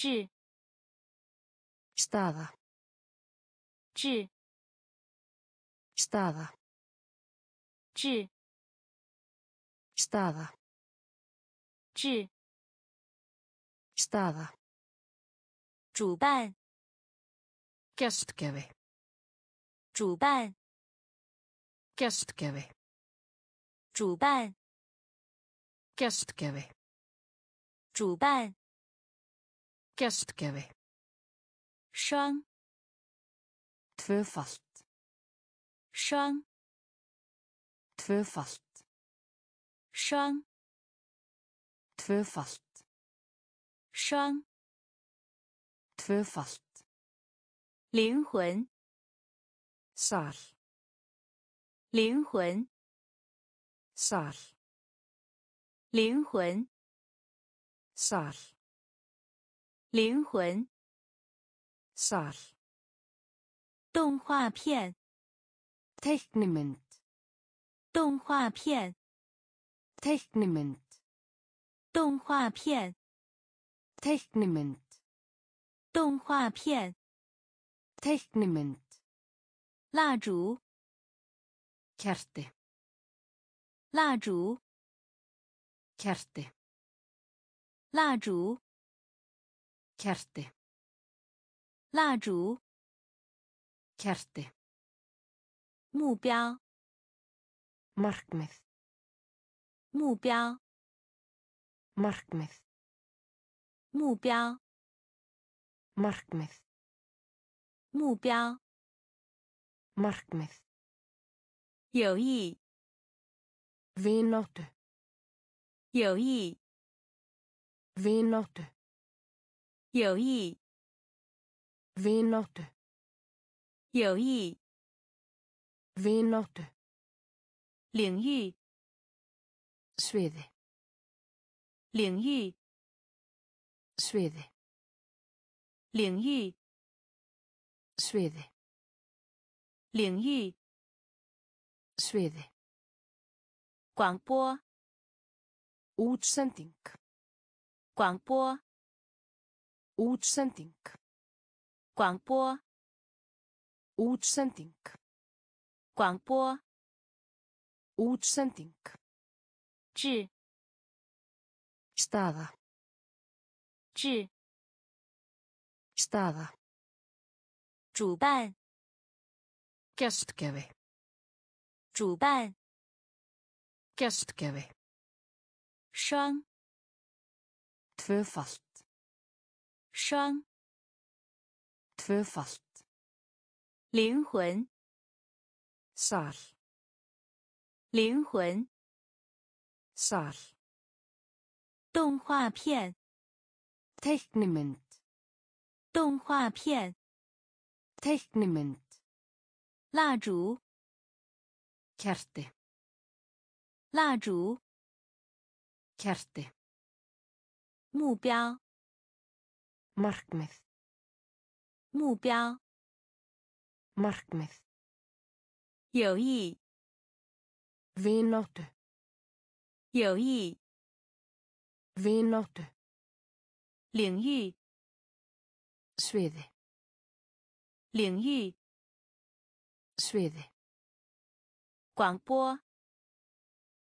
治 staða 治 staða 治 staða 治 staða 主办 gestgefi 主办 gestgefi 主办 gestgefi 主办 gestgefi 双 tvöfalt 双 tvöfalt 双 tvöfalt 双 tvöfalt 灵魂 sal 灵魂 sal 灵魂 sal 灵魂 sal 动画片 teiknimynd 动画片 teiknimynd 动画片 teiknimynd 动画片 teiknimynd 蜡烛 kerti 蜡烛 kerti 蜡烛 Kerti. Lạ chủ. Kerti. Mù biao. Markmið. Mù biao. Markmið. Mù biao. Markmið. Mù biao. Markmið. Hiểu ý. Vináttu. Hiểu ý. Vináttu. 友谊。Vináttu. Jú í. Vináttu. Lingjú. Sviði. Lingjú. Sviði. Lingjú. Sviði. Lingjú. Sviði. Gwangbó. Útsending. Gwangbó. útsending 广播 útsending 广播 útsending 治 staða 治 staða 主办 gestgefi 主办 gestgefi 双 tvöfalt 双 tvöfalt 灵魂 sal 灵魂 sal 动画片 teiknimynd 动画片 teiknimynd 蜡烛 kerti 蜡烛 kerti 目标 markmið 目标 markmið 友谊 vináttu 友谊 vináttu 领域 sviði 领域 sviði 广播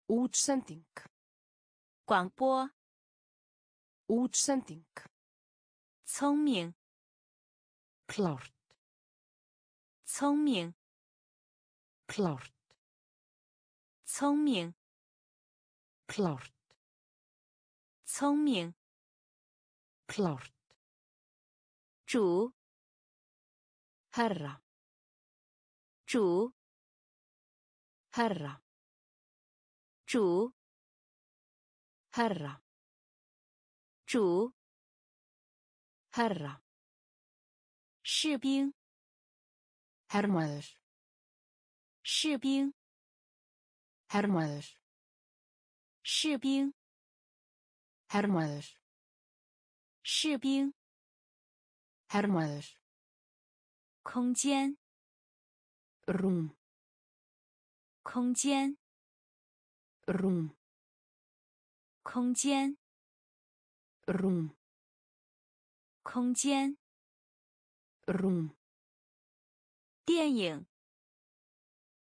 útsending 广播 útsending 聪明 klárt 聪明 klárt 聪明 klárt 聪明 klárt 主 herra 主 herra 主 herra 主 Herra 士兵 hermaður 士兵 hermaður 士兵 hermaður 士兵 hermaður 空间，room，空间，room，空间，room 空间，room 电影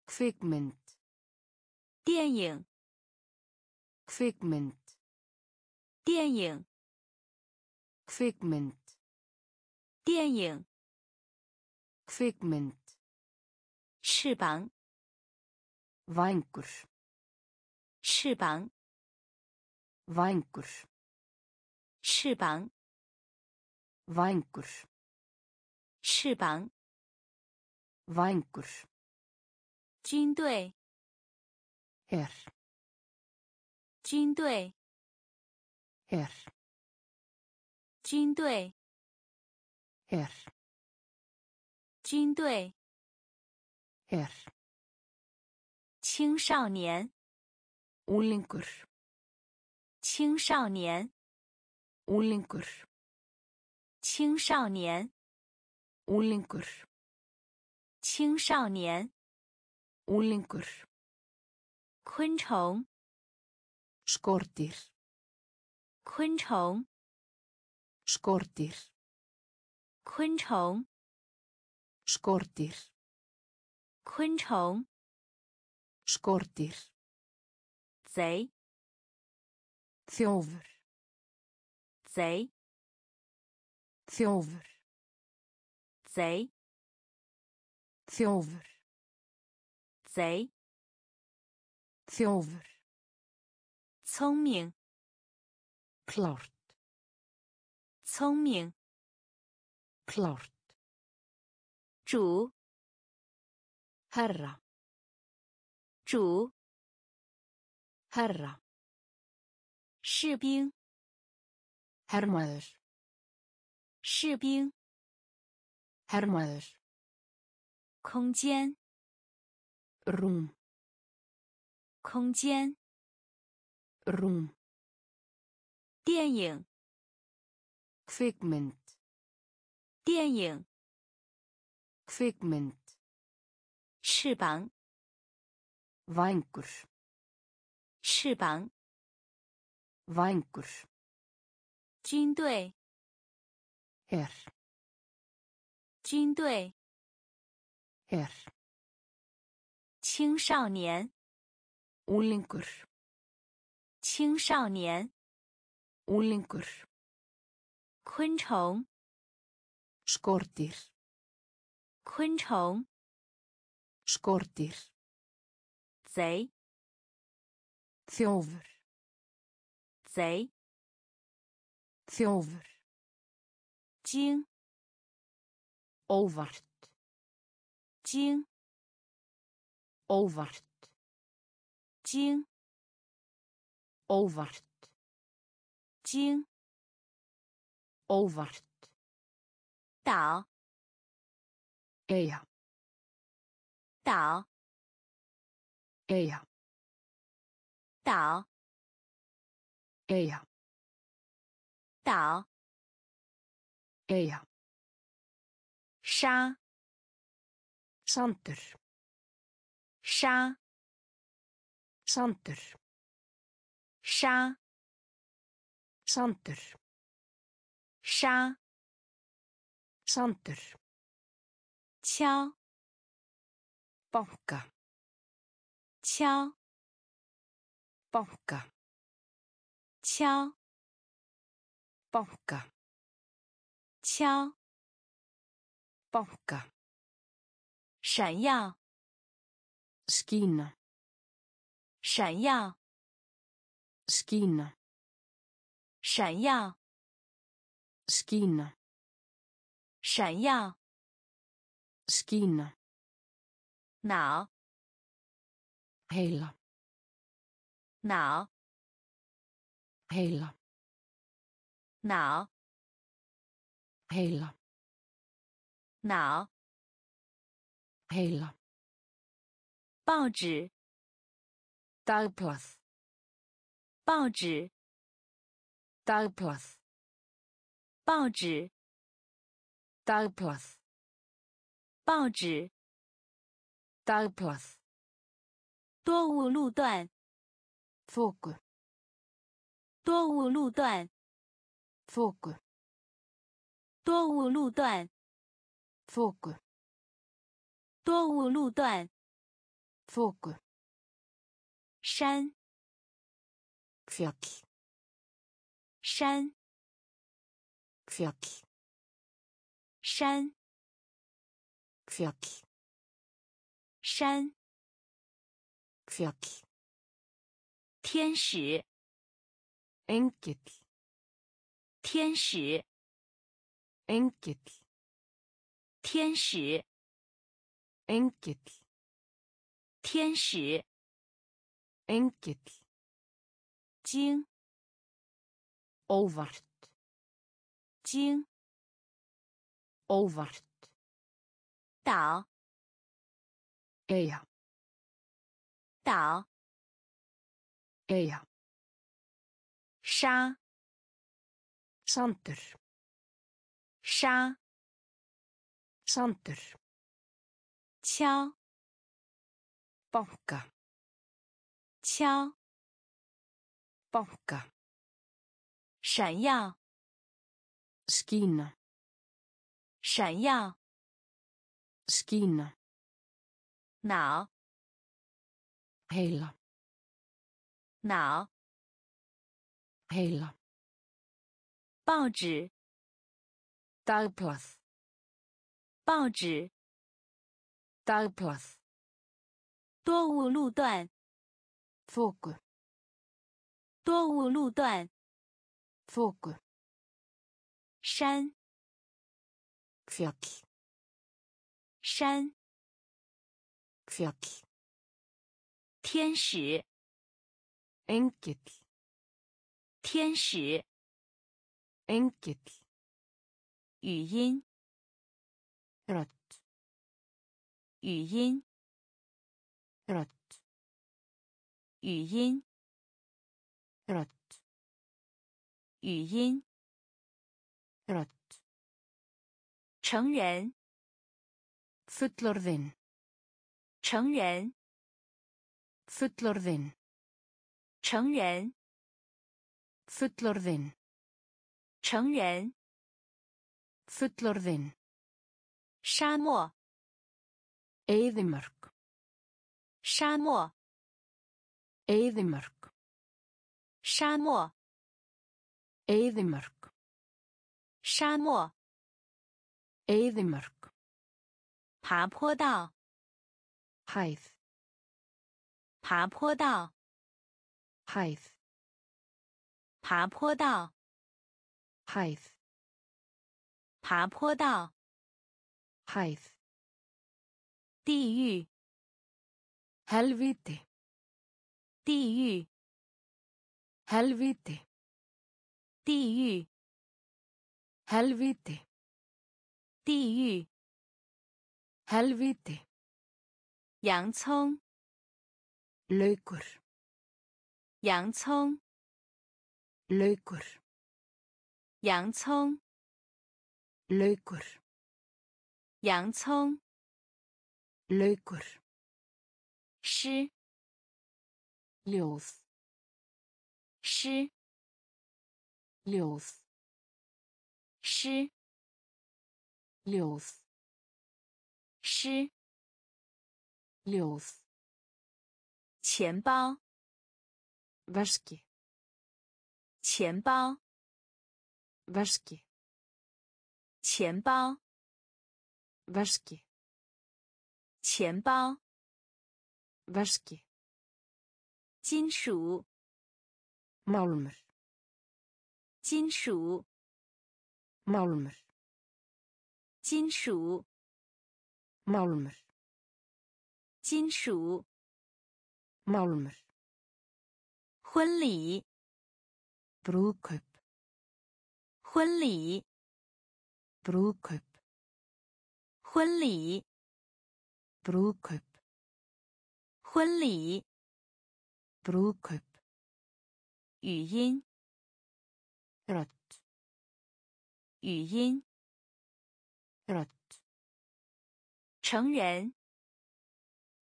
，figment 电影，figment 电影，figment 电影，figment 翅膀，vængur, 翅膀，vængur, 翅膀，vængur, 翅膀，vængur, 军队，her, 军队，her, 军队，her, 军队，her, 青少年，úlingur, 青少年，úlingur, 青少年， úlingur, 青少年， úlingur, 昆虫， skordýr, 昆虫， skordýr, 昆虫， skordýr, 昆虫， skordýr, 贼， þjófur, 贼， þjófur, 贼， þjófur, 贼， þjófur, 聪明， klárt, 聪明， klárt, 主， herra, 主， herra, 士兵， hermaður, 士兵，hermaður, 空间，room 空间，room 电影，figment 电影，figment 翅膀，vængur, 翅膀，vængur, 军队，her, 军队， her, 青少年， úlingur, 青少年， úlingur, 昆虫， skordýr, 昆虫， skordýr, 贼， þjófur, 贼， þjófur, 惊， óvart, 惊， óvart, 惊， óvart, 惊， óvart, 岛， eyja, 岛， eyja, 岛， eyja, 岛， Eja. Sá. Sandur. Sá. Sandur. Sá. Sandur. Sá. Sandur. Tjá. Banka. Tjá. Banka. Tjá. Banka. 敲， banka, 闪耀， skína, 闪耀， skína, 闪耀， skína, 闪耀， skína, 脑， heila, 脑， heila, 脑， Heila, 脑，heila, 报纸，dagblað, 报纸，dagblað, 报纸，dagblað, 报纸，dagblað, 多雾路段，foku 多雾路段，þoku, 多雾路段，Þoku. 多雾路段，Þoku. 山，Fjall. 山，Fjall. 山，Fjall. 山，Fjall. 天使，Engill. 天使，Engill. 天使， Engill. 天使， Engill. 经， Óvart. 经， Óvart. 岛， Eyja. 岛， Eyja. 沙， Sandur. 沙，Sandur. 敲，Banka. 敲，Banka. 闪耀，Skína. 闪耀，Skína. 脑，Heila. 脑，Heila. 报纸，报纸，Dagblað. 多雾路段.多雾路段.山，Fjall. 山，Fjall. 天使，Engill. 天使，Engill. 语音， Rödd. 语音， Rödd. 语音， Rödd. 语音， Rödd. 成人， Fullorðin. 成人， Fullorðin. 成人， Fullorðin. 成人， Fullorðin. 沙漠， Eyðimörk. 沙漠， Eyðimörk. 沙漠， Eyðimörk. 沙漠， Eyðimörk. 爬坡道， Hæð. 爬坡道， Hæð. 爬坡道， Hæð. 爬坡道，，height，地狱，Helvíti. 地狱，Helvíti. 地狱，Helvíti. 地狱，Helvíti. 洋葱，Laukur. 洋葱，Laukur. 洋葱，Laukur. 洋葱，Laukur. 诗，Ljóð. 诗，Ljóð. 诗，Ljóð. 诗，Ljóð. 钱包，Veski. 钱包，Veski. 钱包， Veski. 钱包， Veski. 金属， Málmur. 金属， Málmur. 金属， Málmur. 金属， Málmur. 婚礼， Brúðkaup. 婚礼， Brúðkaup. 婚礼， Brúðkaup. 婚礼， Brúðkaup. 语音， Rödd. 语音， Rödd. 成人，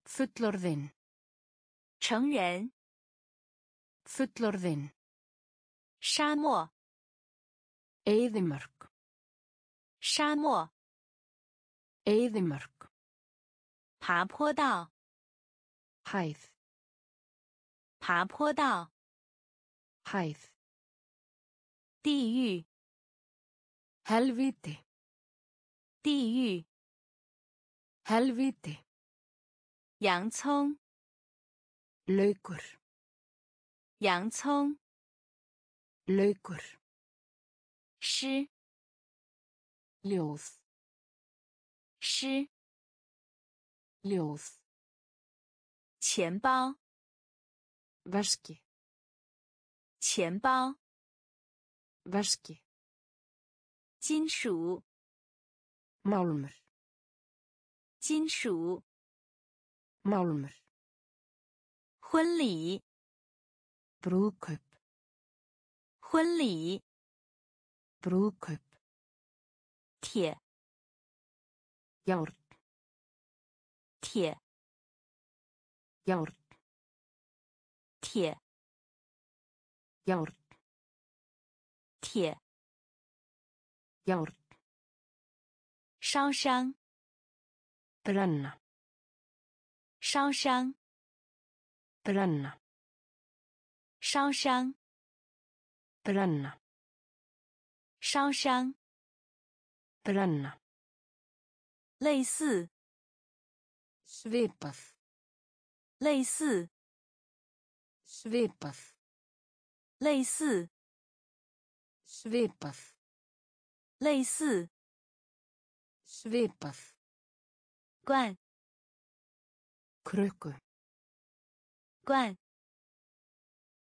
Fullorðin. 成人， Fullorðin. 沙漠， Eyðimörk. 沙漠，eyðimörk 爬坡道，hæð 爬坡道，hæð 地狱，helvíti 地狱，helvíti 洋葱，laukur 洋葱，laukur 诗，ljóð 诗，ljóð 钱包，veski 钱包，veski 金属，málmur 金属，málmur 婚礼，brúðkaup 婚礼，brúðkaup 铁，járn 铁，járn 铁铁烧伤，brenna 烧伤，brenna 烧伤，brenna 烧伤，brenna 类似，svipað 类似，svipað 类似，svipað 类似，svipað 罐，krukku 罐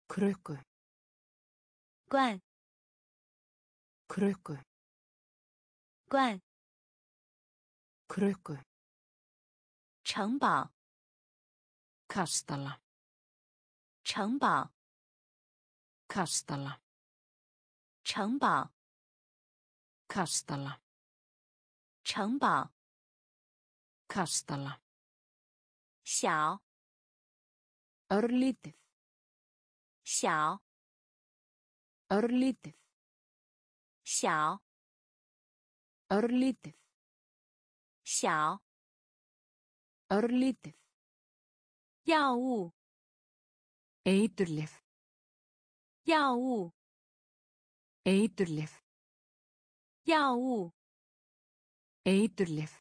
，krukku 罐，krukku 罐，krukku 城堡，kastala 城堡，kastala 城堡，kastala 城堡，kastala 小，örlítið 小，örlítið 小，Örlítið. Sjá. Örlítið. Jáú. Eiturlif. Jáú. Eiturlif. Jáú. Eiturlif.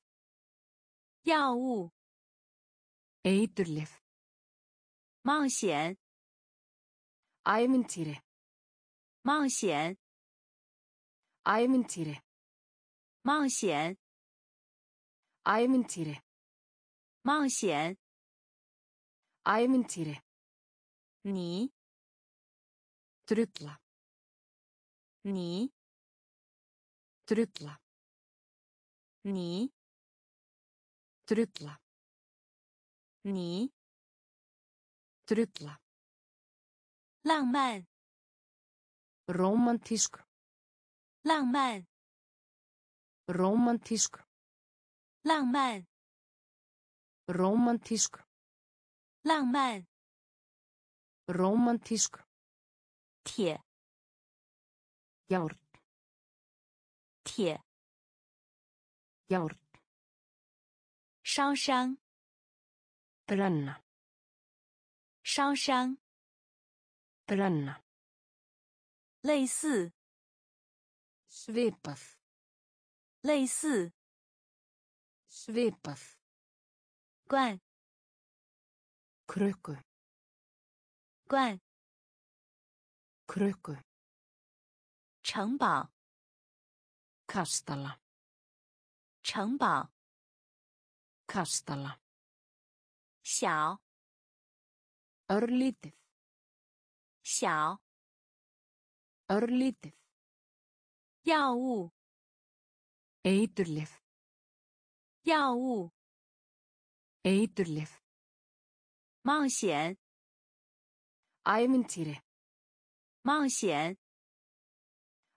Jáú. Eiturlif. Mánsjén. Æventýri. Mánsjén. Æventýri. 冒险， ævintýri 冒险， ævintýri 冒险， ævintýri 冒险， ævintýri 你， drulla 你， drulla 你， drulla 你， drulla 浪漫， rómantísku 浪漫， rómantísku 浪漫， rómantísku 浪漫， rómantísku 铁， járn 铁， járn 烧伤， brenna 烧伤， brenna 类似， svipað 类似， svipað 罐， krukku 罐， krukku 城堡， kastala 城堡， kastala 小， örlítið 小， örlítið 药物， eiturlyf 药物， eiturlyf 冒险， ævintýri 冒险，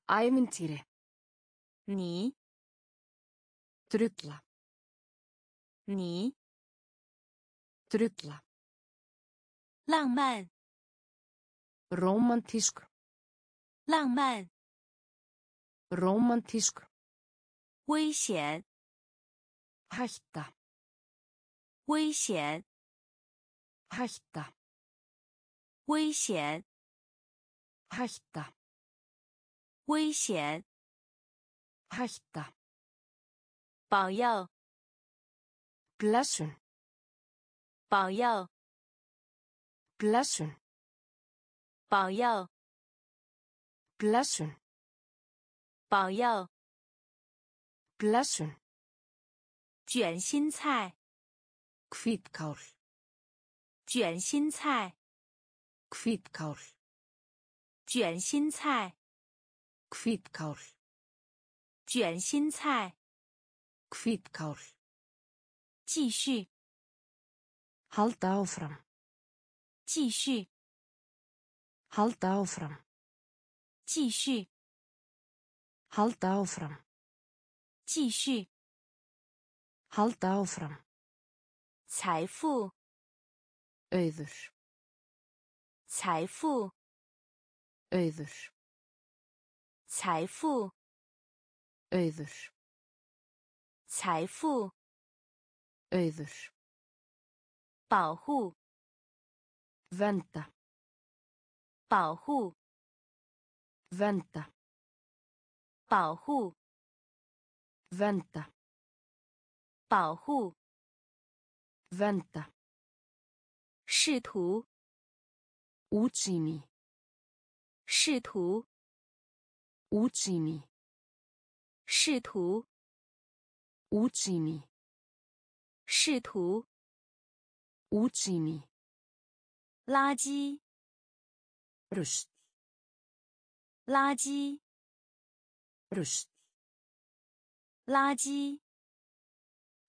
ævintýri 你， drulla 你， drulla 浪漫， rómantísku 浪漫， rómantísku 危险，Hætta. 危险，Hætta. 危险，Hætta. 危险，Hætta. 保佑，Blessun. 保佑，Blessun. 保佑，Blessun. 保佑，Blessun. 卷心菜，Hvítkál. 卷心菜，Hvítkál. 卷心菜，Hvítkál. 卷心菜，Hvítkál. 继续，Halda áfram. 继续，Halda áfram. 继续，Halda áfram. 继续，Halda áfram. 财富，Auður. 财富，Auður. 财富，Auður. 财富，Auður. 保护，Venda. 保护，Venda. 保护，Venda. 保护，venta，试图，Útsýni. 试图，Útsýni. 试图，Útsýni. 试图，Útsýni. 垃圾，Rust. 垃圾，Rust. 垃圾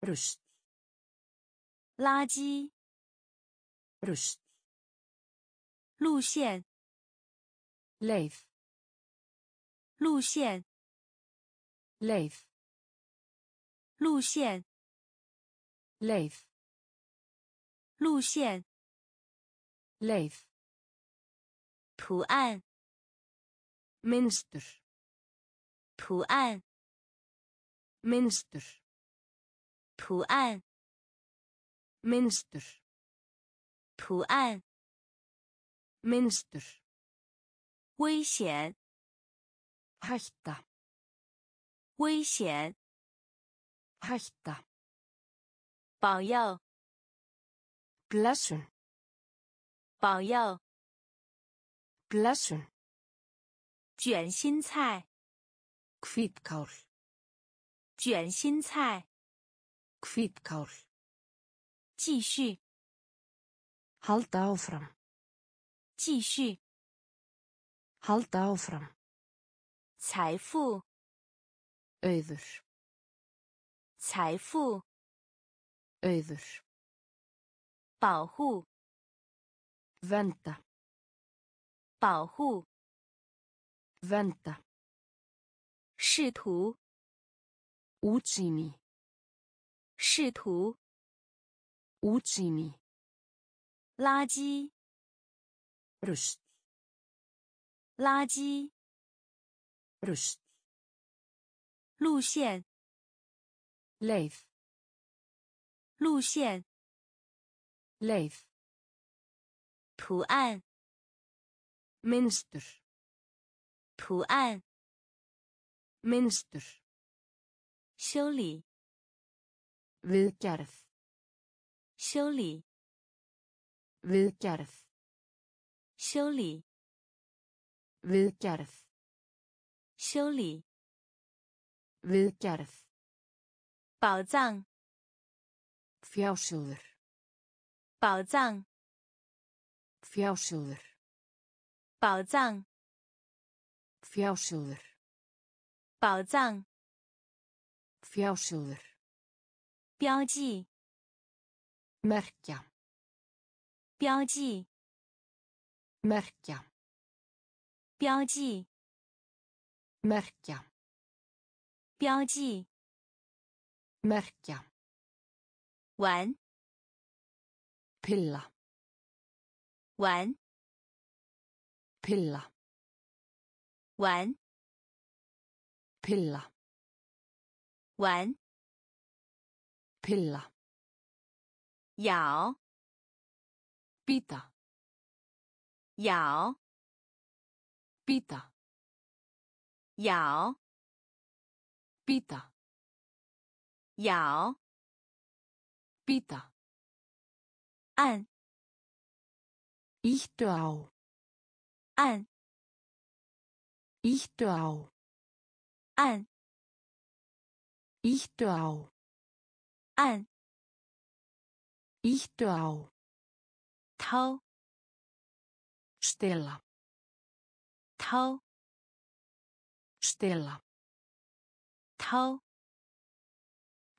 ，Rust. 垃圾，Rust. 路线，Leið. 路线，Leið. 路线，Leið. 路线，Leið. 图案，minster 图案，Mynstur. 图案，Mynstur. 图案，Mynstur. 危险，Hætta. 危险，Hætta. 保佑，Blessun. 保佑，Blessun. 卷心菜，Hvítkál. 卷心菜， Hvítkál. 继续， Halda áfram. 继续， Halda áfram. 财富， Auður. 财富， Auður. 保护， Venda. 保护， Venda. 试图， Útsýni. 试图，Útsýni. 垃圾，Rust. 垃圾，Rust. 路线，Leið. 路线，Leið. 图案，minster，图案，Mynstur. 修理。Viðgerð. Sjóli. Viðgerð. Sjóli. Viðgerð. Sjóli. Viðgerð. Báðang. Fjársjóður. Báðang. Fjársjóður. Báðang. 藏，Fjásjóður. 宝藏，Fjásjóður. 标记，Merkja. 标记，Merkja. 标记，Merkja. 标记，Merkja. 玩，Pilla. 玩，Pilla. 玩，Pilla. 玩，pilla, 咬，bita, 咬，bita, 咬，bita, 咬，bita, 按，íttu á, 按，íttu á, 按，íttu á, 按， íttu á, 掏， stela, 掏， stela, 掏，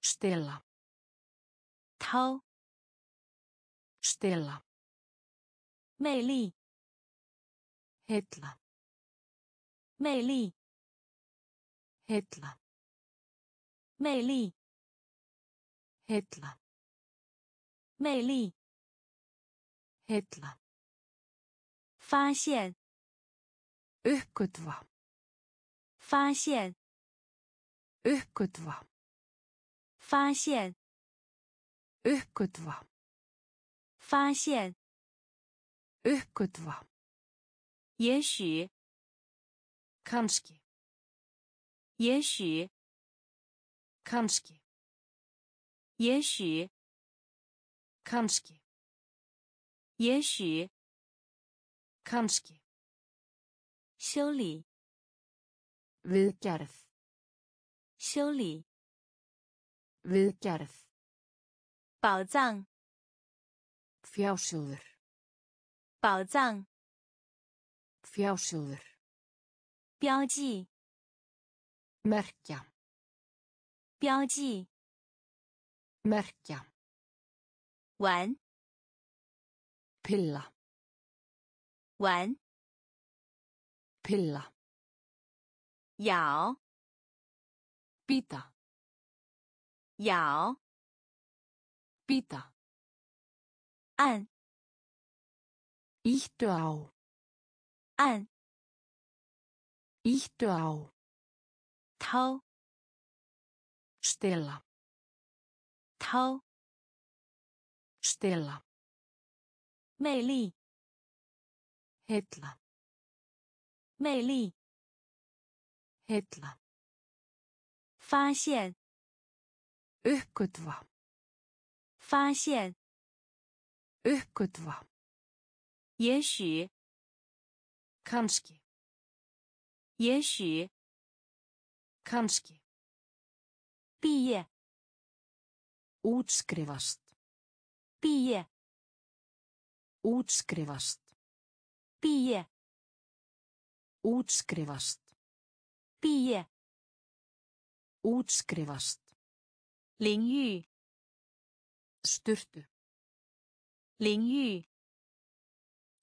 stela, 掏， stela, 魅力， heilla, 魅力， heilla, 魅力，heilla, 魅力，heilla, 发现，uppgötva, 发现，uppgötva, 发现，uppgötva, 发现，uppgötva, 也许，kannski, 也许，Kanski. Yeshi. Kanski. Yeshi. Kanski. Sjóli. Viðgerð. Sjóli. Viðgerð. Báðzang. Fjársjóður. Báðzang. Fjársjóður. Bjáðji. Merkja. 标记，merkja, 玩，pilla, 玩，pilla, 咬，bita, 咬，bita, 按，íttu á, 按，íttu á, 掏，stela, 掏， stela, 魅力， heilla, 魅力， heilla, 发现， uppgötva, 发现， uppgötva, 也许， kannski, 也许， kannski, Bíje. Útskrifast. Bíje. Útskrifast. Bíje. Útskrifast. Bíje. Útskrifast. Lingju. Sturtu. Lingju.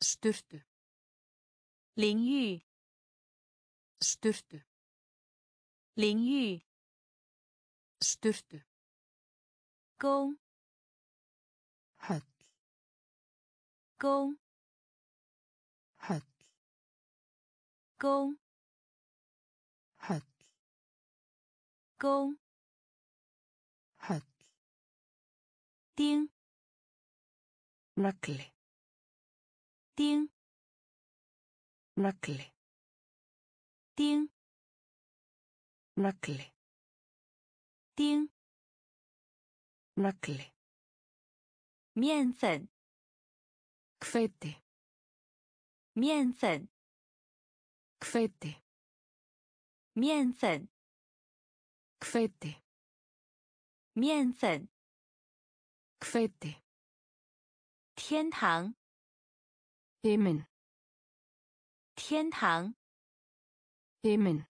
Sturtu. Lingju. Sturtu. Lingju. Sturtu. Góm. Höll. Góm. Höll. Góm. Höll. Góm. Höll. Ding. Nagli. Ding. Nagli. Ding. Nagli. 钉，nagli, 面粉，，kveiti，面粉，，kveiti，面粉，，kveiti，面粉，，kveiti，天堂，himinn, 天堂，himinn,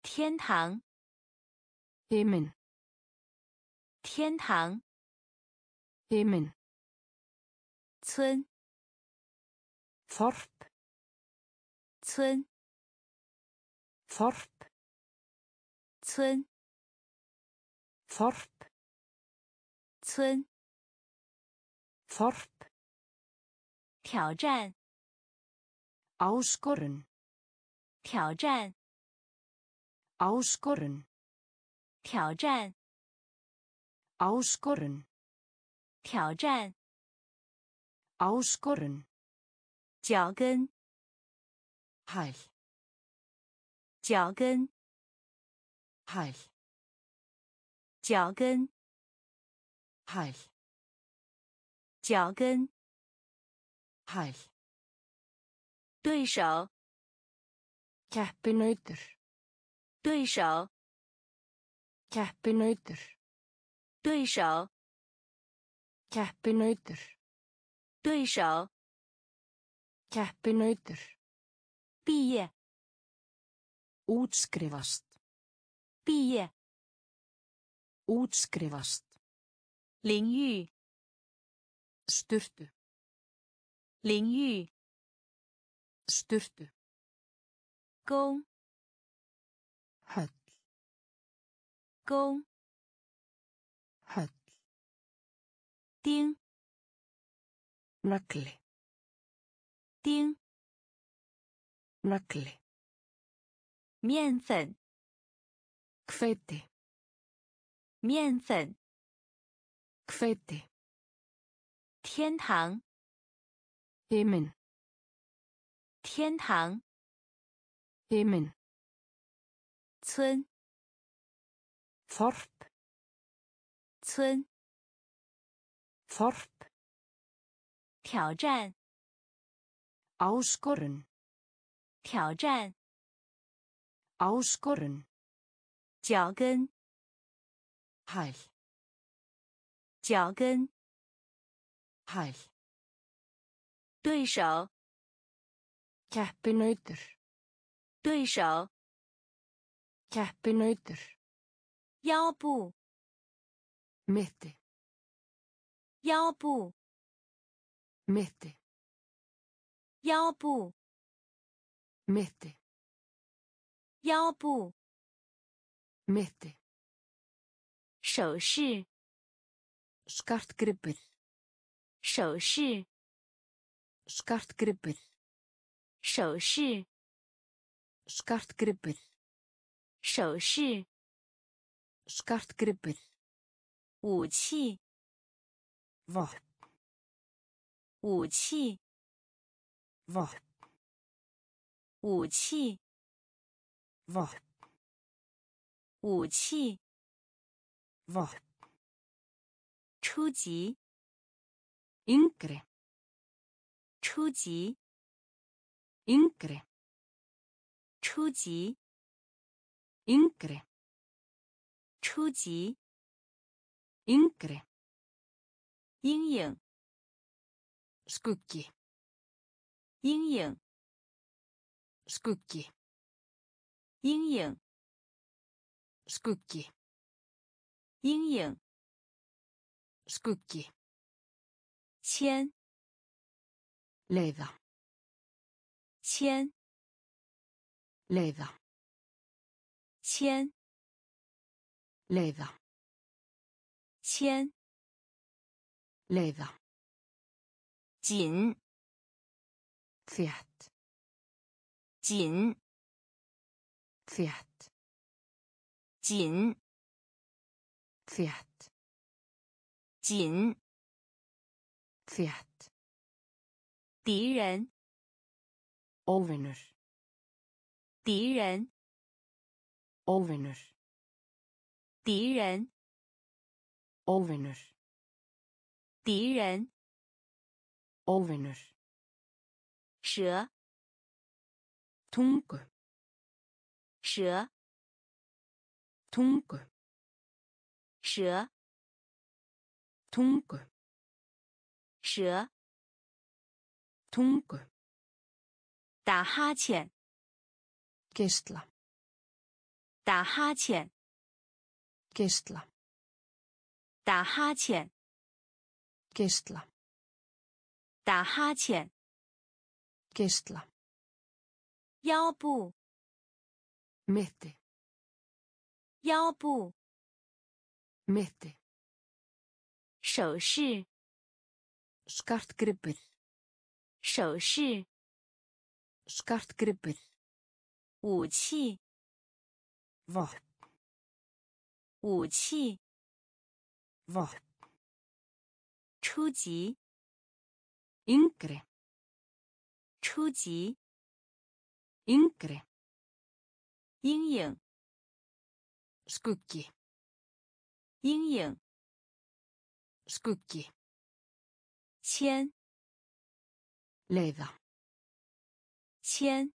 天堂，himinn, 天堂，himinn, 村，þorp, 村，Thorp. 村，Thorp. 村，Thorp. 挑战，áskorun, 挑战，áskorun, 挑战，áskorun, 挑战，áskorun, 脚跟，hæl, 脚跟，hæl, 脚跟，hæl, 脚跟，hæl, 对手，keppinautur, 对手，Keppinautur. Döysá. Keppinautur. Döysá. Keppinautur. Bíje. Útskrifast. Bíje. Útskrifast. Lingyu. Sturtu. Lingyu. Sturtu. Góng. Höll. 弓，höll, 钉，nagli, 钉，nagli, 面粉，Kveiti. 面粉，Kveiti. 天堂，himinn, 天堂，himinn, 村，þorp, 村， þorp, 挑战， áskorun, 挑战， áskorun, 脚跟， hæl, 脚跟， hæl, 对手， keppinautur, 对手， keppinautur, 腰部， mitti, 腰部， mitti, 腰部， mitti, 腰部， mitti, 手势， skartgripir, 手势， skartgripir, 手势， skartgripir, 手势， skartgripir, 武器， vopn, 武器， vopn, 武器， vopn, 武器， vopn, 初级， yngri, 初级， yngri, 初级， yngri, 初级，yngri, 阴影，skuggi, 阴影，skuggi, 阴影，skuggi, 阴影，skuggi, 签，leiða, 签，leiða, 签，leiða, 签，leiða, 紧，þétt, 紧，þétt, 紧，þétt, 紧，þétt, 敌人，óvinur, 敌人，óvinur, 敌人，óvinur, 敌人，óvinur, 蛇，tungu, 蛇，tungu, 蛇，tungu, 蛇，tungu, 打哈欠，geisla, 打哈欠，geisla, 打哈欠， geisla, 打哈欠， geisla, 腰部， mitti, 腰部， mitti, 手势， skartgripir, 手势， skartgripir, 武器， vopn, 武器，Vopn. 初级，Yngri. 初级，Yngri. 阴影，Skuggi. 阴影，Skuggi. 铅，Leiða. 铅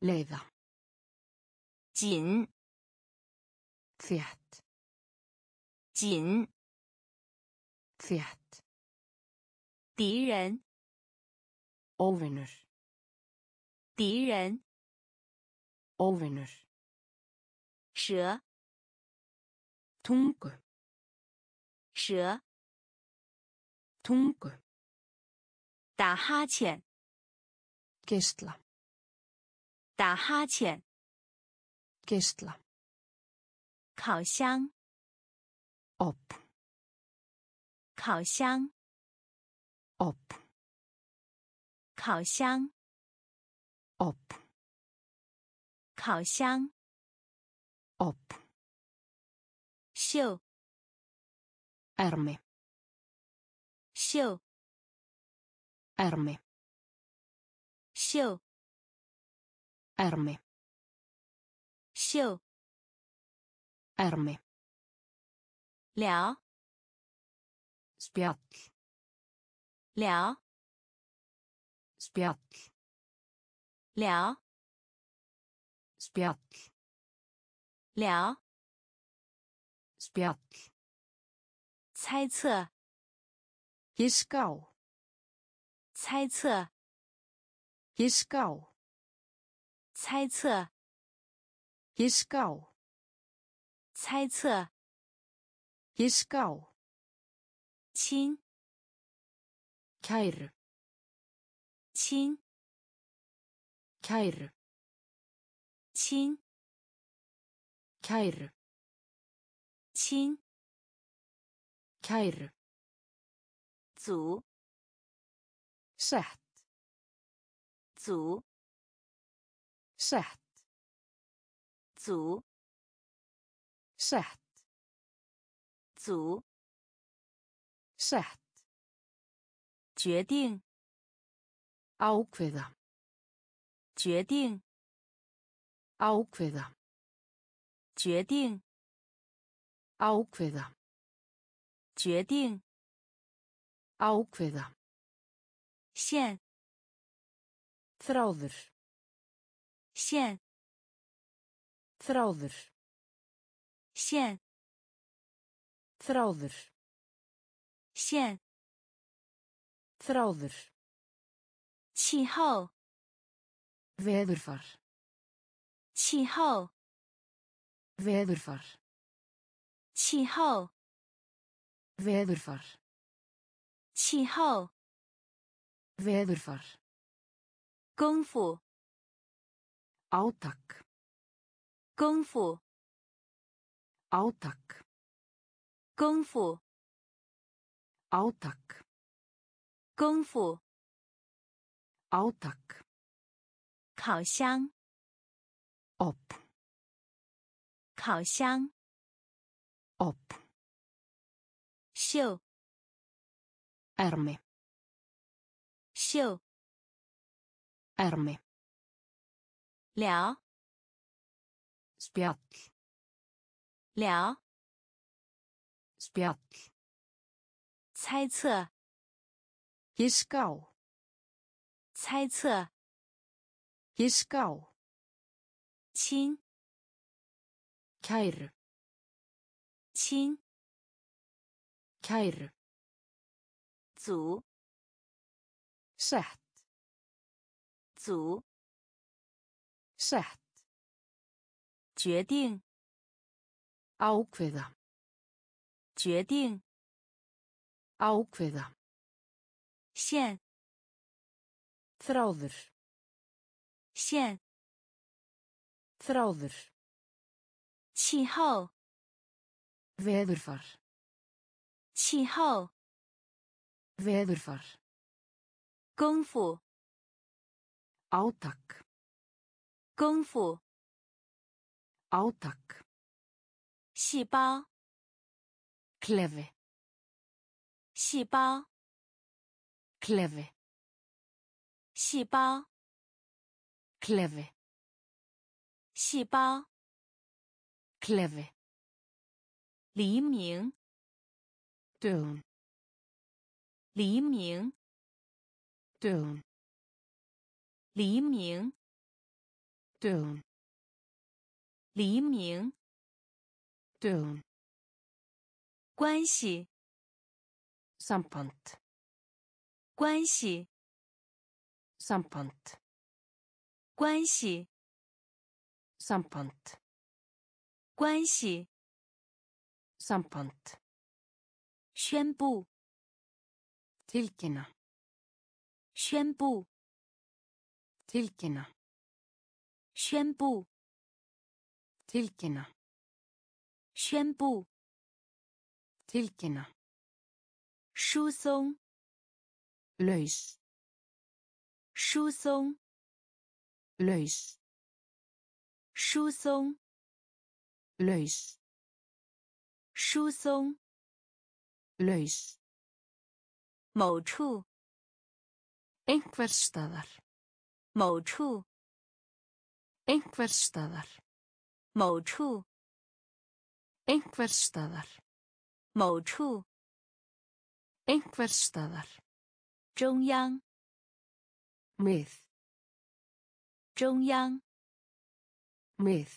，Leiða. 紧，Þétt. 紧， Þétt. 敌人， Óvinur. 敌人， Óvinur. 蛇， Tungu. 蛇， Tungu. 打哈欠， Geisla. 打哈欠， Geisla. 烤箱， Opn. 烤箱， Opn. 烤箱， Opn. 烤箱， Opn. 袖， Ermi. 袖， Ermi. 袖， Ermi. 袖， Ermi. 聊，Spjall. 聊，Spjall. 聊，Spjall. 聊，Spjall. 猜测，Giska á. 猜测，Giska á. 猜测，Giska á. 猜测，Giska á. 亲，Kæru. 亲，Kæru. 亲，Kæru. 亲，Kæru. 组，Sett. 组，Sett. 组，Sett. 组， Sett. 决定， Ákveða. 决定， Ákveða. 决定， Ákveða. 决定， Ákveða. 线， Þráður. 线， Þráður. 线， Þráður. 线， Þráður. 气候， Veðurfar. 气候， Veðurfar. 气候， Veðurfar. 气候， Veðurfar. 功夫， Átak. 功夫， Átak. 功夫， Átak. 功夫， Átak. 烤箱， Opn. 烤箱， Opn. 袖， Ermi. 袖， Ermi. 聊， Spjall. 聊，Spjall. 猜测，Giska á. 猜测，Giska á. 亲，Kæru. 亲，Kæru. 组，Sett. 组，Sett. 决定，Ákveða. 决定， Ákveða. 线， Þráður. 线， Þráður. 气候， Veðurfar. 气候， Veðurfar. 功夫， Átak. 功夫， Átak. 细胞，，kleve，细胞，，kleve，细胞，，kleve，细胞。，kleve，黎明，dögun, 黎明，，dawn，黎明，，dawn，黎明。dögun, 关系， samband, 关系， samband, 关系， samband, 关系。 samband, 宣布， tilkynna, 宣布， tilkynna, 宣布， tilkynna, 宣布。Tilkynna. Sú þóng. Laus. Sú þóng. Laus. Sú þóng. Laus. Sú þóng. Laus. Mó trú. Einhver staðar. Mó trú. Einhver staðar. Mó trú. Einhvers staðar. Móchú. Einhvers staðar. Zhongyang. Mið. Zhongyang. Mið.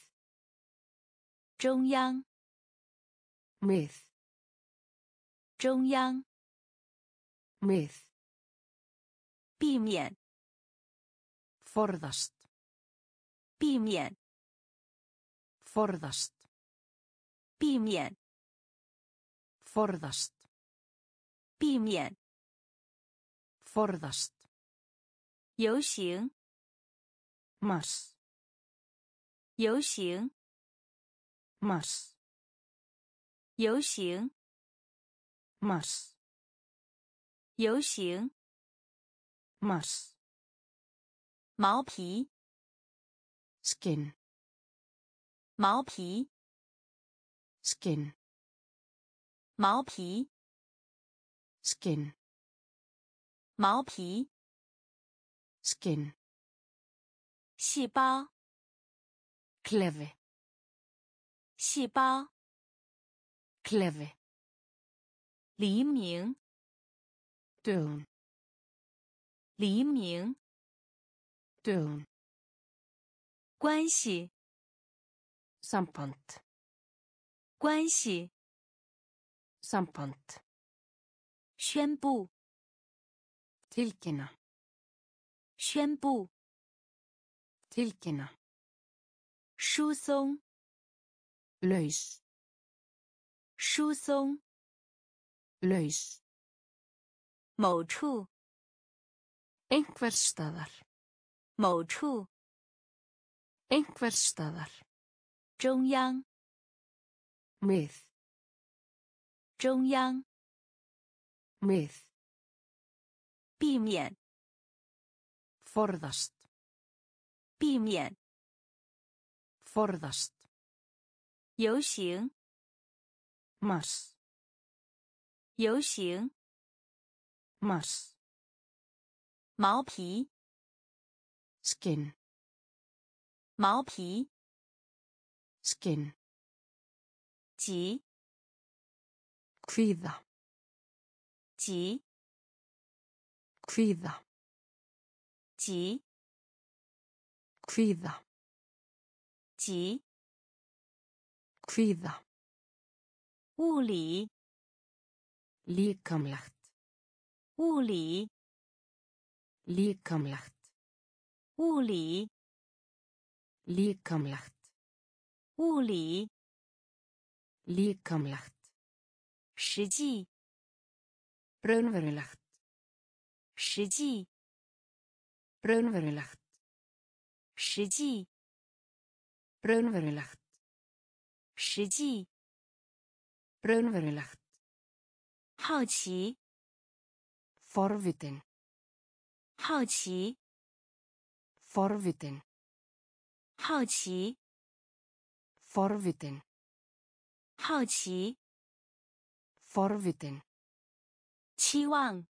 Zhongyang. Mið. Zhongyang. Mið. Bímien. Forðast. Bímien. Forðast. 避免， forðast, 避免。 forðast, 游行， mars, 游行， mars, 游行， mars, 游行。 mars, 毛皮， skin, 毛皮， Skin, 毛皮，skin, 毛皮。skin, 细胞，klefi, 细胞。klefi, 黎明，dawn 黎明。dawn 关系，samband, 关系。 samband, 宣布， tilkynna, 宣布。 tilkynna, 疏松， laus, 疏松。 laus, 某处， einhvers staðar, 某处。 einhvers staðar, 中央， mið, 中央。 mið, 避免， forðast, 避免。 forðast, 游行， mars, 游行。 mars, 毛皮， skin, 毛皮。 skin, 急， kvíða, 急， kvíða, 急， kvíða, 急。 kvíða, 物理， líkamlegt, 物理， líkamlegt, 物理， líkamlegt, 物理。 líkamlegt, 实际， raunverulegt, 实际， raunverulegt, 实际， raunverulegt, 实际。 raunverulegt, 好奇， forvitin, 好奇， forvitin, 好奇。 forvitin, 好奇，forvitin, 期望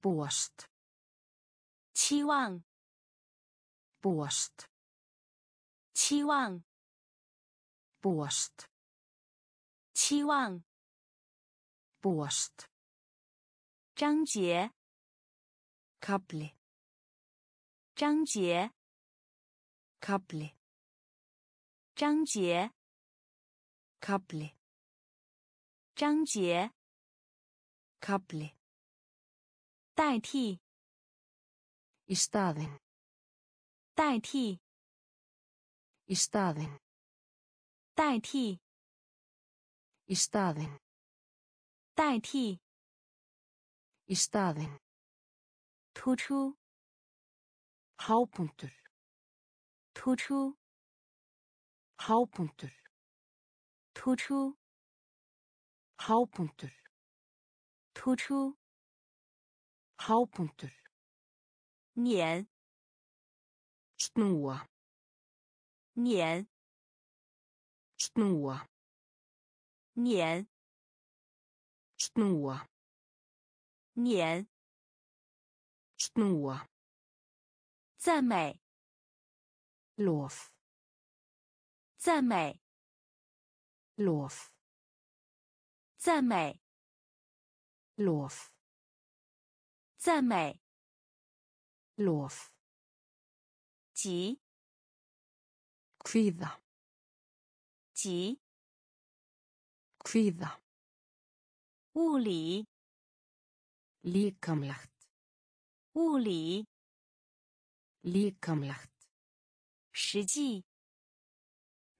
，búast, 期望，búast, 期望，búast, 期望，búast, 章节，kabli, 章节，kabli, 章节，kabli, 章节， kabli, 代替， í staðinn, 代替， í staðinn, 代替， í staðinn, 代替， í staðinn, 突出， hápunktur, 突出， hápunktur, 突出，hápunktur, 突出，hápunktur, 碾，snúa, 碾，snúa, 碾，snúa, 碾，snúa, 赞美，lof, 赞美，lof, 赞美， lof, 赞美， lof, 急， kvíða, 急， kvíða, 物理， líkamlegt, 物理， líkamlegt, 实际，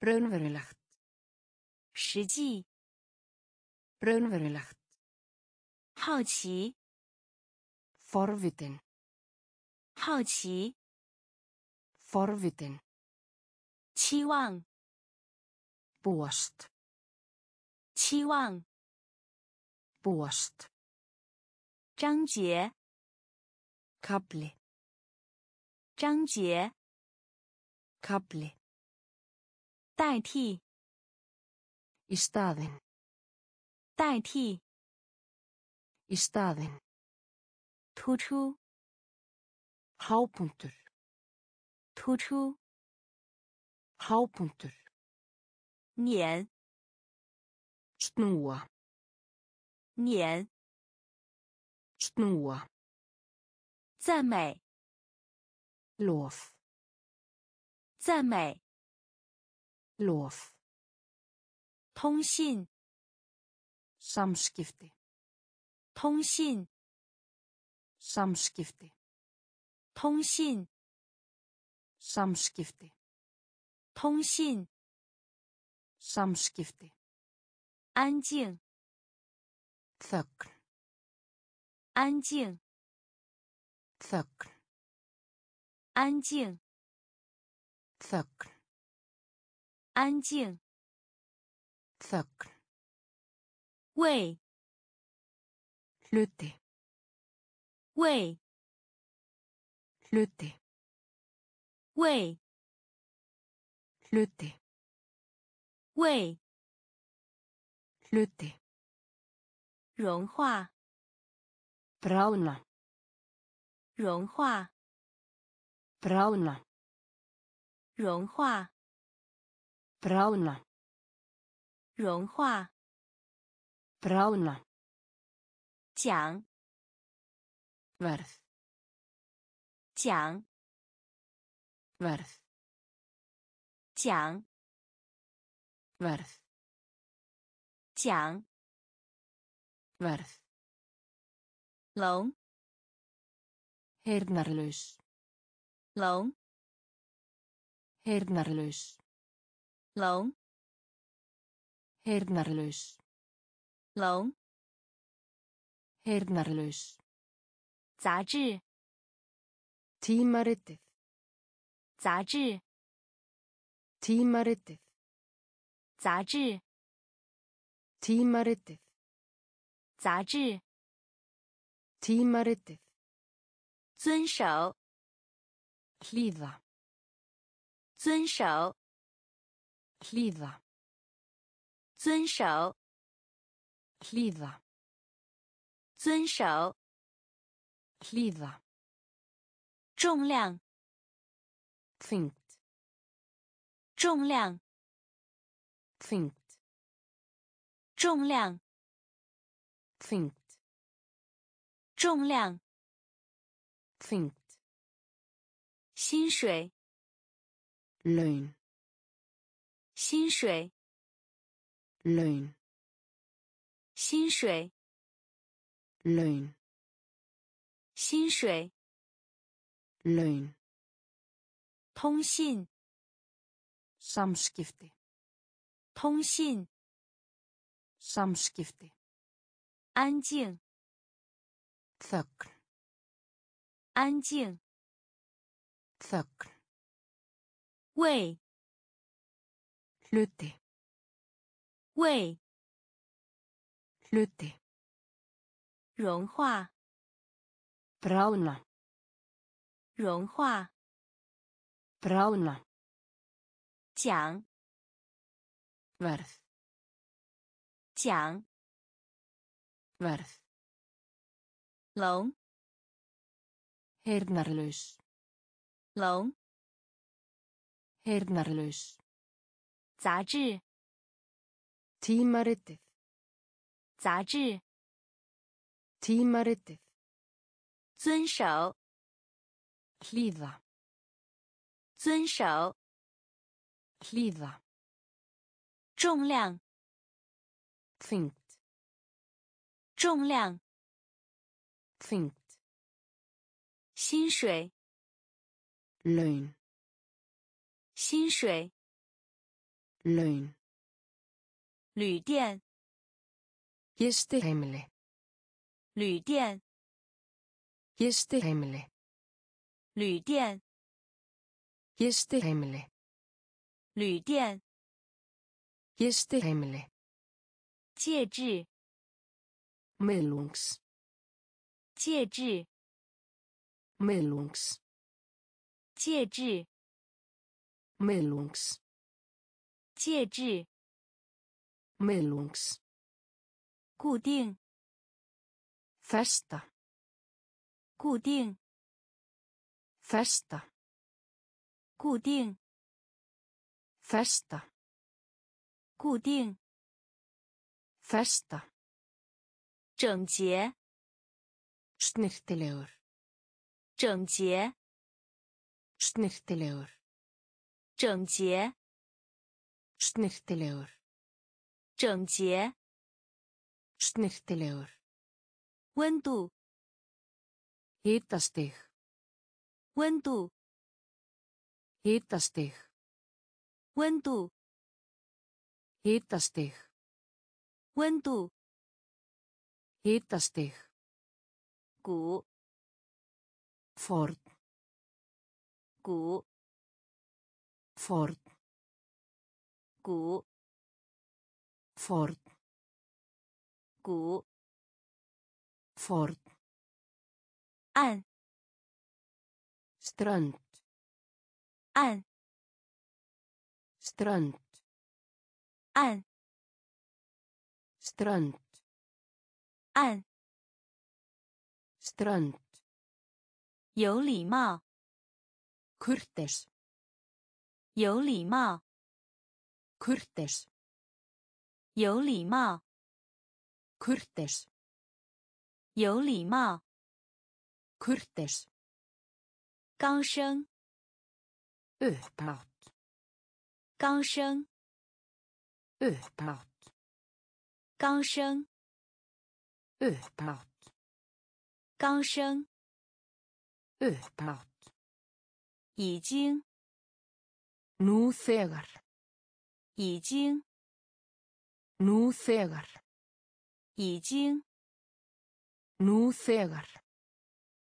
raunverulegt, 实际， raunverulegt, 好奇， forvitin, 好奇， forvitin, 期望， búast, 期望， búast, 章节， kabli, 章节， kabli, 代替， í staðinn, 代替， í staðinn, 突出， hápunktur, 突出， hápunktur, 碾， snúa, 碾， snúa, 赞美， lof, 赞美， lof, 通信， samskipti, 通信， samskipti, 通信， samskipti, 通信， samskipti, 安静， þögn, 安静， þögn, 安静， þögn, 安静， þögn, 为，hluti, 为，hluti, 为，hluti, 为，hluti, 融化，bráðna, 融化，bráðna, 融化，bráðna, 融化， bráðna, 奖， verð, 奖， verð, 奖， verð, 奖， verð, 聋， heyrnarlaus, 聋， heyrnarlaus, 聋， heyrnarlaus, 聋， heyrnarlaus, 杂志， tímaritið, 杂志， tímaritið, 杂志， tímaritið, 杂志， tímaritið, 遵守， hlýða, 遵守， hlýða, 遵守，hlýða, 遵守，hlýða, 重量，þyngd, 重量，þyngd, 重量，þyngd, 重量，þyngd, 薪水，laun, 薪水，laun, 薪水， laun, 薪水， laun, 通信， samskipti, 通信， samskipti, 安静， þögn, 安静， þögn, 胃， hluti, 胃，hluti, 融化，bráðna, 融化，bráðna, 讲，verð, 讲，verð, 聋，heyrnarlaus, 聋，heyrnarlaus, 杂志，tímaritið, 杂志，tímaritið, 遵守，hlýða, 遵守，hlýða, 重量，þyngd, 重量，þyngd, 薪水，laun, 薪水，laun, 旅店，gistiheimili, 旅店，gistiheimili, 旅店，gistiheimili, 旅店，gistiheimili, 戒指，miðlungs, 戒指，miðlungs, 戒指，miðlungs, 介质，Meðlungs. Gú ding. Festa. Gú ding. Festa. Gú ding. Festa. Gú ding. Festa. Zhengjie. Snirtilegur. Zhengjie. Snirtilegur. Snirtilegur. 整洁， snirtilegur, 温度， hitastig, 温度， hitastig, 温度， hitastig, 温度， hitastig, 鼓， ford, 鼓， ford, 鼓， Ford, 鼓，ford, 岸，Strand. 岸，Strand. 岸，Strand. 岸，Strand. 有礼貌，kurteis, 有礼貌，kurteis, 有礼貌， kurteis, 有礼貌， kurteis, 高声， upphátt, 高声， upphátt, 高声， upphátt, 高声， upphátt, 已经， nú þegar, 已经， Nú þegar, 已经，nú þegar,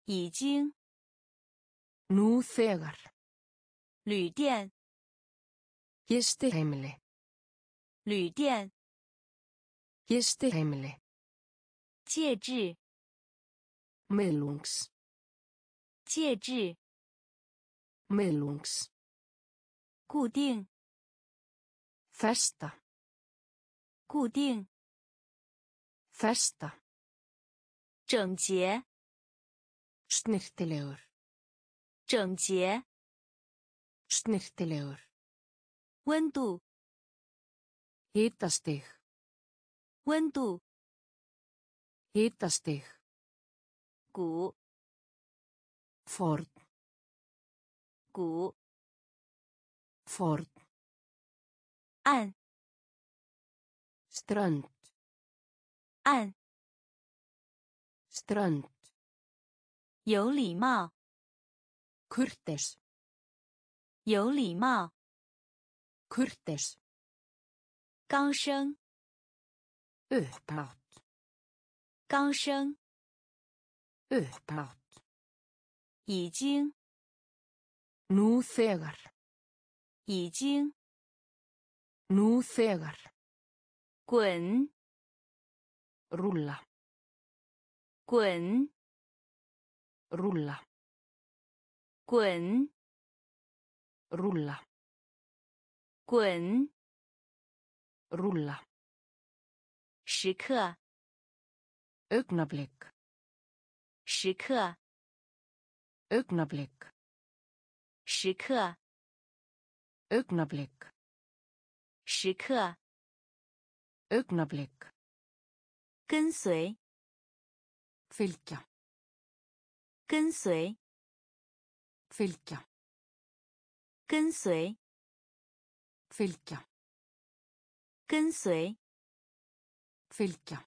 已经，nú þegar, 旅店，gistiheimili, 旅店，gistiheimili, 介质，miðlungs, 介质，miðlungs, 固定，festa, 固定， Festa. 整洁， Snirtilegur. 整洁， Snirtilegur. 温度， Hitastig. 温度， Hitastig. 鼓， Ford. 鼓， Ford. 岸， Strönd. 岸， Strönd. 有礼貌， Kurteis. 有礼貌， Kurteis. 刚升， Upphátt. 刚升， Upphátt. 已经， Nú þegar. 已经， Nú þegar. 滚， Rúlla. 滚， Rúlla. 滚， Rúlla. 滚， Rúlla. 时刻， Augnablik. 时刻， Augnablik. 时刻， Augnablik. 时刻， Augnablik. 跟随，Fylgja. 跟随，Fylgja. 跟随，Fylgja. 跟随，Fylgja.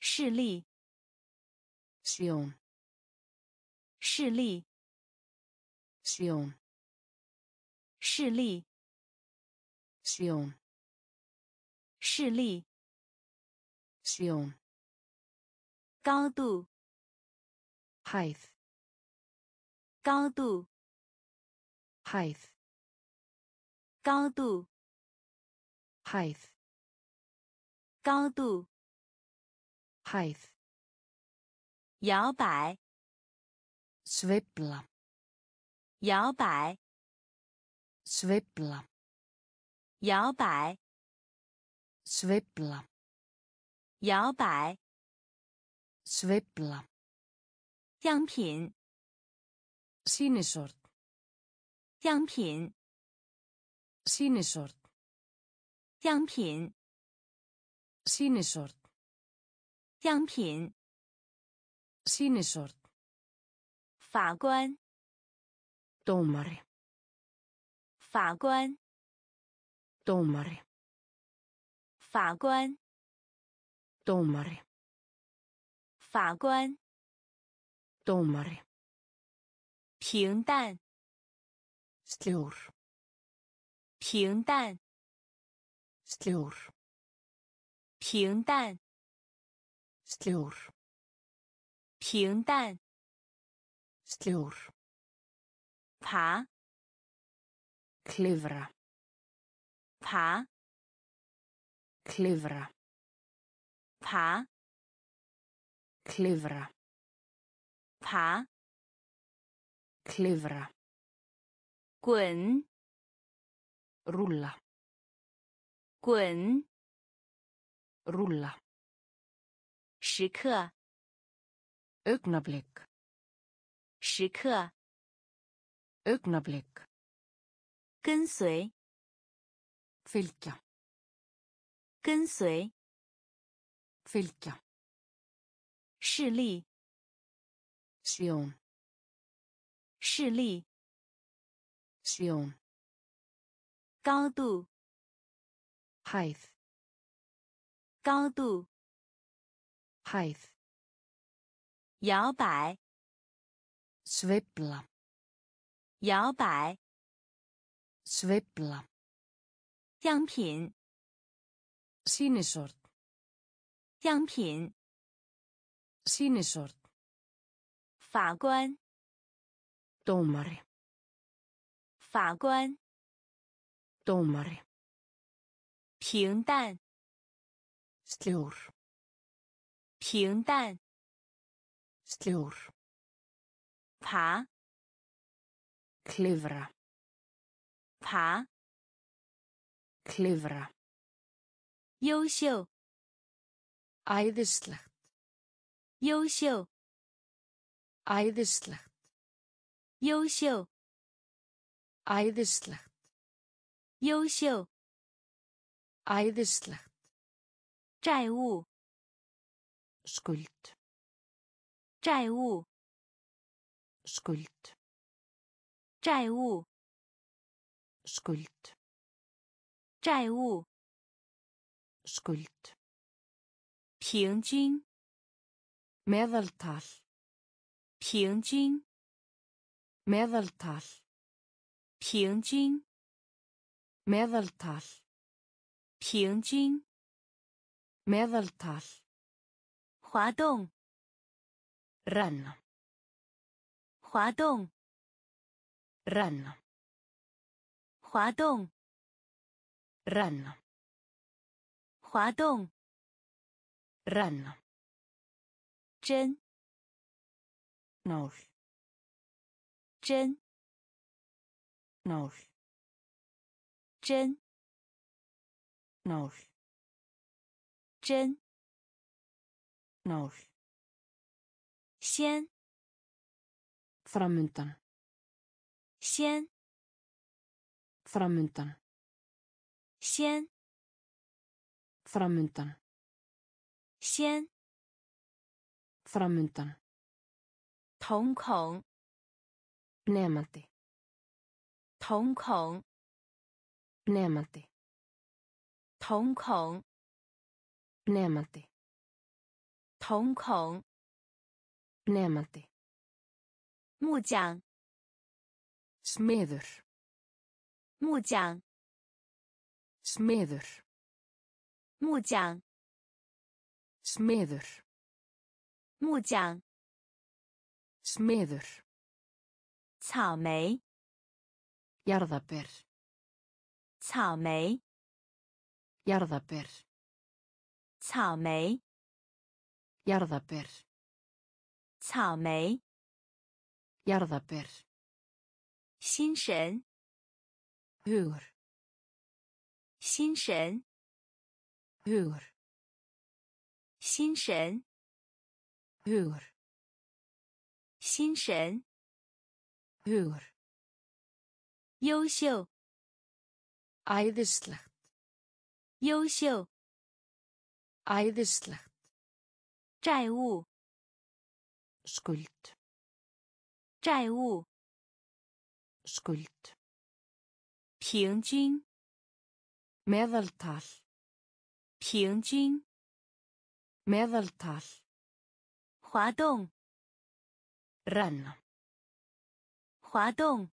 视力，Sjón. 视力，Sjón. 视力，Sjón. 视力，，sion，高度，，height，高度，，height，高度，，height，高度，，height，摇摆，，swipla，摇摆，Sveifla. 摇摆，Sveifla. 摇摆，Sveifla. 样品，Sýnisort. 样品，Sýnisort. 样品，Sýnisort. 样品，Sýnisort. 法官，Dómari. 法官，Dómari. 法官，domari 法官，domari 平淡，Sljór. 平淡，Sljór. 平淡，Sljór. 平淡，Sljór. 爬，Klifra. 爬，Klifra. 爬， Klifra. 爬， Klifra. 滚， Rúlla. 滚， Rúlla. 时刻， Augnablik. 时刻， Augnablik. 跟随， Fylgja. 跟随，Fylgja. 视力，Sjón. 视力，Sjón. 高度，Hæð. 高度，Hæð. 摇摆，Sveifla. 摇摆，Sveifla. 样品，Sýnisort. Yangpin. Sýnisort. Faguan. Dómari. Faguan. Dómari. Pingdan. Sljór. Pingdan. Sljór. Pa. Klifra. Pa. Klifra. 优秀， æðislegt, 优秀， æðislegt, 优秀， æðislegt, 优秀， æðislegt, 债务， skuld, 债务， skuld, 债务， skuld, 债务， skuld, 平均， meðaltal, 平均， meðaltal, 平均， meðaltal, 平均， meðaltal, 滑动， renna, 滑动， renna, 滑动， renna, 滑动，renna, 针，nál, 针，nál, 针，nál, 针，nál, 先，framundan, 先，framundan, 先，Framundan. Xén. Framundan. Tónkóng. Nefandi. Tónkóng. Nefandi. Tónkóng. Nefandi. Tónkóng. Nefandi. Múdján. Smiður. Múdján. Smiður. 木匠， smiður, 木匠， smiður, 草莓， jarðaber, 草莓， jarðaber, 草莓， jarðaber, 草莓， jarðaber, 心神， hugur, 心神， hugur. Xinsen hugur. Xinsen hugur. Jósjó Æðislegt. Jósjó Æðislegt. Drægu Skuld. Drægu Skuld. 平均 meðaltal. 平均， meðaltal, 滑动， renna, 滑动，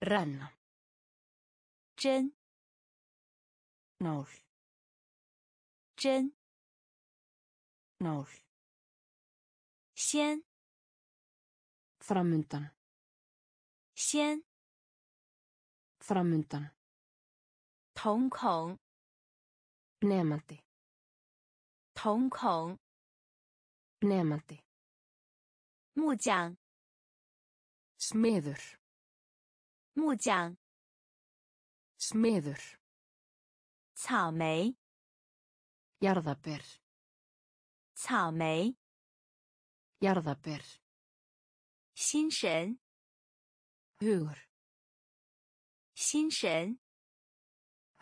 renna, 针， nál, 针， nál, 先， framundan, 先， framundan, 瞳孔， Nemandi. Tóng kóng. Nemandi. Mú jang. Smiður. Mú jang. Smiður. Cá mei. Jarðaber. Cá mei. Jarðaber. Xínshen. Hugur. Xínshen.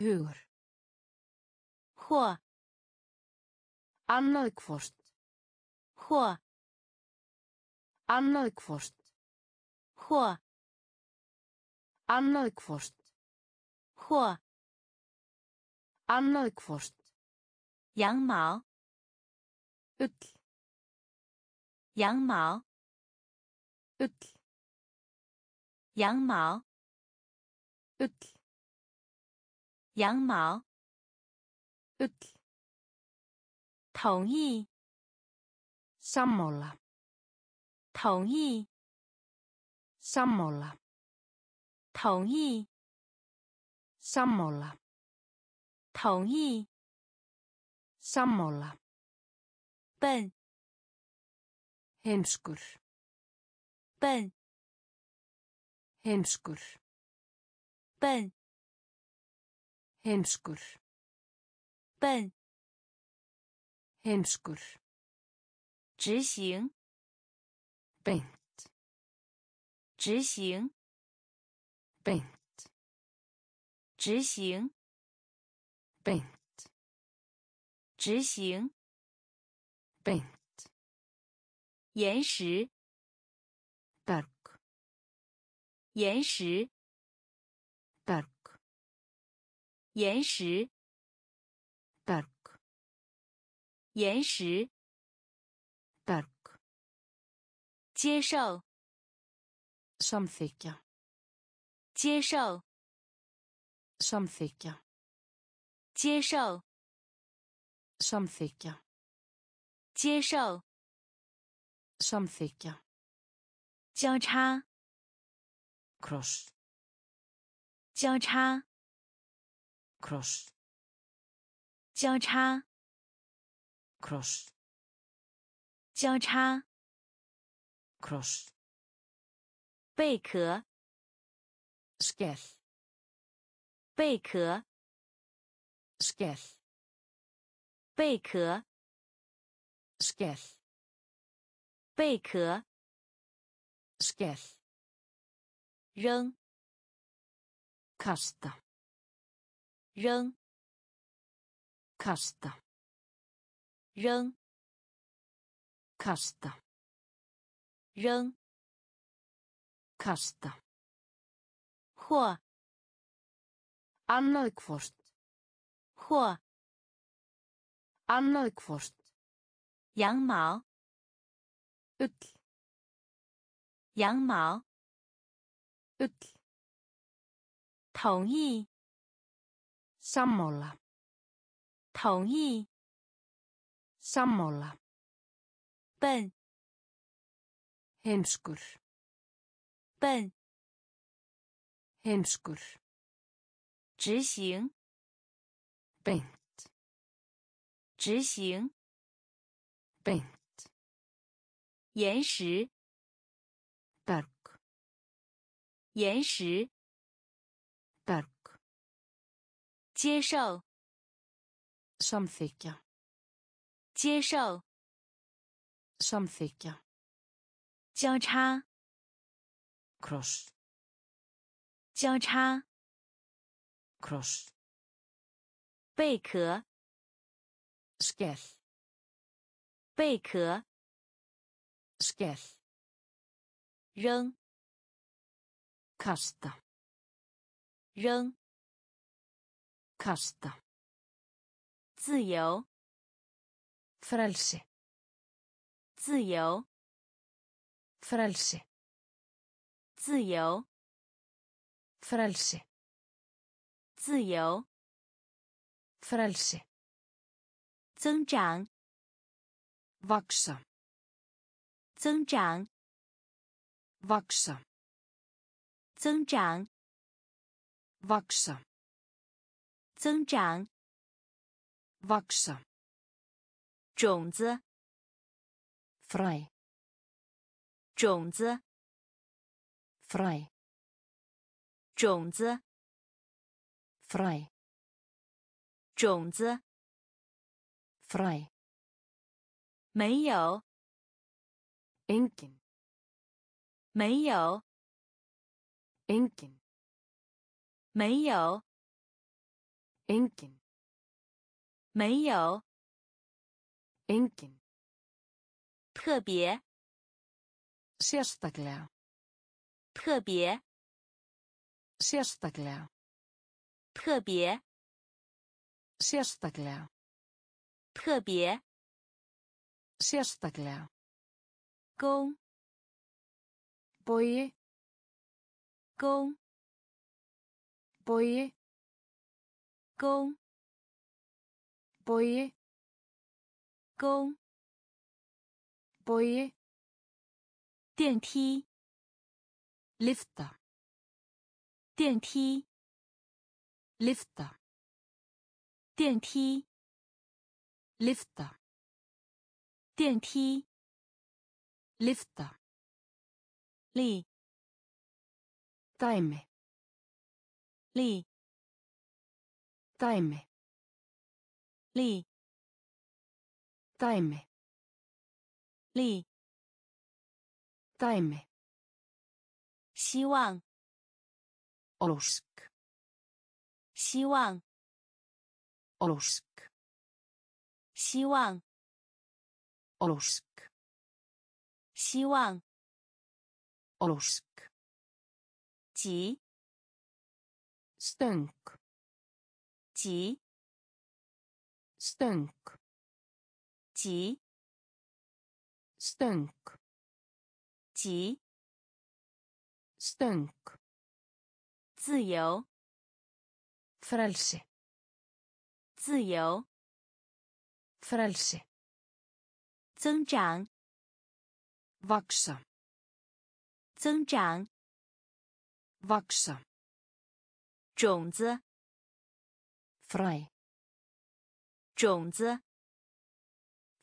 Hugur. 或， annað hvort, 或， annað hvort, 或， annað hvort, 或， annað hvort, 羊毛， ull, 羊毛， ull, 羊毛， ull, 羊毛， ull, 同意，sammála, 同意，sammála, 同意，sammála, 同意，sammála, 笨，heimskur, 笨，heimskur, 笨，heimskur, 笨，heimskur, 执行，beint, 执行，beint, 执行，beint, 执行，beint, 岩石，berg, 岩石，berg, 岩石，岩石，berg, 接受，samþykja, 接受，samþykja, 接受，samþykja, 接受，samþykja, 交叉，，cross，交叉，kross, 交叉，，cross，交叉，，cross，贝壳，skell, 贝壳，skell, 贝壳，skell, 贝壳，skell, 扔，kasta, 扔，Kasta. Røn. Kasta. Røn. Kasta. Hva. Annað hvort. Hva. Annað hvort. Yangmao. Ull. Yangmao. Ull. 同意。sammála 同意，sammála, 笨，heimskur, 笨，heimskur, 执行，beint, 执行，beint, 岩石，berg, 岩石，berg, 接受，samþykja, 接受， samþykja, 交叉， kross, 交叉， kross, 贝壳， skell, 贝壳， skell, 扔， kasta, 扔， kasta, 自由，frelsi, 自由，frelsi, 自由，frelsi, 自由，frelsi, 增长，vaksa, 增长，vaksa, 增长，vaksa, 增长，vaksa, 种子，fræ, 种子，fræ, 种子，fræ, 种子，fræ, 没有，engin, 没有，engin, 没有，engin, 没有，engin, 特别，sérstaklega, 特别，sérstaklega, 特别，sérstaklega, 特别，sérstaklega, 公，bogi, 公，bogi, 弓，bogi, 弓，bogi, 电梯，，lifter，电梯，，lifter，电梯，，lifter，电梯，dæmi, Li. Dæmi. Li. Dæmi. Xívang. Ósk. Xívang. Ósk. Xívang. Ósk. Xívang. Ósk. Jí. Stöng. Jí. Stöng. 急， Stöng. 急， Stöng. 自由， Frelsi. 自由， Frelsi. 增长， Vaksa. 增长， Vaksa. 种子， Fræ. 种子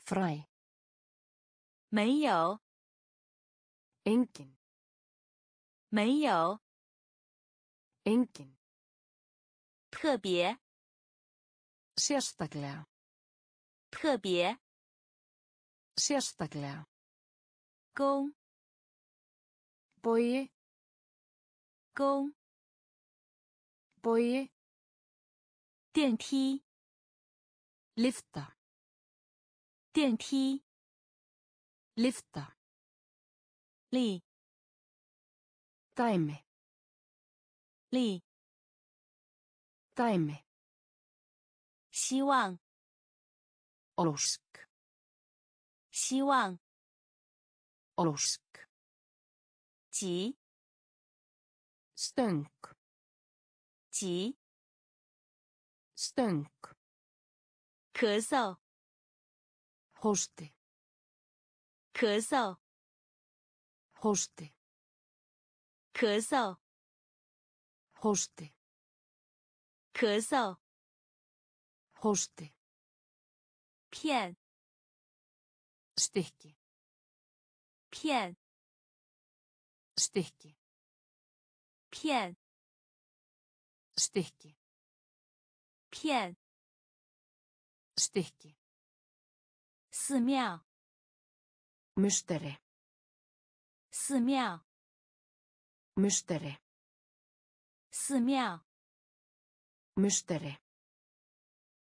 ，，frei，没有，Engin. 没有，Engin. 特别，Sérstaklega. 特别，Sérstaklega. 弓，Bogi. 弓，Bogi. 电梯，Lyfta. 电梯， Lyfta. 力， Dæmi. 力， Dæmi. 希望， Ósk. 希望， Ósk. 急， Stöng. 急， Stöng. 咳嗽， Hósti. 咳嗽， Hósti. 咳嗽， Hósti. 咳嗽， Hósti. 片， Stykki. 片， Stykki. 片， Stykki. 片， Stykki. Sumjá. Musteri. Sumjá. Musteri. Sumjá. Musteri.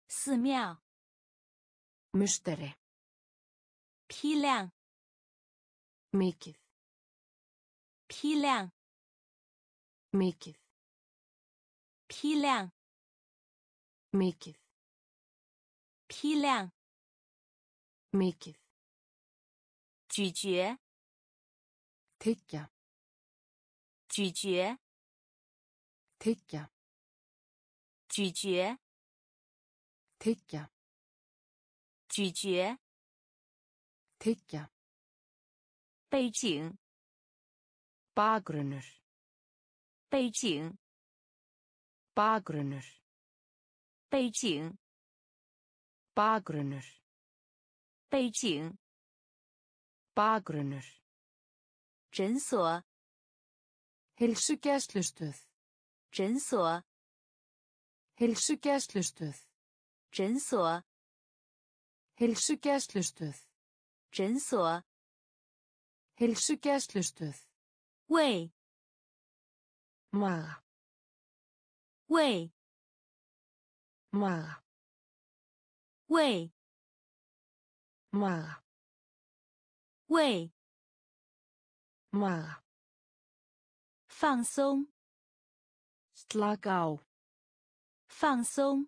Sumjá. Musteri. Pílang. Mikið. Pílang. Mikið. Pílang. Mikið. 批量， Mikið. 咀嚼， Tyggja. 咀嚼， Tyggja. 咀嚼， Tyggja. 咀嚼， Tyggja. 背景， Bakgrunnur. 背景， Bakgrunnur. 背景， Bakgrunnur. Beijing. Bakgrunnur. Jensor. Hilsu gæstlustöð. Jensor. Hilsu gæstlustöð. Jensor. Hilsu gæstlustöð. Jensor. Hilsu gæstlustöð. Wei. Maga. Wei. Maga. 胃，Maga. 胃，Maga. 放松，Slaka á. 放松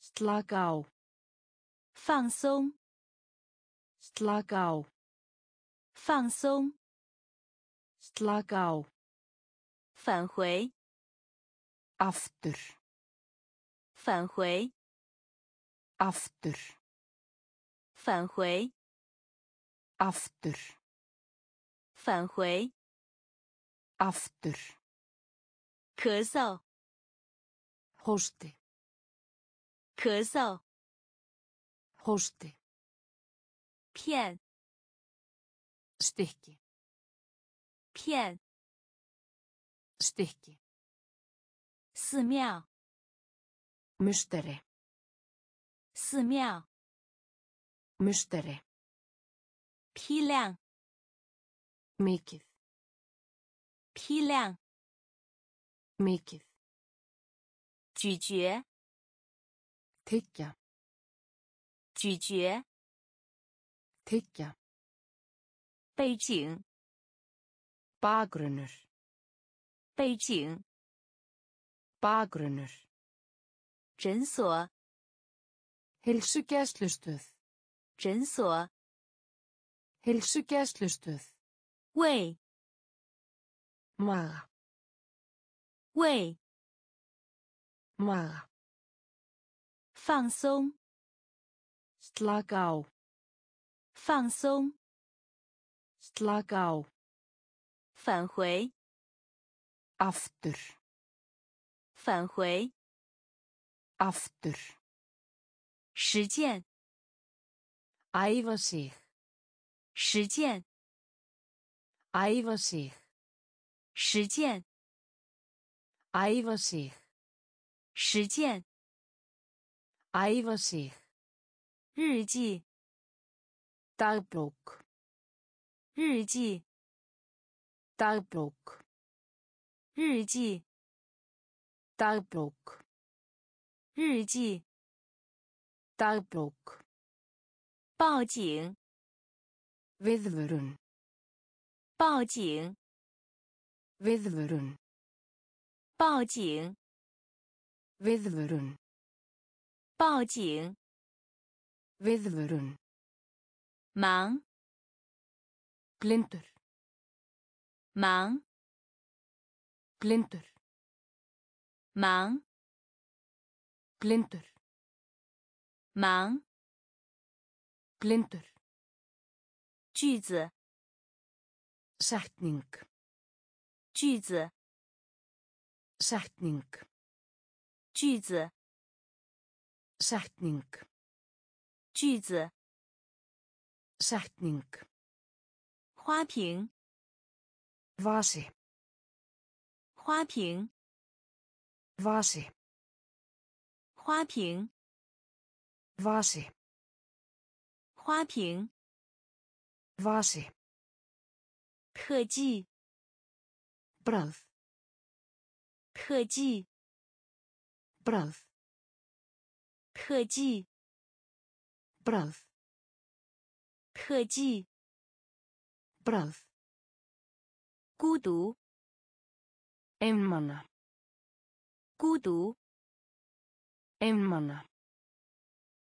，Slaka á. 放松，Slaka á. 放松，Slaka á. 返回，，after 返回，Aftur. 返回， Aftur. 返回， Aftur. 咳嗽， Hósti. 咳嗽， Hósti. 片， Stykki. 片， Stykki. 寺庙， Musteri. 寺庙， musteri, 批量， mikið, 批量， mikið, 咀嚼， tyggja, 咀嚼， tyggja, 背景， bakgrunnur, 背景， bakgrunnur, 诊所， heilsugæslustöð, 诊所， heilsugæslustöð, 胃， maga, 胃， maga, 放松， slaka á, 放松， slaka á, 返回， aftur, 返回， aftur, 实践，Aiva sich 实践，Aiva sich 实践，Aiva sich 实践，Aiva sich 日记，，Dagbok 日记，，Dagbok 日记，，Dagbok 日记，Dagbók. Báðjing. Viðvörun. Báðjing. Viðvörun. Báðjing. Viðvörun. Báðjing. Viðvörun. Mang. Plinter. Mang. Plinter. Mang. Plinter. 忙，blindur, 句子，setning, 句子，setning, 句子，setning, 句子，setning, 花瓶，，vase，花瓶，，vase，花瓶，vasi, 花瓶，vasi, 特技，bragð, 特技，bragð, 特技，bragð, 特技，bragð, 孤独，einmana, 孤独，einmana,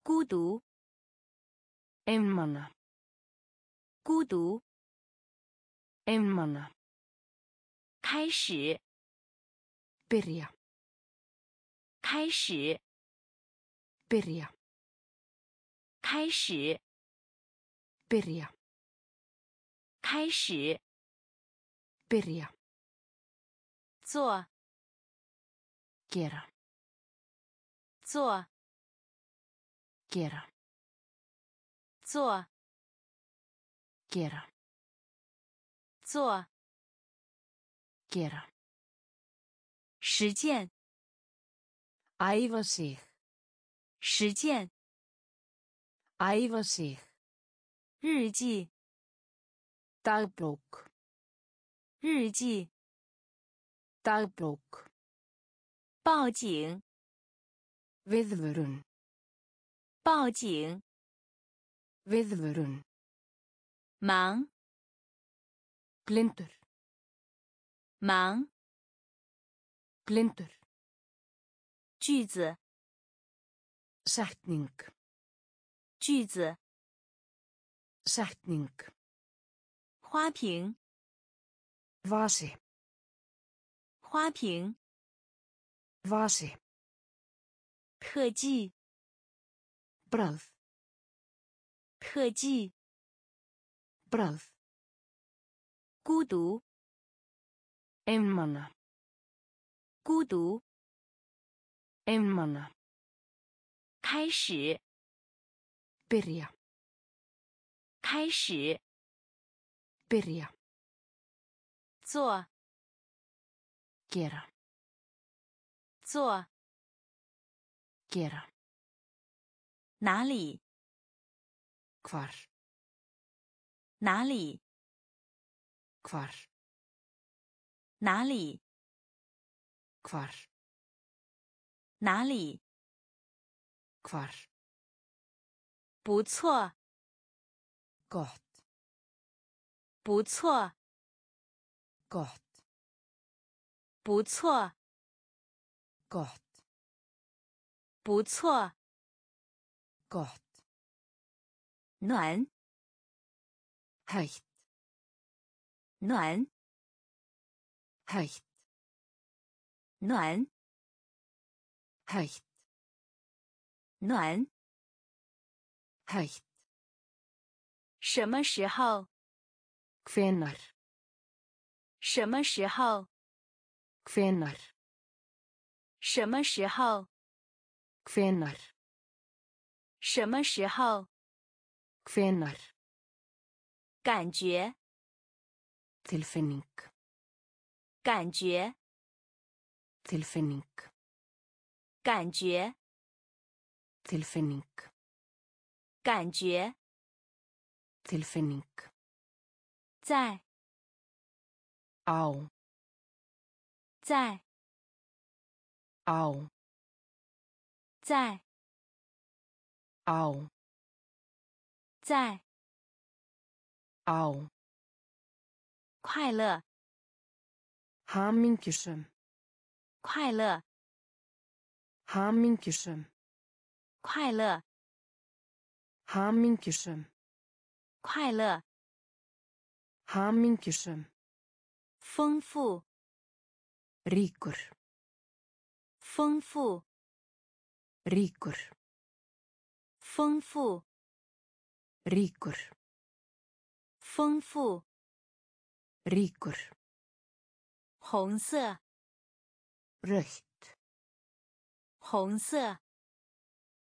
孤独，einmana, 孤独，einmana, 开始，byrja, 开始，byrja, 开始，byrja, 开始，byrja, 做，gera, 做，gera, 做，gera, 做，gera, 实践 sig. 实践 sig. 日记，dagbók, 日记，dagbók, 报警，viðvörun, 报警，viðvörun, 忙，blindur, 忙，blindur, 句子，setning, 句子，setning, 花瓶，vasi, 花瓶，vasi, 特技，bragð, 特技，bragð, 孤独，einmana, 孤独，einmana, 开始，byrja, 开始，byrja, 做，gera, 做，gera, 哪里？hvar, 哪里？hvar, 哪里？hvar, 哪里？hvar, 不错，gott, 不错，gott, 不错，gott, 不错。gott, 暖， heitt, 暖， heitt, 暖， heitt, 暖。 heitt, 什么时候？ hvenar, 什么时候？ hvenar, 什么时候？ hvenar, 什么时候？hvenar, 感觉，tilfinning, 感觉，tilfinning, 感觉，tilfinning, 感觉，tilfinning, 在，á, 在，á, 在，á, 在， á, 快乐， hamingjusum, 快乐， hamingjusum, 快乐， hamingjusum, 快乐， hamingjusum, 丰富， ríkur, 丰富， ríkur, 丰富，，rikur，丰富，，rikur，红色，rautt, 红色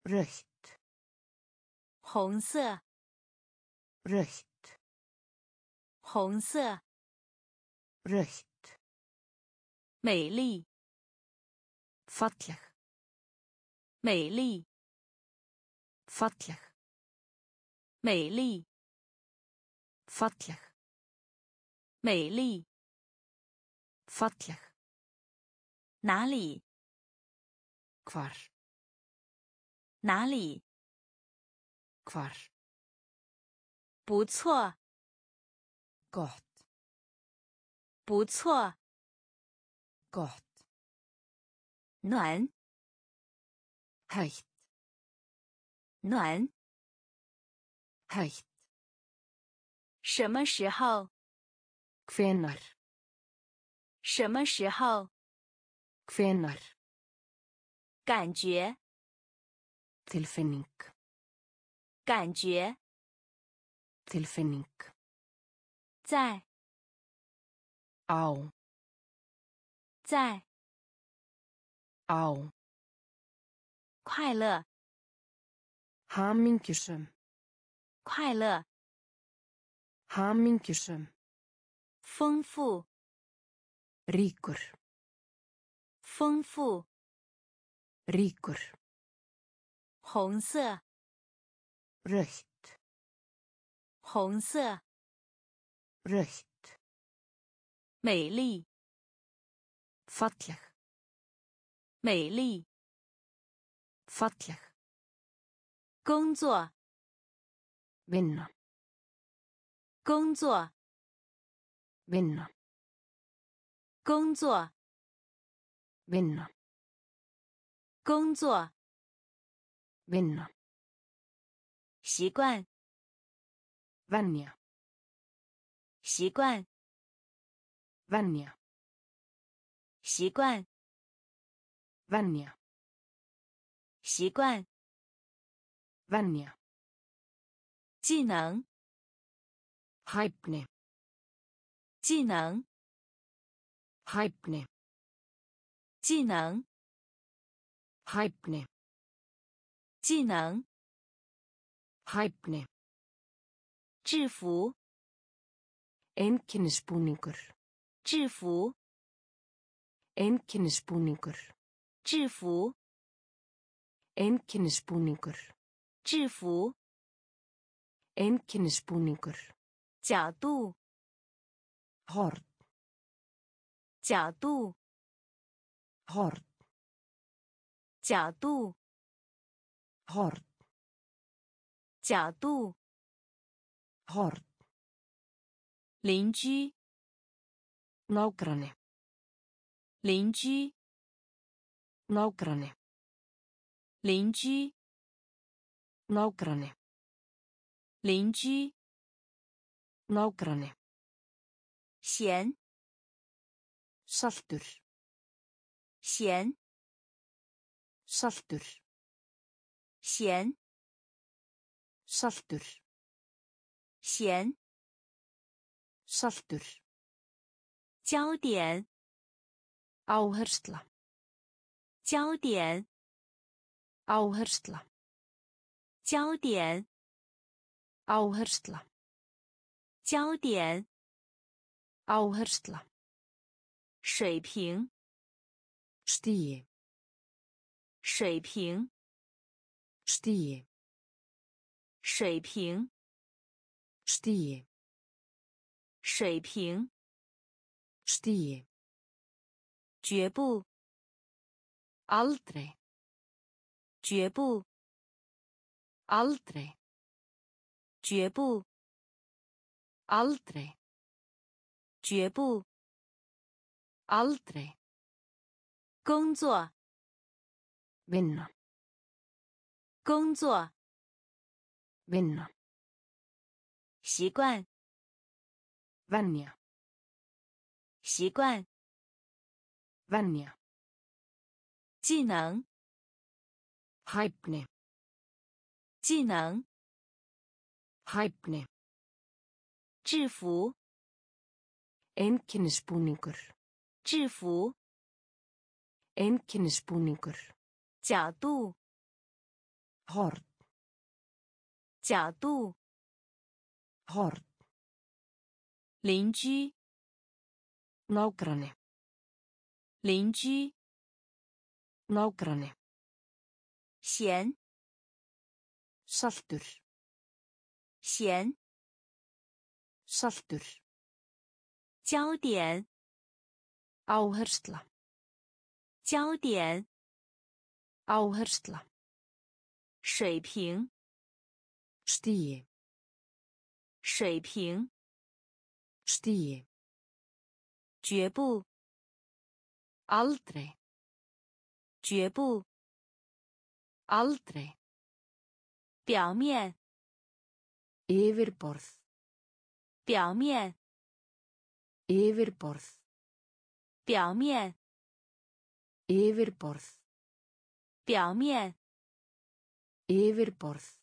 ，rautt, 红色，rautt, 红色，rautt, 美丽，falleg, 美丽，falleg, 美丽，falleg, 美丽，falleg, 哪里？hvar, 哪里？hvar, 不错，gott, 不错，gott, 暖，heitt, 暖。heitt, 什么时候什么时候感觉，tilfinning, 感觉，tilfinning, 在，á, 在，á, 快乐，hamingjusum, 快乐， hamingjusum, 丰富， ríkur, 丰富， ríkur, 红色， rautt, 红色， rautt, 美丽， falleg, 美丽， falleg, 工作，vinna, 工作，vinna, 工作，vinna, 工作，vinna, 习惯，venja, 习惯，venja, 习惯，venja, 习惯，venja, 技能，hæfni, 技能，hæfni, 技能，hæfni, 技能，hæfni, 制服，einkennisbúningur, 制服，einkennisbúningur, 制服，einkennisbúningur, 制服， Einkennisbúningur. 角度， Horn. 角度， Horn. 角度， Horn. 角度， Horn. 邻居， Nágranni. 邻居， Nágranni. 邻居， Nágranni. 邻居， Nágranni. 咸， Saltur. 咸， Saltur. 咸， Saltur. 咸， Saltur. 焦点， Áhersla. 焦点， Áhersla. 焦点，Áhersla. 焦点，Áhersla. 水平，Stigi. 水平，Stigi. 水平，Stigi. 水平，Stigi. 绝不，Aldrei. 绝不，Aldrei. 绝不，Aldrei. 绝不，Aldrei. 工作，Vinna. 工作，Vinna. 习惯，Venja. 习惯，Venja. 技能，Hæfni. 技能，Hæfni. 制服，Einkennisbúningur. 制服，Einkennisbúningur. 角度，Horn. 角度，Horn. 邻居，Nágranni. 邻居，Nágranni. 咸，Saltur. 咸， Saltur. 焦点， Áhersla. 焦点， Áhersla. 水平， Stigi. 水平， Stigi. 绝不， Aldrei. 绝不， Aldrei. 表面，Yfirborð. 表面，Yfirborð. 表面，Yfirborð. 表面，Yfirborð.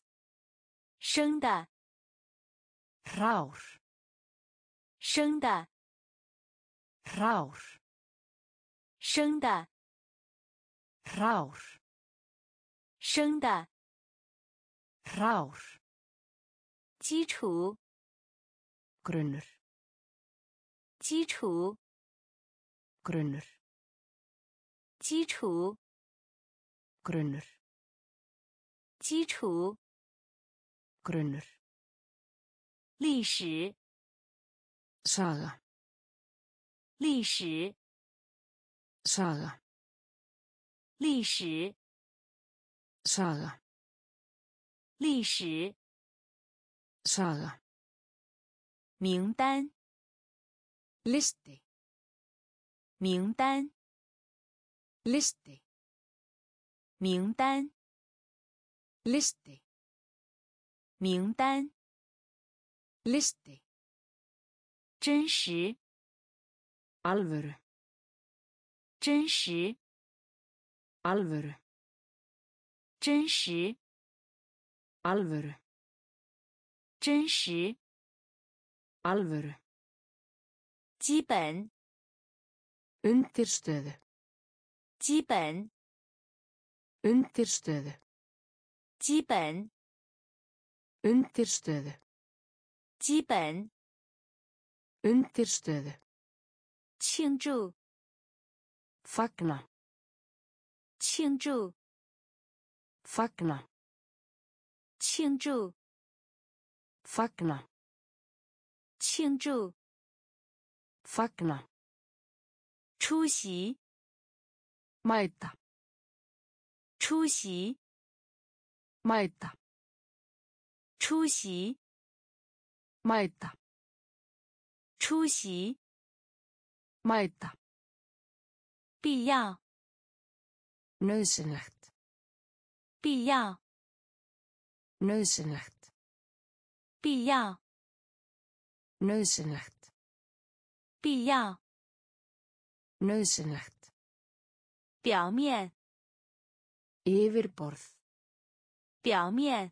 生的，Hrár. 生的，Hrár. 生的，Hrár. 生的，Hrár. 基础， Grunnur. 基础， Grunnur. 基础， Grunnur. 基础， Grunnur. 历史， Saga. 历史， Saga. 历史， Saga. 历史，Saga. 名单，Listi. 名单，Listi. 名单，Listi. 名单，Listi. 真实，Alvöru. 真实，Alvöru. 真实，Alvöru. 真实， Alvöru. 基本， Undirstöðu. 基本， Undirstöðu. 基本， Undirstöðu. 基本， Undirstöðu. 庆祝， Fagna. 庆祝， Fagna. 庆祝，fagna, 庆祝，fagna, 出席，mæta, 出席，mæta, 出席，mæta, 出席，mæta, 必要，nauðsynlegt, 必要，Nauðsynlegt. Bíjá. Nauðsynlegt. Bíjá. Nauðsynlegt. Bjámið. Yfirborð. Bjámið.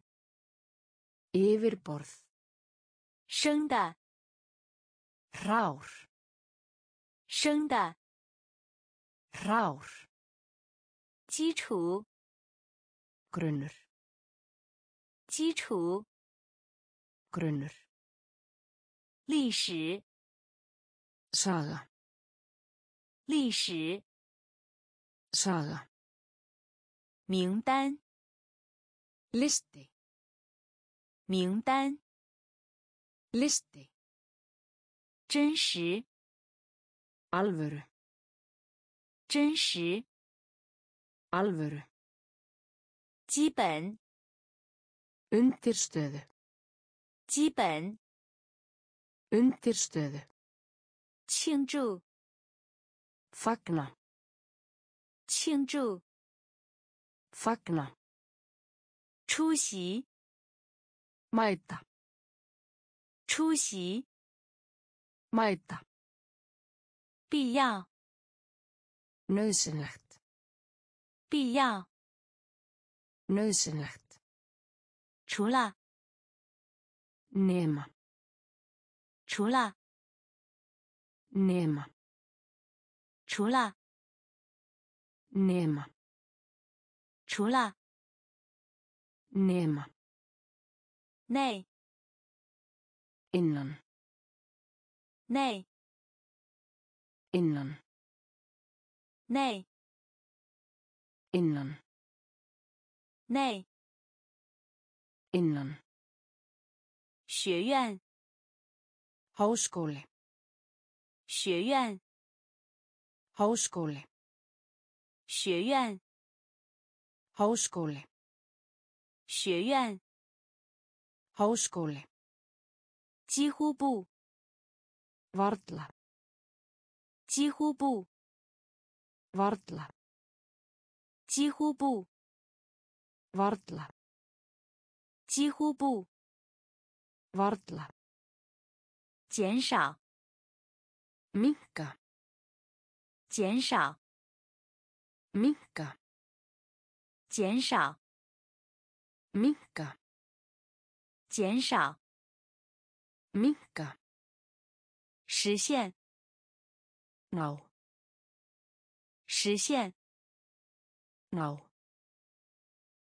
Yfirborð. Sjöngda. Rár. Sjöngda. Rár. 基础。Grunnur. 基础，grunnur, 历史，saga, 历史，saga, 名单，listi, 名单，listi, 真实，alvöru, 真实，alvöru, 基本，Undirstöðu. Jibben. Undirstöðu. Qingzhu. Fagna. Qingzhu. Fagna. Chúxí. Mæta. Chúxí. Mæta. Bíjá. Nöðsynlegt. Bíjá. Nöðsynlegt. 除了，nema, 除了，nema, 除了，nema, 除了，nema, 内，innan, 内，innan, 内，innan, 内，innan, 学院， háskóli, 学院， háskóli, 学院， háskóli, 学院， háskóli, 几乎不， varla, 几乎不， varla, 几乎不， varla, 几乎不，varla, 减少，minka, 减少，minka, 减少，minka, 减少，minka, 实现，No，实现，No，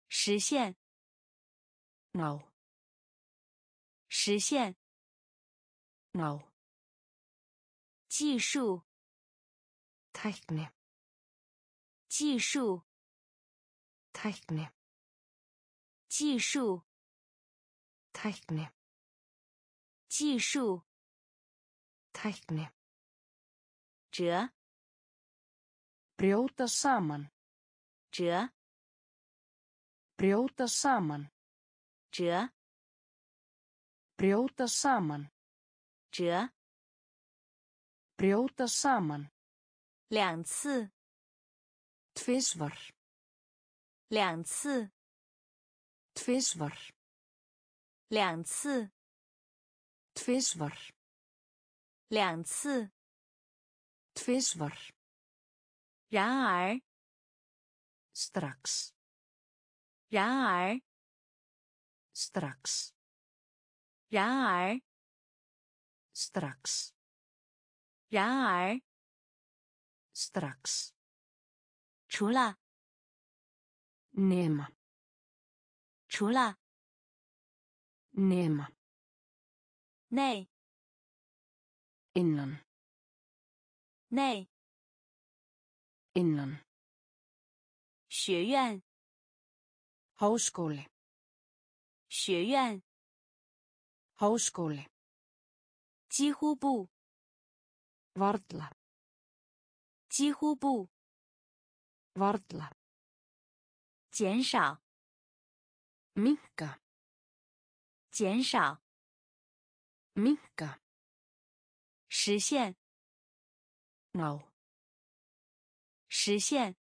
实现，ná, 实现，ná, 技术，tækni, 技术，tækni, 技术，tækni, 技术，tækni, 折，brjóta saman, 折，brjóta saman, 折，brjóta saman, 折，brjóta saman, 两次，tvisvar, 两次，tvisvar, 两次，tvisvar, 两次。tvisvar, 然而，strax, 然而，strax, 然而，strax, 然而，strax, 除了，nema, 除了，nema, 内，innan, 内，innan, 学院，háskóli, 学院，Háskóli. 几乎不，Varla. 几乎不，Varla. 减少，Minka. 减少，Minka. 实现，Ná. 实现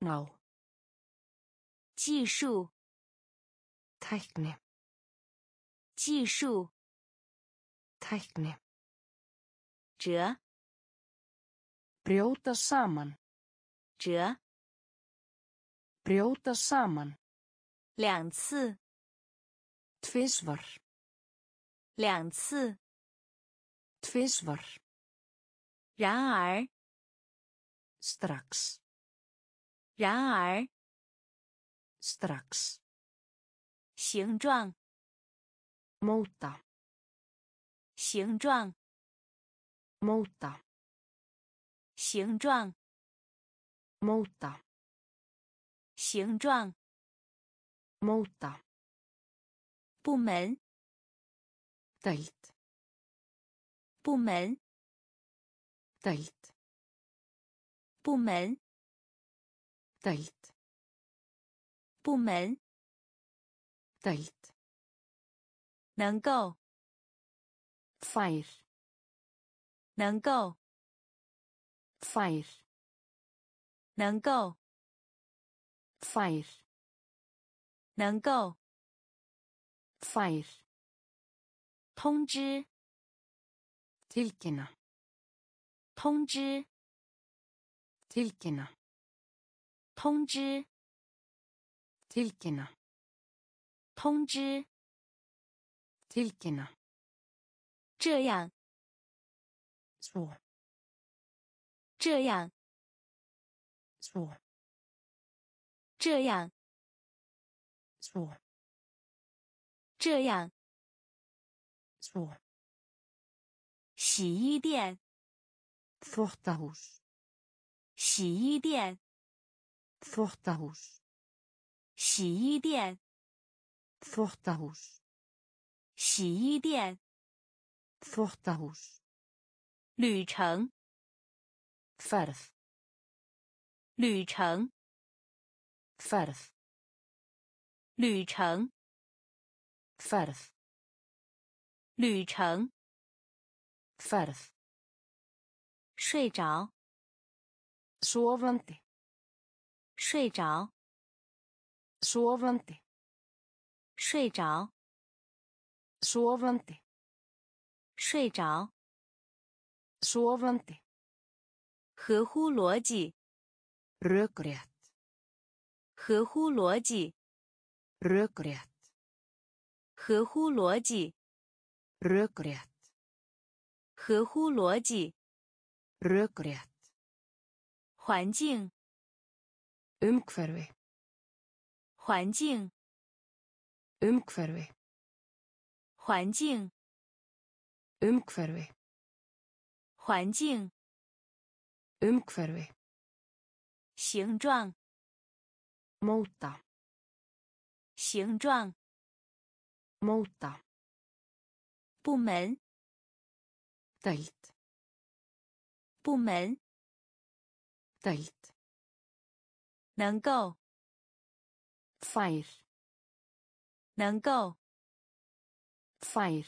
，Ná. 技术，Tækni. 技术， Tækni. 折， Brjóta saman. 折， Brjóta saman. 两次， Tvisvar. 两次， Tvisvar. 然而， Strax. 然而， Strax. 形状，Móta. 形状，Móta. 形状，Móta. 形状，Móta. 部门，Deild. 部门，Deild. 部门，Deild. 部门，Deild. 能够， Fær. 能够， Fær. 能够， Fær. 能够， Fær. 通知， Tilkynna. 通知， Tilkynna. 通知， Tilkynna. 通知，Tilkynna. 这样.这样.这样.这样.洗衣店，Þvottahús. 洗衣店，Þvottahús. 洗衣店，Þvottahús. 洗衣店，Þvottahús. 旅程，Ferð. 旅程，Ferð. 旅程，Ferð. 旅程，Ferð. 睡着，Sofandi. 睡着，Sofandi. 睡着，sovandi 睡着，sovandi 合乎逻辑，Rökrétt. 合乎逻辑，Rökrétt. 合乎逻辑，Rökrétt. 合乎逻辑，Rökrétt. 环境，Umhverfi. 环境，Umhverfi. 环境， Umhverfi. 环境， Umhverfi. 形状， Móta. 形状， Móta. 部门， Deild. 部门， Deild. 能够， Fær. 能够，Fær.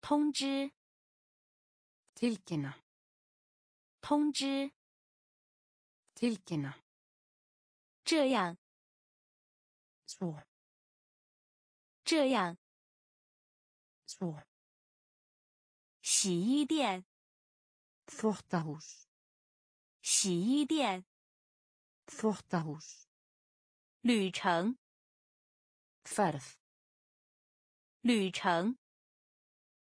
通知，Tilkynna. 通知，Tilkynna. 这样，Svo. 这样，Svo. 洗衣店，Þvottahús. 洗衣店，Þvottahús. 旅程，Ferð. 旅程，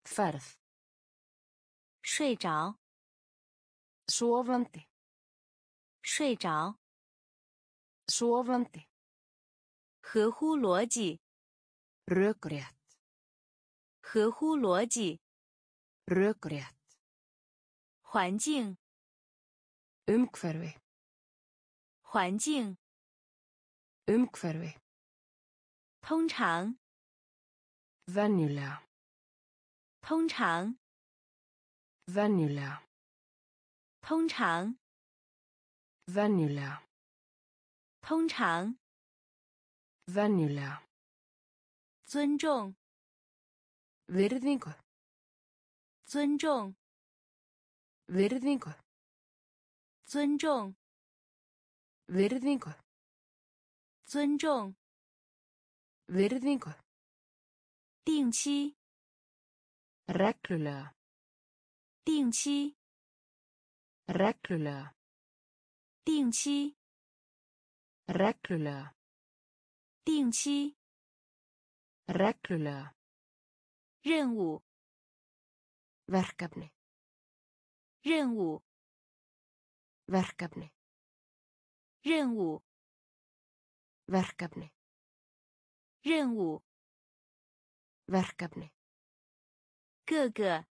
Ferð. 睡着， Sofandi. 睡着， Sofandi. 合乎逻辑， Rökrétt. 合乎逻辑， Rökrétt. 环境， Umhverfi. 环境， Umhverfi. 通常，venjulega, 通常，venjulega, 通常，venjulega, 通常，venjulega, 尊重，virðingu, 尊重，virðingu, 尊重，virðingu, 尊重，virðingu, 定期， reglulega, 定期， reglulega, 定期， reglulega, 定期， reglulega, 任务， verkefni, 任务， verkefni, 任务， verkefni, 任务， verkefni, 各个，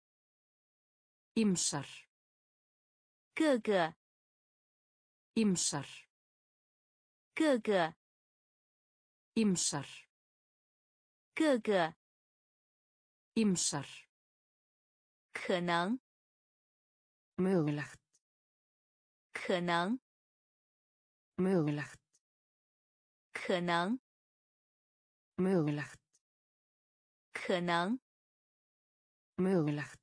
ymsar, 各个， ymsar, 各个， ymsar, 各个， ymsar, 可能， mögulegt, 可能， mögulegt, 可能， Mögulegt, 可能，mögulegt,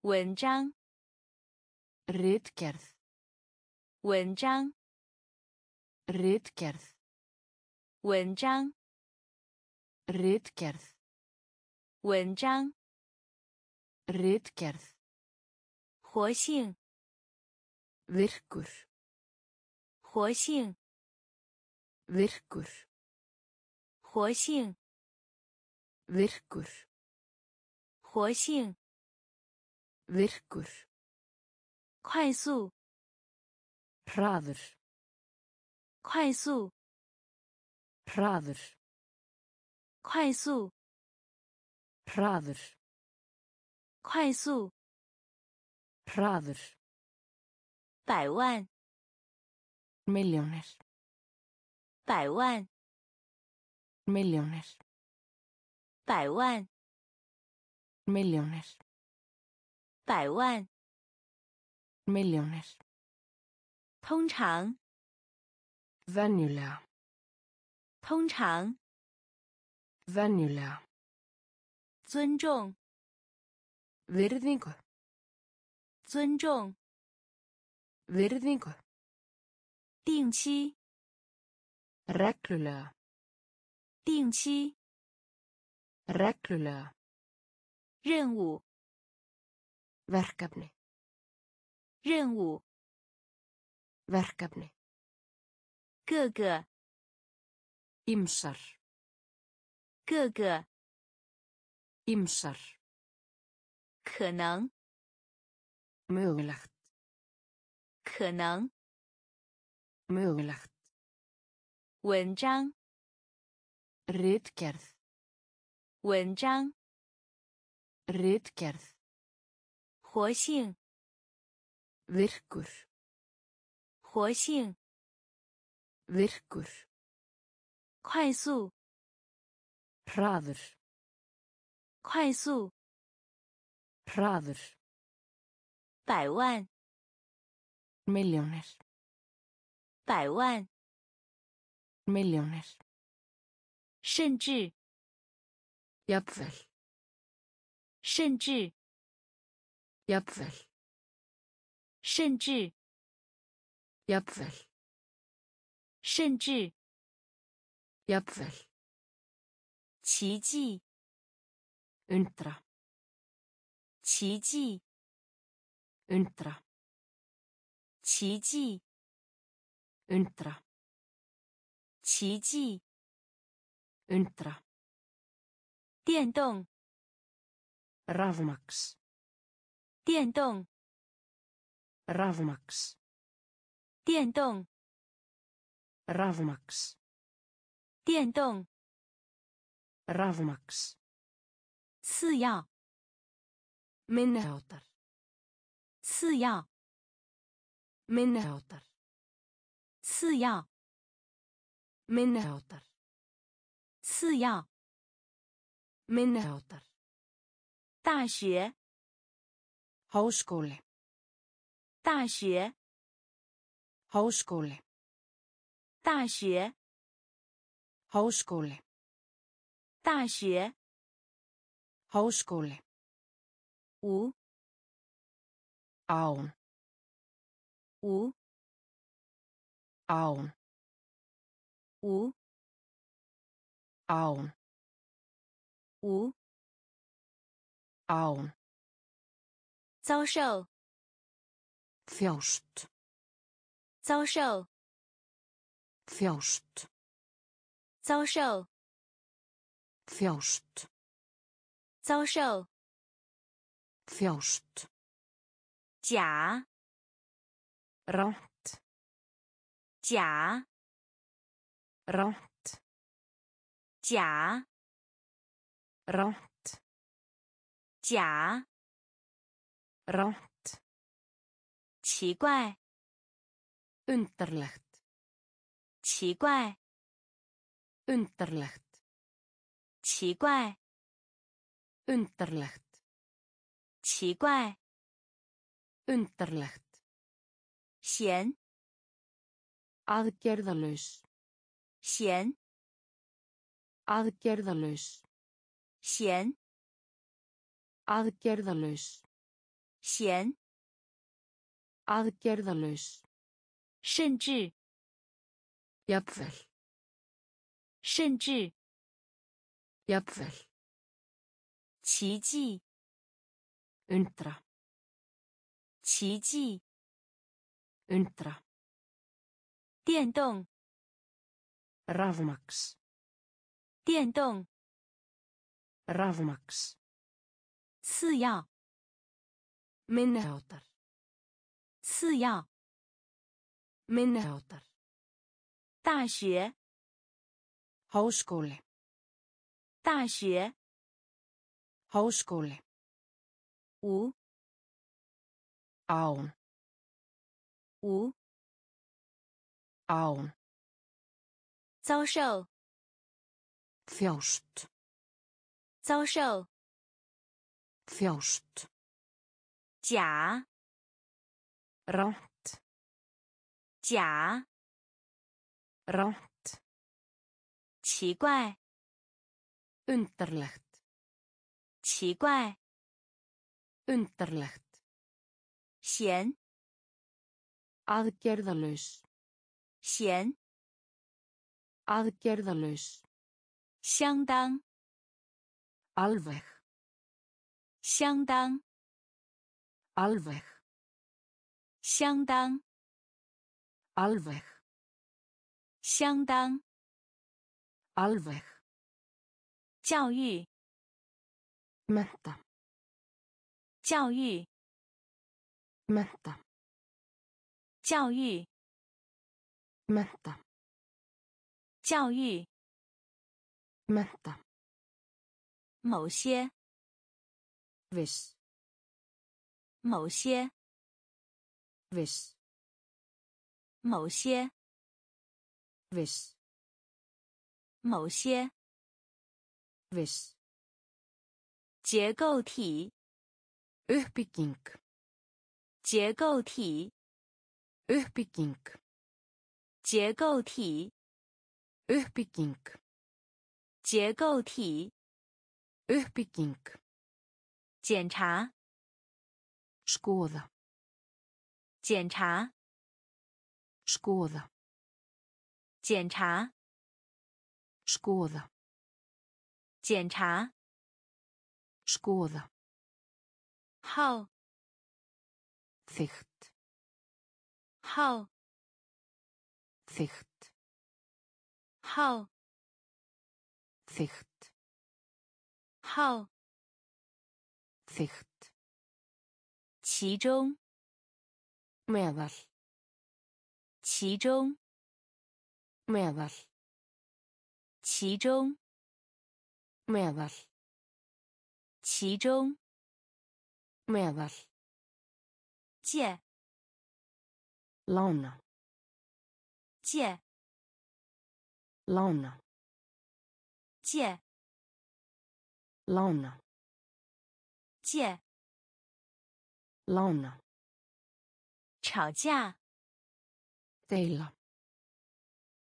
文章，ritgerð, 文章，ritgerð, 文章，ritgerð, 文章，ritgerð, 活性，virkur, 活性，virkur, 活性， virkur, 活性， virkur, 快速， hraður, 快速， hraður, 快速， hraður, 快速， hraður, 百万， milljónir, 百万， Milljónir, 百万，milljónir, 百万，milljónir, 通常，venjulega, 通常，venjulega, 尊重，virðingu, 尊重，virðingu, 定期，reglulega, 定期，reglulega, 任务，verkefni, 任务，verkefni, 各个，ymsar, 各个，ymsar, 可能，mögulegt, 可能，mögulegt, 文章，Ritgerð. Wenzhang. Ritgerð. Huoxing. Virkur. Huoxing. Virkur. Kvæsu. Hraður. Kvæsu. Hraður. Bævan. Miljónir. Bævan. Miljónir. 甚至，jafnvel, 甚至，jafnvel, 甚至，jafnvel, 甚至，jafnvel, 奇迹，undra, 奇迹，undra, 奇迹，undra, 奇迹，undra, 电动， rafmaks, 电动， rafmaks, 电动， rafmaks, 电动， rafmaks, 次要， minniháttar, 次要， minniháttar, 次要， minniháttar, 次要，minniháttar 大学，háskóli 大学，háskóli 大学，háskóli 大学，háskóli 无，án 无，án 无，án Ú án Zá sjó Þjást. Zá sjó Þjást. Zá sjó Þjást. Zá sjó Þjást. Gjá Ránt. Gjá Ránt. 假， ránt 假， ránt 奇怪， undarlegt 奇怪， undarlegt 奇怪， undarlegt 奇怪， undarlegt 闲， aðgerðalaus 闲， Aðgerðalaus. Xén. Aðgerðalaus. Xén. Aðgerðalaus. Shenji. Jafnvel. Shenji. Jafnvel. Qiji. Undra. Qiji. Undra. 电动。Ravmax. 电动，rafmaks 次要，minniháttar 次要，minniháttar 大学，háskóli 大学，háskóli 无，án 无，án 遭受，Þjást. Záshou. Þjást. Djá. Ránt. Djá. Ránt. Kíkvæ. Undarlegt. Kíkvæ. Undarlegt. Sjén. Aðgerðalus. Sjén. Aðgerðalus. 相当，alveg 相当，alveg 相当，alveg 相当，alveg 教育，menta 教育，menta 教育，menta 教育，menta 某些，viss 某些，viss 某些，viss 某些，viss 结构体，uppbygging 结构体，uppbygging 结构体，uppbygging 结构体，uppbygging 检查，skoða 检查，skoða 检查，skoða 检查，skoða 号，þygt 号，þygt 号，Þygt. Há. Þygt. Qijón. Meðal. Qijón. Meðal. Qijón. Meðal. Qijón. Meðal. Jé. Lána. Jé. Lána. 借，lána, 借，lána, 吵架，deila,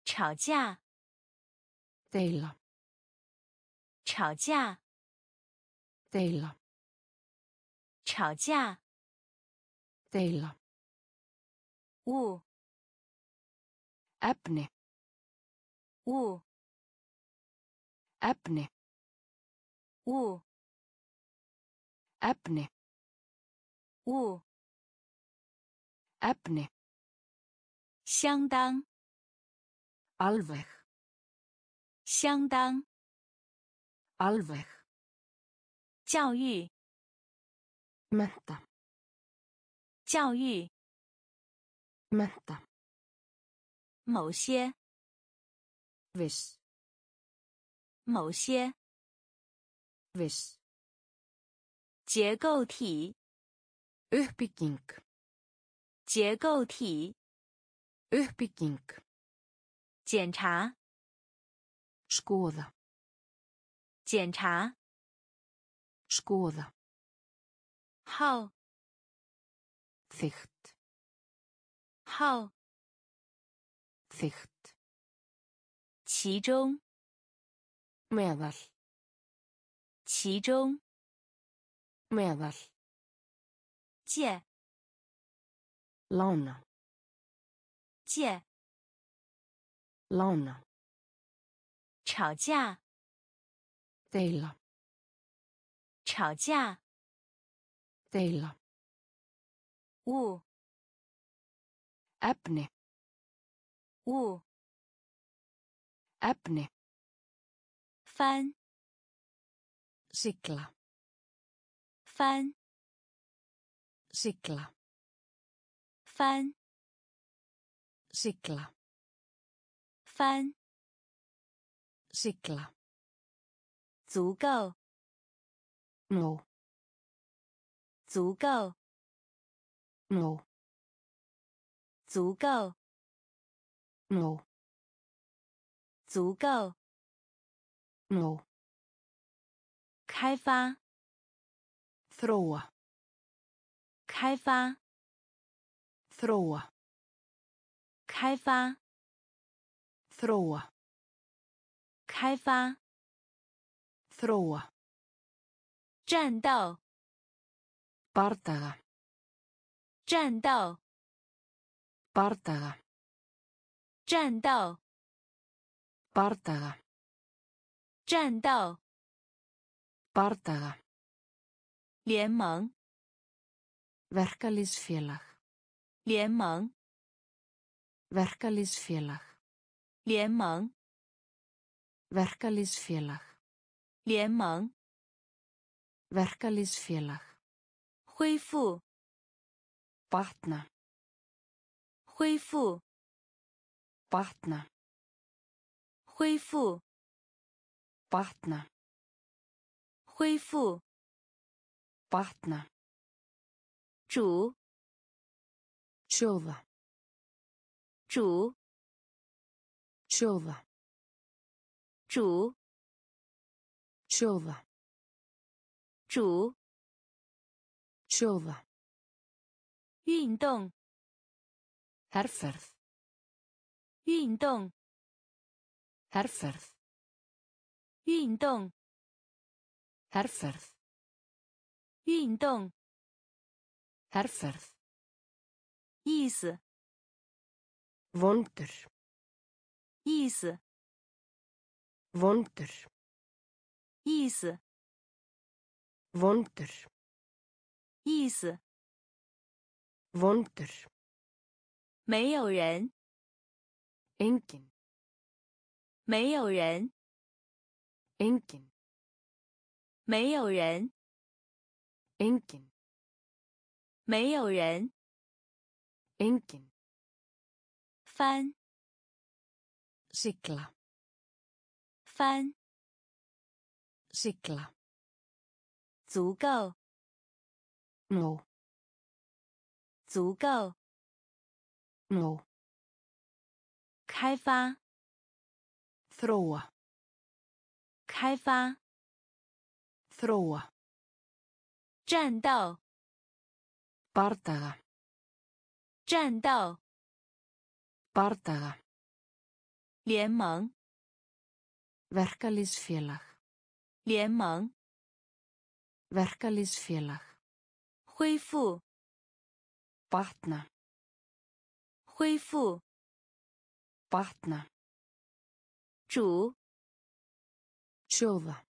吵架，deila, 吵架，deila, 吵架物，efni, U.，efni, U.，efni, 相当，alveg, 相当，alveg, 教育，menta, 教育，menta, 某些，viss, 某些，viss, 结构体，uppbygging, 结构体，uppbygging, 检查，Skoda 检查，skoða, 号，þykkt, 号，þykkt, 其中，meðal, 其中，meðal, 借，lána, 借，lána, 吵架，deila, 吵架，deila, 物，efni, 物，efni, 翻，sigla, 翻，sigla, 翻，sigla, 翻，sigla, 足够，no, 足够，no, 足够，no, 足够，no, 开发，þróa, 开发，þróa, 开发，þróa, 开发，þróa, 战斗，Partaga. 战斗。Partaga. 战斗，bardaga, 战斗， bardaga, 联盟， verkalýðsfélag, 联盟， verkalýðsfélag, 联盟， verkalýðsfélag, 联盟， verkalýðsfélag, 恢复， batna, 恢复， batna, 恢复， Batna, 恢复，batna, 主，sjóða, 主，sjóða, 主，sjóða, 主，sjóða, 运动，herferð, 运动，herferð, 运动，herferð, 运动，herferð, 意思，vondur, 意思，vondur, 意思，vondur, 意思，vondur, 没有人，engin, 没有人，engin, 没有人，engin, 没有人，engin, 翻，sigla, 翻，sigla, 足够，no, 足够，no, 开发，þróa, 开发，þróa, 战斗，bardaga, 战斗，bardaga, 联盟，verkalýðsfélag, 联盟，verkalýðsfélag, 恢复，batna, 恢复，batna, 主，sjóða,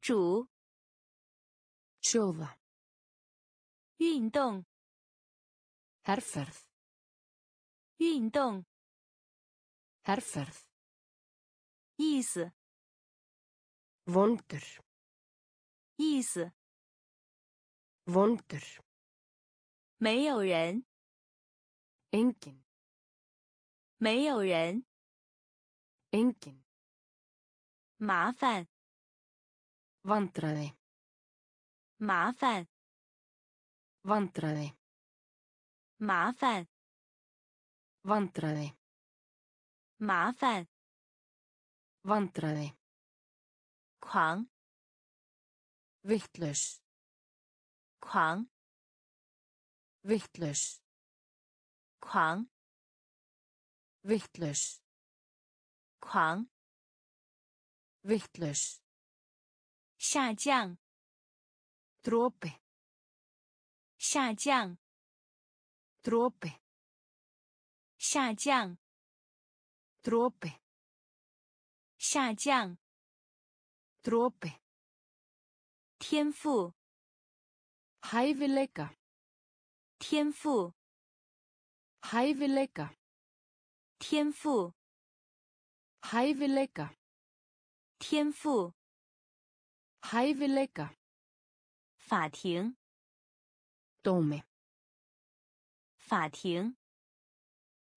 主，sjóða, 运动，herferð, 运动，herferð, 意思，vondur, 意思，vondur, 没有人，engin, 没有人，engin, 麻烦。Vandræði. Mafæð. Vandræði. Mafæð. Vandræði. Mafæð. Vandræði. Kvang. Vittlaus. Kvang. Vittlaus. Kvang. Vittlaus. Kvang. vittlaus, 下降， dropi, 下降， dropi, 下降， dropi, 下降， dropi, 天赋， hæfileika, 天赋， hæfileika, 天赋， hæfileika, 天赋，hæfileika, 法庭，dómi, 法庭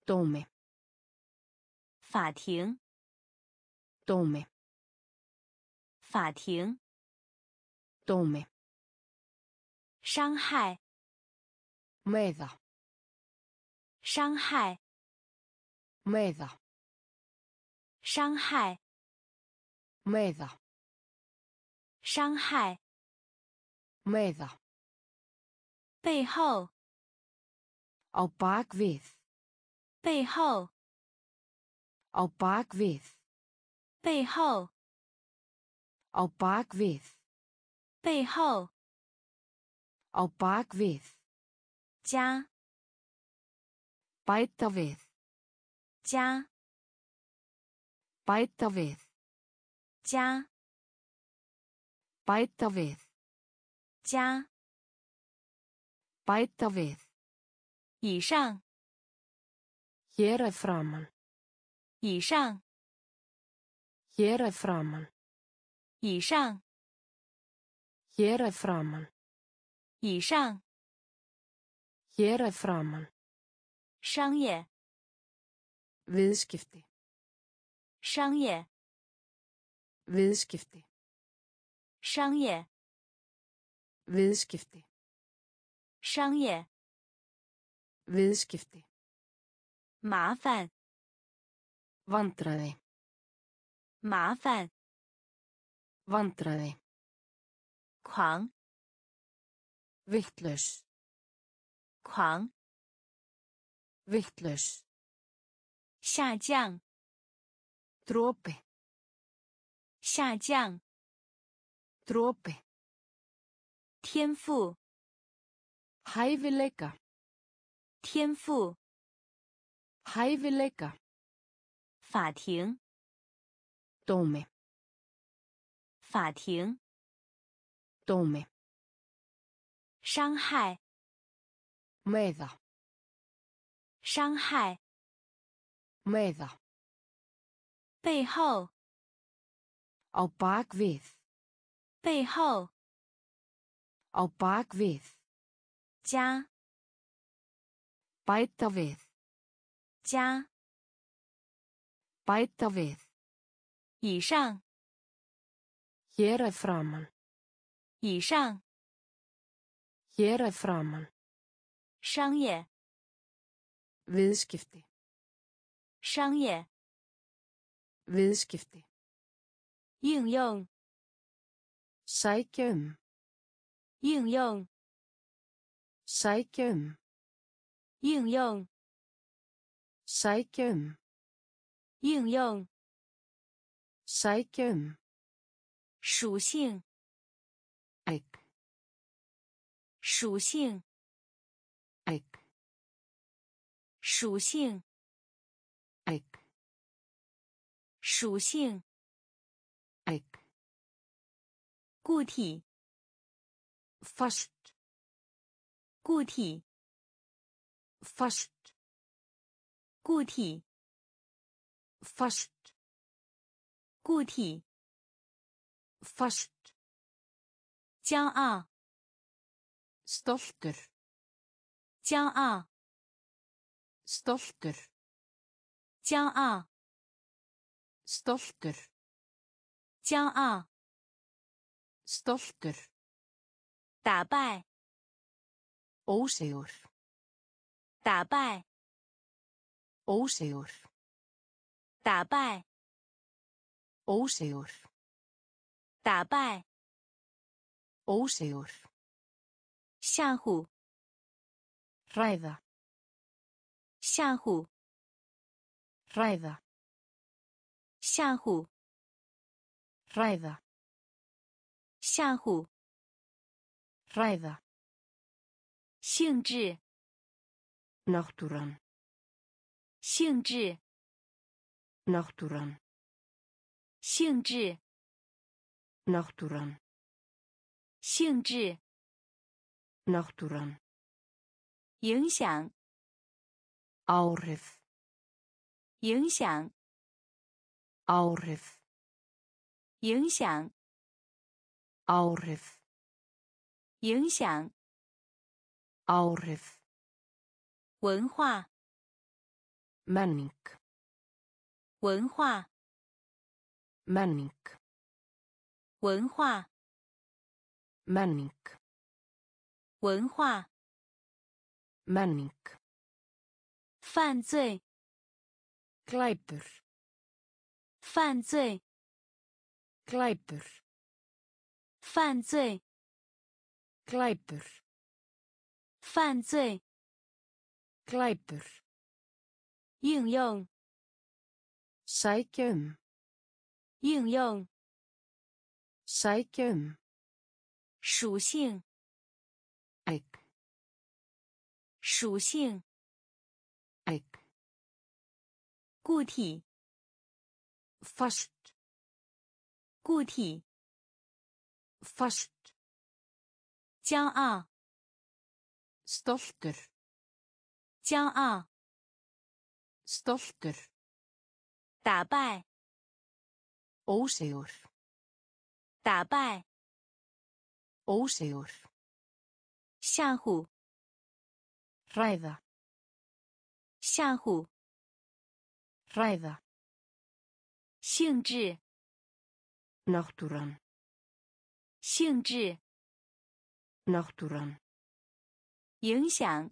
，dómi, 法庭，dómi, 法庭，dómi, 伤害伤害，meða, 伤害，meða, 伤害，meða, 背后，á bak við, 背后，á bak við, 背后，á bak við, 背后，á bak við, 加，bæta við, 加，bæta við, 加。Bæta við. Já. Bæta við. Í sang. Hér að framann. Í sang. Hér að framann. Í sang. Hér að framann. Í sang. Hér að framann. Sangje. Viðskipti. Sangje. Viðskipti. Shangye. Viðskipti. Shangye. Viðskipti. Mafan. Vandraði. Mafan. Vandraði. Kvang. Vittlaus. Kvang. Vittlaus. 下降。dropi 下降，dropi, 天赋，hæfileika, 天赋，hæfileika, 法庭，dómi, 法庭，dómi, 伤害，meða, 伤害，meða, 背后，á bak við, 背后， á bak við, 加， bæta við, 加， bæta við, 以上， hér er framan, 以上， hér er framan, 商业， viðskipti, 商业， viðskipti, 应用 Sækja um. 应用 Sækja um. 应用 Sækja um. 应用 Sækja um. 属性 Egg. 属性 Egg. 属性 Egg. 属性固体 Fast. 固体 Fast. 固体 Fast. 固体 Fast. 骄傲 Stoltur. 骄傲 Stoltur. 骄傲 Stoltur. 骄傲 Stoltur. 打败 Ósigur. 打败 Ósigur. 打败 Ósigur. 打败 Ósigur. 吓唬 Hræða. 吓唬 Hræða. 吓唬 Hræða. 吓唬 Hræða. 性质 Náttúran. 性质 Náttúran. 性质 Náttúran. 性质 Náttúran. 影响 Áhrif. 影响 Áhrif. 影响 Áhrif. 影响 Áhrif. 文化 Menning. 文化 Menning. 文化 Menning. 文化 Menning. 犯罪 Glæpur. 犯罪 Glæpur. 犯罪 Glæpur. 犯罪 Glæpur. 应用 Sækja um. 应用 Sækja um. 属性 Egg. 属性 Egg. 固体 Fast. 固体 Fast. Tjá a. Stoltur. Tjá a. Stoltur. Dabæ. Ósegur. Dabæ. Ósegur. Sjáhú. Ræða. Sjáhú. Ræða. 性质。Náttúran. 性质 Náttúran. 影响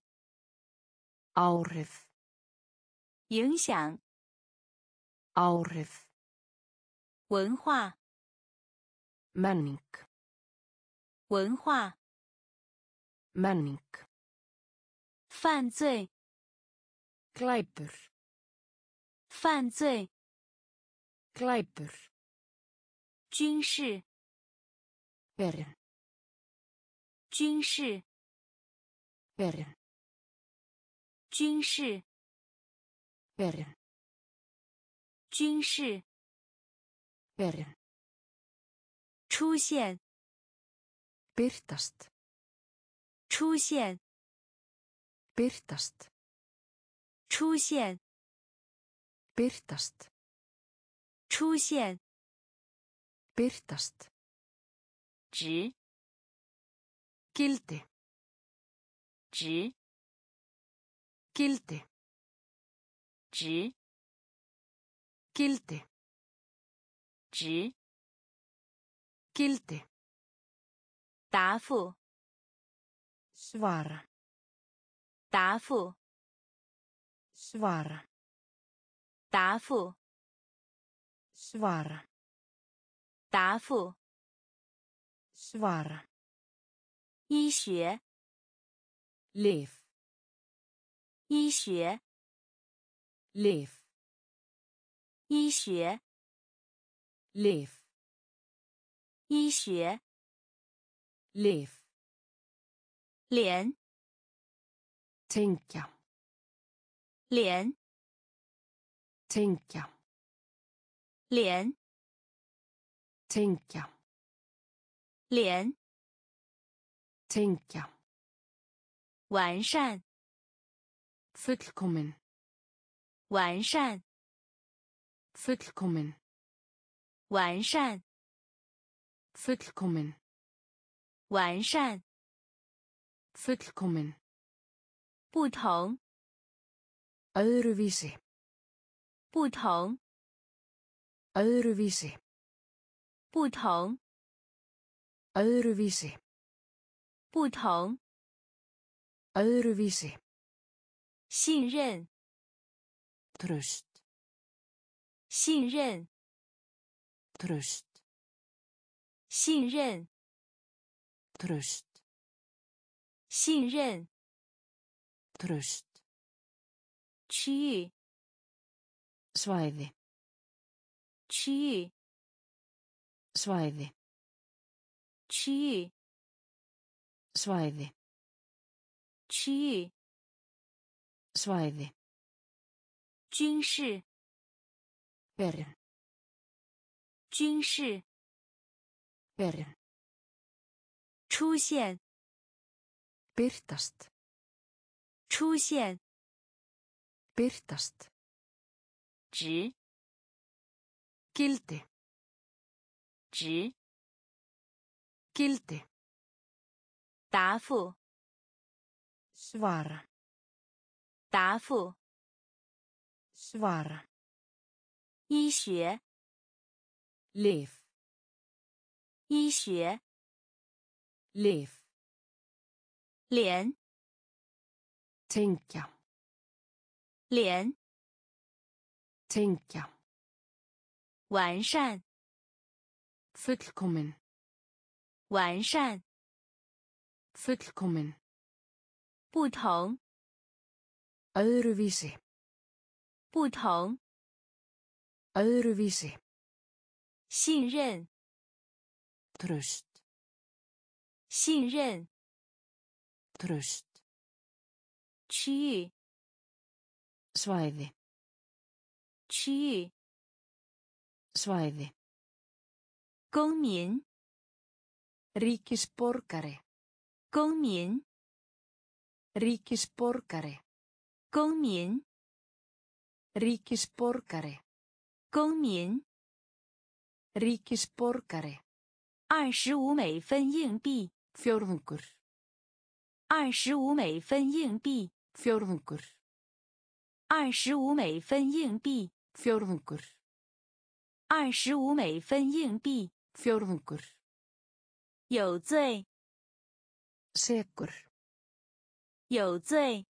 Áhrif. 影响 Áhrif. 文化 Menning. 文化 Menning. 犯罪 Glæpur. 犯罪 Glæpur. 军事 Verin. 军事 Verin. 军事 Verin. 军事 Verin. 出现 Birtast. 出现 Birtast. 出现 Birtast. 出现 Birtast. 值 Gildi. 值 Gildi. 值 Gildi. 值 Gildi. 答复 Svara. 答复 Svara. 答复 Svara. 答复 Svara 医学 lyf 医学 lyf 医学 lyf 医学 lyf 连 tänka 连 tänka 连 tänka 连 tänka 完善 fullkommen 完善 fullkommen 完善 fullkommen 完善 fullkommen 不同 öðruvísi 不同 öðruvísi 不同 öðruvísi 不同 öðruvísi 信任 Trust. 信任 Trust. 信任 Trust. 信任 Trust. 区域 svæði 区域 svæði 区域 svæði 区域 svæði 军事 berin 军事 berin 出现 birtast 出现 birtast 值 gildi 值 gildi 答复 svara 答复 svara 医学 lyf 医学 lyf 连 tänka 连 tänka 完善 fullkommen 完善 fullkommen 不同 öðruvísi 不同 öðruvísi 信任 trust，信任 trust，区域 svæði 区域 svæði 公民 ríkisborgari 公民 ríkisborgari 公民 ríkisborgari 公民 ríkisborgari 二十五美分硬币 fjórðungur 二十五美分硬币 fjórðungur 二十五美分硬币 fjórðungur 二十五美分硬币 fjórðungur 有罪 sekur 有罪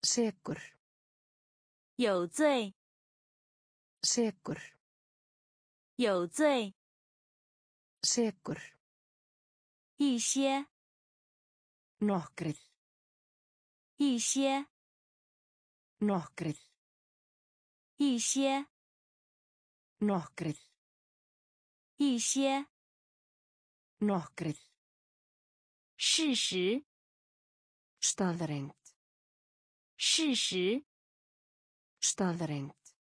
sekur 有罪 sekur 有罪 sekur 一些 nokkrir 一些 nokkrir 一些 nokkrir 一些 Nokkrir. Sísi. Staðrengt. Sísi. Staðrengt.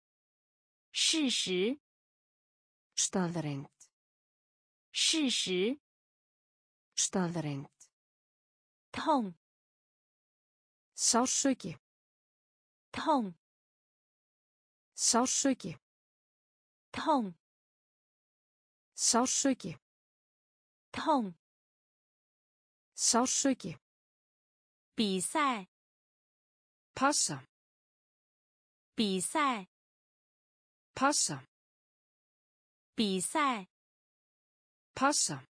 Sísi. Staðrengt. Sísi. Staðrengt. Tóng. Sársöki. Tóng. Sársöki. Tóng. Sársöki. 痛 sársauki 痛 sársauki 比赛 passa 比赛 passa 比赛 passa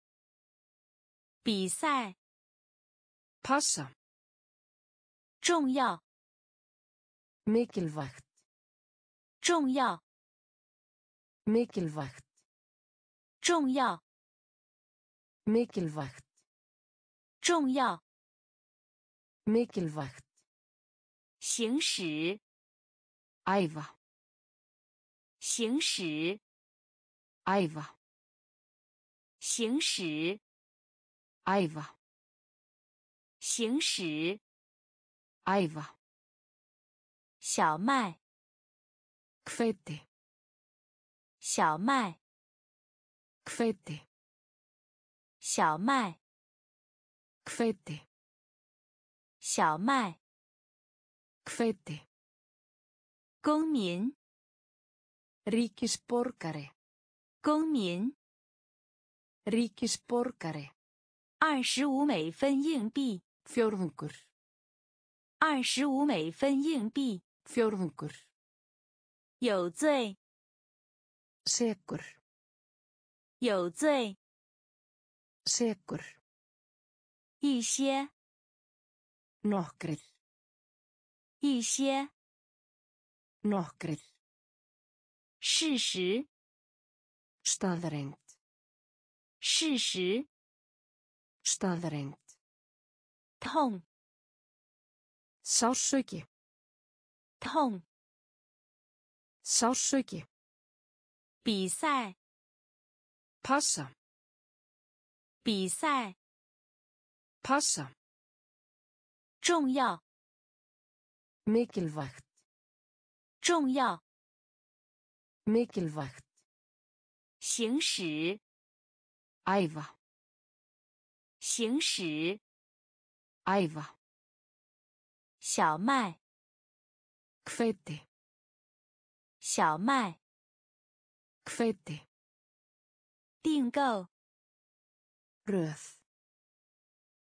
比赛 passa 重要 mikilvægt 重要 mikilvægt 重要，Mikilvægt. 重要，Mikilvægt. 行驶，Æfa. 行驶，Æfa. 行驶，Æfa. 行驶，Æfa. 小麦，Kveiti. 小麦，Hveiti. 小麦.小麦，Hveiti. 公民，Ríkisborgari. 公民，Ríkisborgari. 二十五美分硬币，Fjórðungur. 二十五美分硬币，Fjórðungur. 有罪，Sekur. 有罪，Sekur. Í sé. Nokkrið. Í sé. Nokkrið. Sísi. Staðrengt. Sísi. Staðrengt. Tóng. Sársöki. Tóng. Sársöki. Bísæ. Passa. 比赛，Passa. 重要，Mikilvægt. 重要，Mikilvægt. 行驶，Æfa. 行驶，Æfa. 小麦，Hveiti. 小麦，Hveiti. 订购，Röð.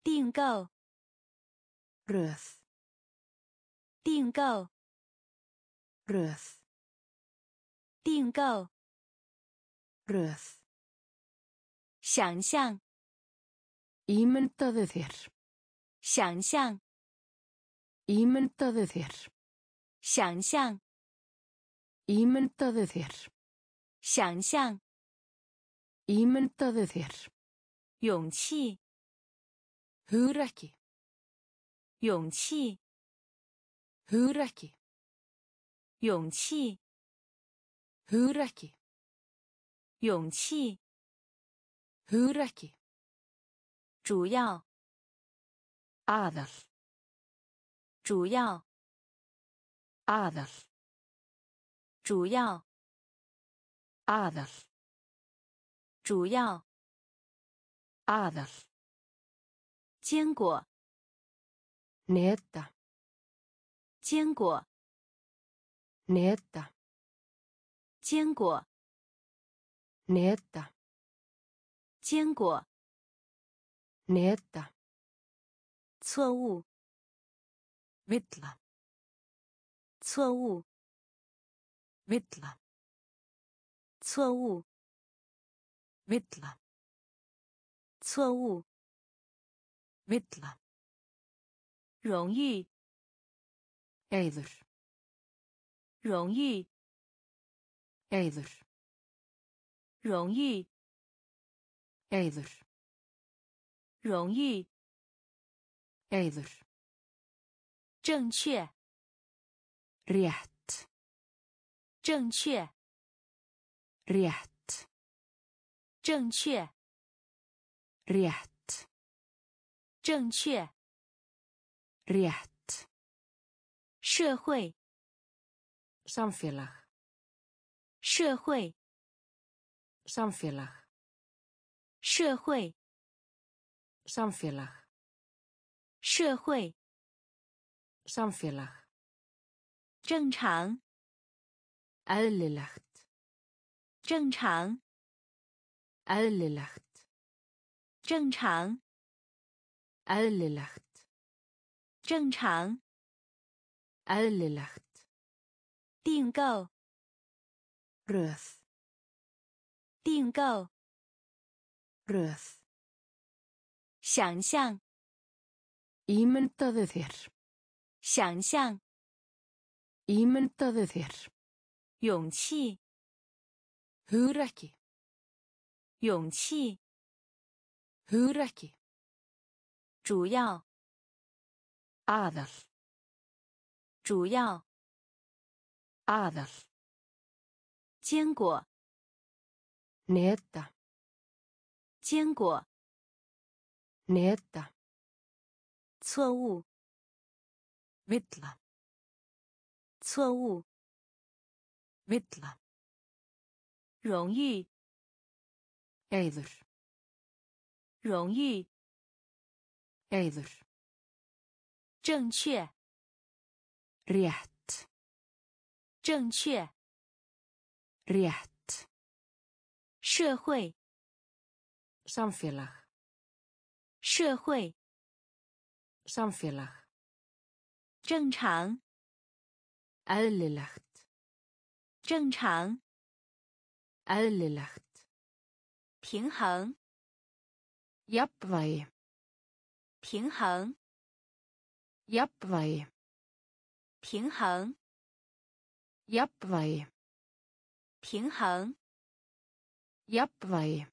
订购，Röð. 订购，Röð. 订购，Röð. 想象，Ímyndaðu þér. 想象，Ímyndaðu þér. 想象，Ímyndaðu þér. 想象，Ímyndaðu þér. 勇气，Hugrekki. 勇气，Hugrekki. 勇气，Hugrekki. 勇气，Hugrekki. 主要，Aðal. 主要，Aðal. 主要，Aðal. 主要，Aðal. 坚果， Neta. 坚果， Neta. 坚果， Neta. 坚果， Neta. 错误， Villa. 错误， Villa. 错误， Villa. 错误，Villa. 荣誉，Eiður. 荣誉，Eiður. 荣誉，Eiður. 荣誉，Eiður. 正确，Rétt. 正确，Rétt. 正确，Rétt. 正确，Rétt. 社会，Samfélag. 社会，Samfélag. 社会，Samfélag. 社会，Samfélag. 正常，Eðlilegt. 正常，Eðlilegt. 正常， Eðlilegt. 正常， Eðlilegt. 订购， Röð. 订购， Röð. 想象， Ímyndaðu þér. 想象， Ímyndaðu þér. 勇气， Hugrekki. 勇气， hugrekki, 主要， aðal, 主要， aðal, 坚果， neta, 坚果， neta, 错误， villa, 错误， villa, 荣誉， eiður, 荣誉正确，rétt, 正确，rétt, 社会，samfélag, 社会，samfélag, 正常，eðlilegt, 正常，eðlilegt, 平衡，jafnvægi, 平衡，jafnvægi, 平衡，jafnvægi, 平衡，jafnvægi,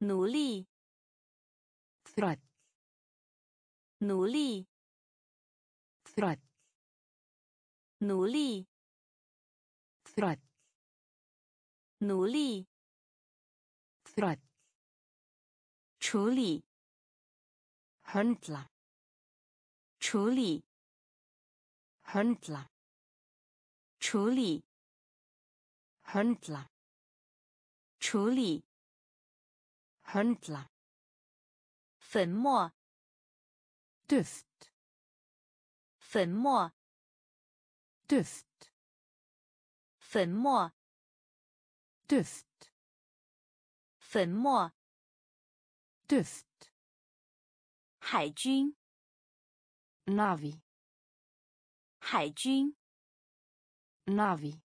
努力，þræll, 努力，þræll, 努力，þræll, 努力，þræll, 处理，höndla, 处理，höndla, 处理，höndla, 处理，höndla, 粉末，duft, 粉末，duft, 粉末，duft, 粉末，duft, 海军， navi, 海军， navi,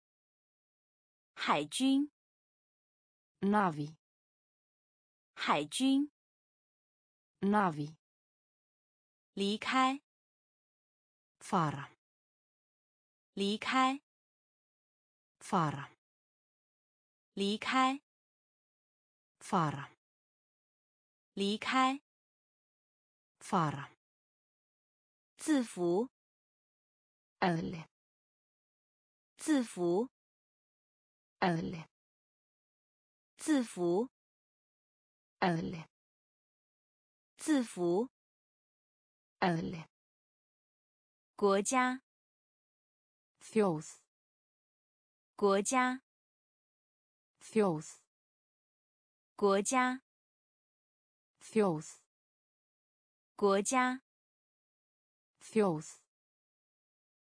海军， navi, 海军， navi, 离开， fara, 离开， fara, 离开， fara, 离开，fara, 字符，eðli, 字符，eðli, 字符，eðli, 字符，eðli, 国家，þjóð, 国家，þjóð, 国家，þjóð, 国家，þjóð,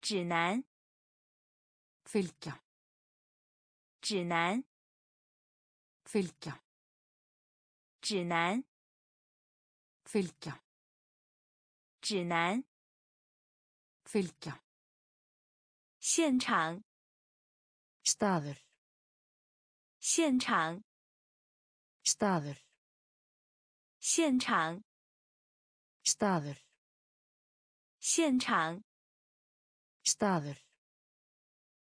指南，fylgja, 指南，fylgja, 指南，fylgja, 指南，fylgja, 现场，staður, 现场，staður, 现场，staður, 现场，staður,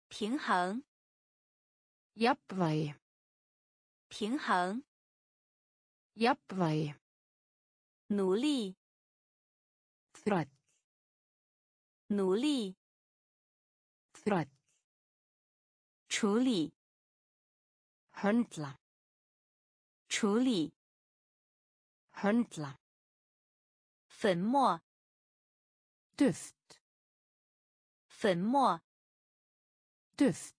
平衡，jafnvægi, 平衡，jafnvægi, 努力，þrætt 努力，þrætt 处理，höndla, 处理，höndla, 粉末，duft, 粉末，duft,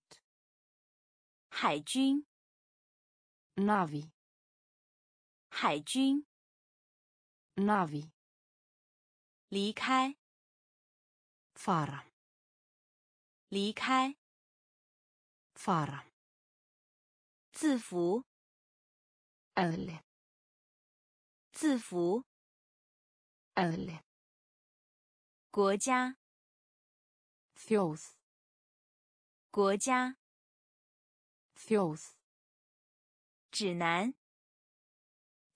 海军，navi, 海军，navi, 离开，fara, 离开，fara, 字符，eðli, 字符，eðli, 国家，þjóð, 国家，þjóð, 指南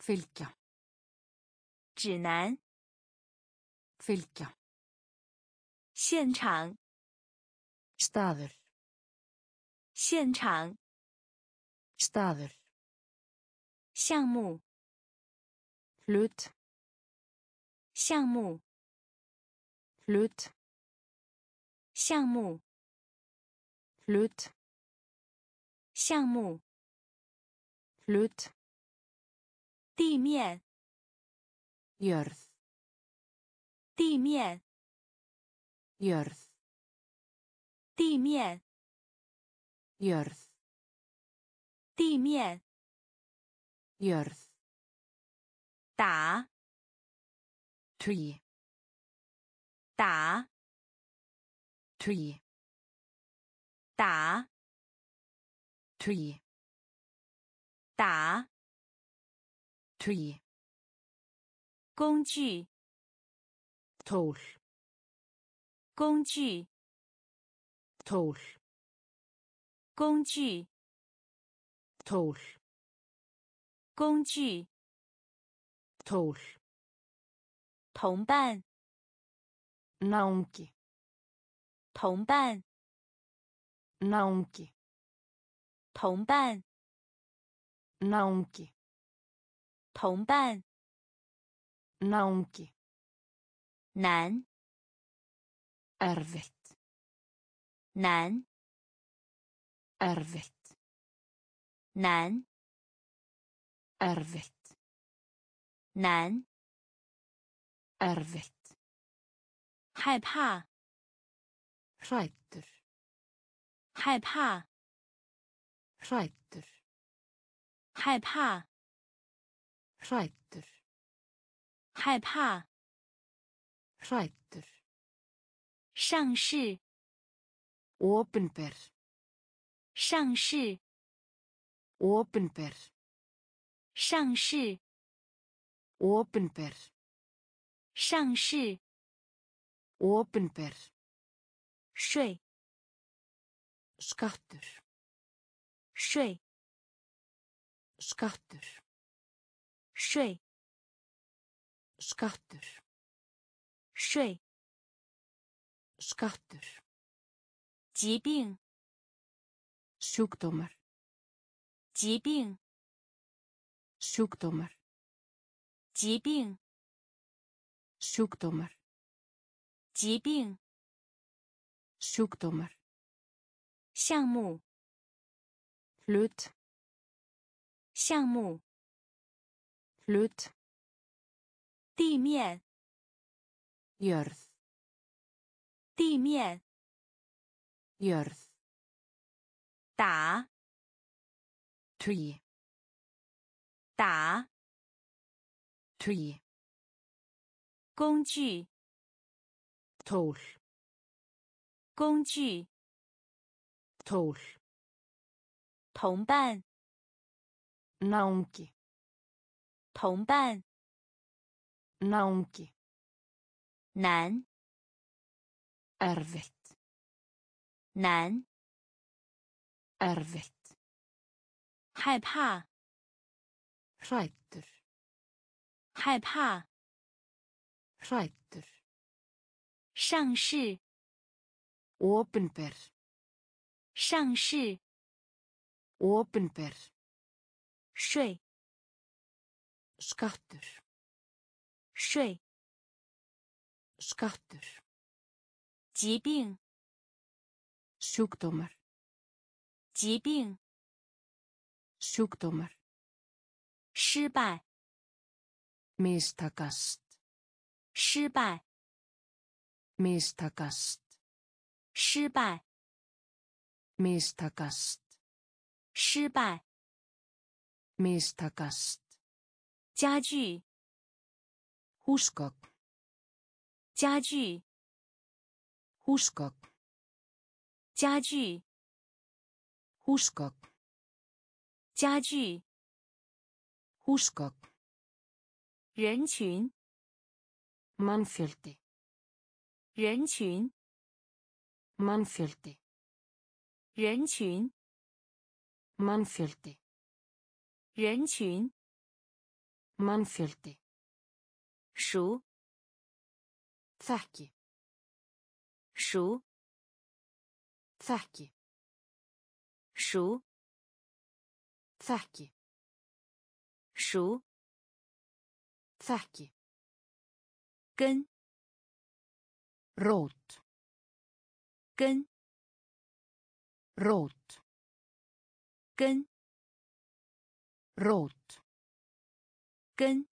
，fylgja, 指南，fylgja, 现场，staður, 现场，staður, 项目 hlut 项目 flute 项目 hlut 项目 hlut 地面 earth 地面 earth 地面 earth 地面 jörð 打，tree，打，tree，打，tree，打，tree，工具，tool，工具，tool，工具，tool，工具 tól 同伴 náungi 同伴 náungi 同伴 náungi 同伴 náungi 难 erfitt 难 erfitt 难 erfitt 难 erfitt 害怕 hrættur 害怕 hrættur 害怕 hrættur 害怕 hrættur 上市 opinber 上市 opinber 上市 opinber 上市 opinber 税 skattur 税 skattur 税 skattur 税 skattur 疾病 sjúkdómar 疾病 sjúkdómar 疾病 sjúkdómar 疾病 sjúkdómar 项目 hlut 项目 hlut 地面 jörð 地面 jörð 打 tugi 打 tugi 工具 Tool. 工具 Tool. 同伴 náungi 同伴 náungi 难 erfitt 难 erfitt 害怕 hrættur 害怕 hrættur 上市 opinber 上市 opinber 税 skattur 税 skattur 疾病 sjúkdómar 疾病 sjúkdómar 失败 mistakast 失败 mistakast 失败 mistakast 失败 mistakast 家具 húsgögn 家具 húsgögn 家具 húsgögn 家具 húsgögn 人群 mannfjöldi 人群 mannfjöldi 人群 mannfjöldi 人群 mannfjöldi 熟 þekki 熟 þekki 熟 þekki 熟 Þekki. 根 Rót. 根 Rót. 根 Rót. 根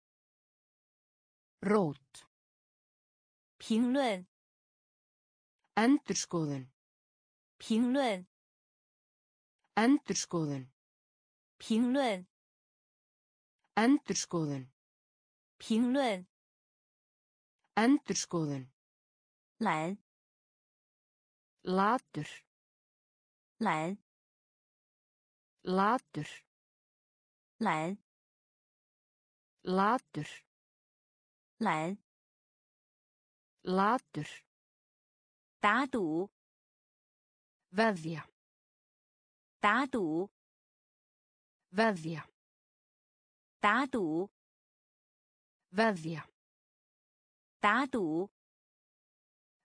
Rót. 评论 Endurskoðun. 评论 Endurskoðun. 评论 Endurskoðun. 评论 Endurskoðun. 懒 Latur. 懒 Latur. 懒 Latur. 懒 Latur. 打赌 Veðja. 打赌 Veðja. 打赌 Veðja. Dadu.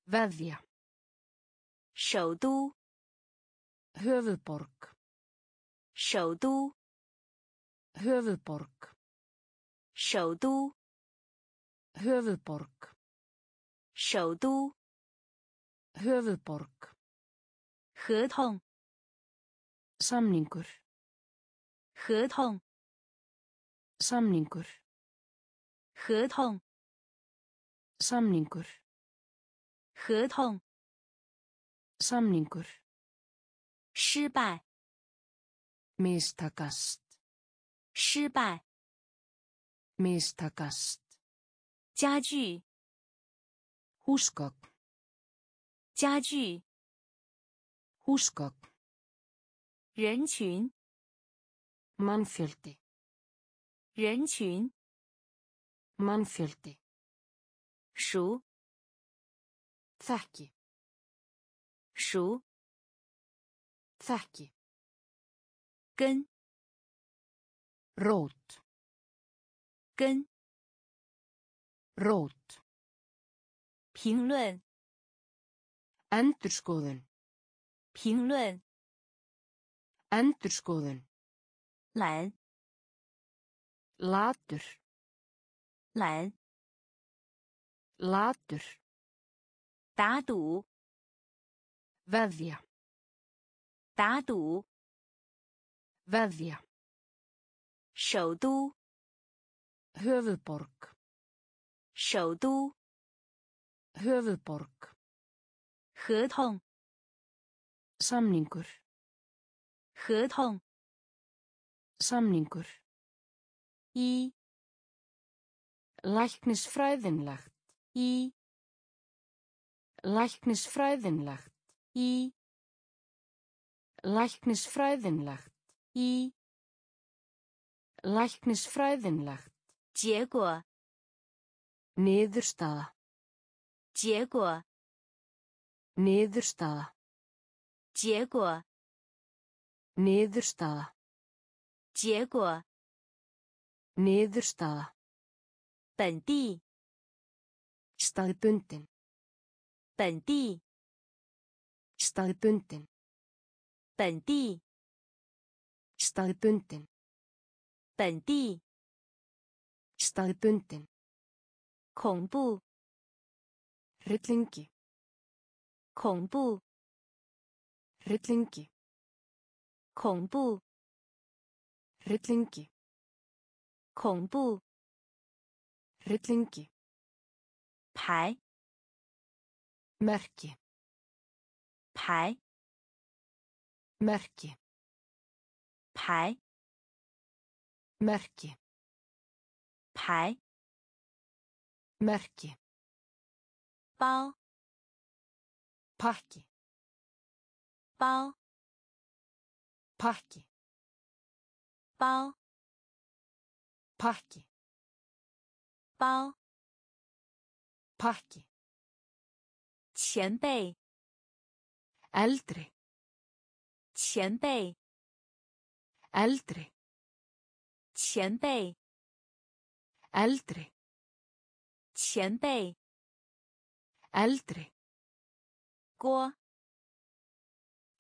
Veðja. Sjóðu. Höfuborg. Sjóðu. Höfuborg. Sjóðu. Höfuborg. Sjóðu. Höfuborg. Höðhóng. Samningur. Höðhóng. Samningur. 合同 Samningur. 合同 Samningur. 失败 Mistakast. 失败 Mistakast. 家具 Húsgögn. 家具 Húsgögn. 人群 Mannfjöldi. 人群 Mannfjöldi. Sú. Þekki. Sú. Þekki. Gunn. Rót. Gunn. Rót. Pinglun. Endurskoðun. Pinglun. Endurskoðun. Læn. Latur. 懒 Latur. 打赌 Veðja. 打赌 Veðja. 首都 Höfuðborg. 首都 Höfuðborg. 合同 Samningur. 合同 Samningur. 一 Læknisfræðinlegt. 一 Læknisfræðinlegt. 一 Læknisfræðinlegt. 一 Læknisfræðinlegt. 结果 Niðurstaða. 结果 Niðurstaða. 结果 Niðurstaða. 结果 Niðurstaða. 本地 Staðbundin. 本地 Staðbundin. 本地 Staðbundin. 本地 Staðbundin. 恐怖 Hryllingi. 恐怖 Hryllingi. 恐怖 Hryllingi. 恐怖 hryllingi. Pai merki. Pai merki. Pai merki. Pai merki. Bál pakki. Bál pakki. Bál pakki. 包 Pakki. 前辈 Eldri. 前辈 Eldri. 前辈 Eldri. 前辈 Eldri. 锅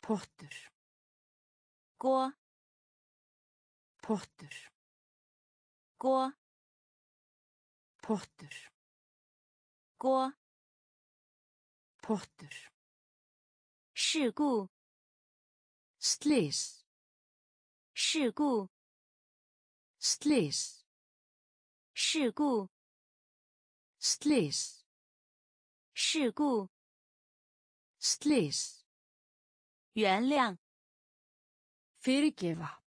Pottur. 锅 Pottur. 锅 Pottur 锅 pottur 事故 slys 事故 slys 事故 slys 事故 slys 原谅 fyrirgefa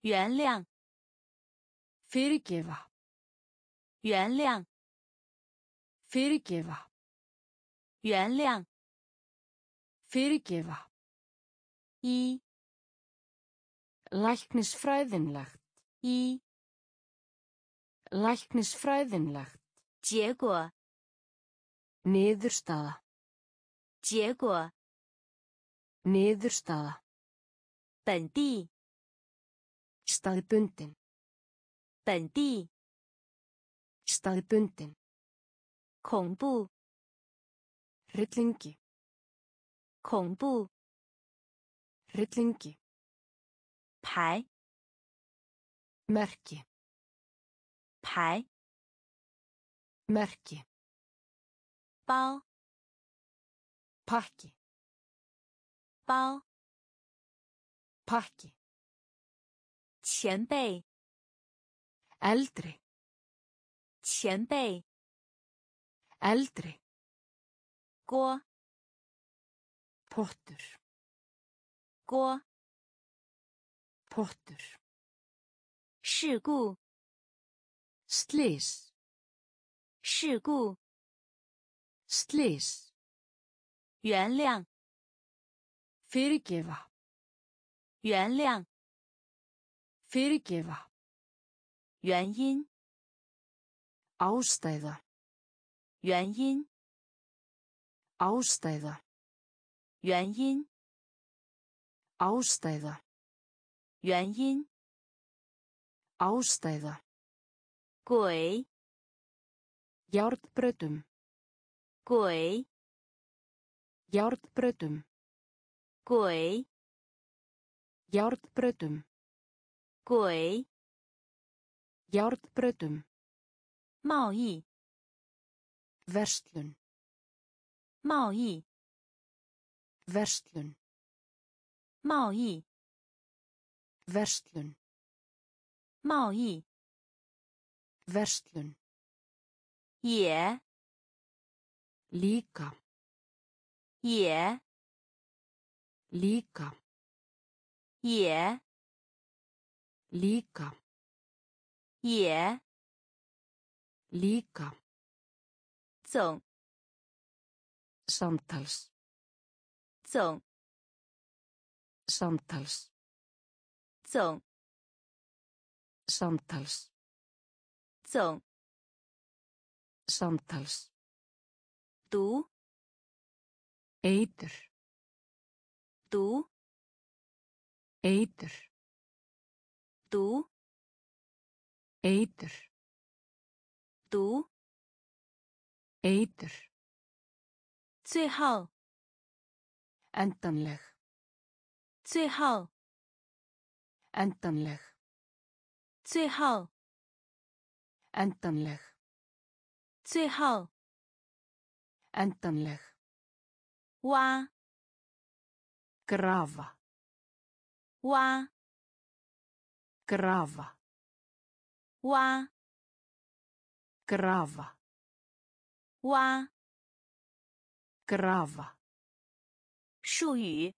原谅 fyrirgefa 原谅 fyrirgefa 原谅 fyrirgefa 一 læknisfræðinlegt 一 læknisfræðinlegt 结果 niðurstaða 结果 niðurstaða 本地 staðbundin 本地 Staðbundin. Kongbu. Rillingi. Kongbu. Rillingi. Pæ. Merki. Pæ. Merki. Bá. Pakki. Bá. Pakki. 前辈。Eldri. 前辈 eldri 锅 pottur 锅 pottur 事故 slys 事故 slys 原谅 fyrirgefa 原谅 fyrirgefa 原因 ástæða 原因 ástæða 原因 ástæða 原因 ástæða 鬼 járnbrautum 鬼 járnbrautum 鬼 járnbrautum 鬼 járnbrautum 贸易 verslun 贸易 verslun 贸易 verslun 贸易 verslun 也 líka 也 líka 也 líka 也 Líka. Zong. Samtals. Zong. Samtals. Zong. Samtals. Zong. Samtals. Du. Eitur. Du. Eitur. Du. Eitur. 毒 eitur 最后 endanleg 最后 endanleg 最后 endanleg 最后 endanleg 挖 grafa 挖 grafa 挖 Grafa 挖 grafa 术语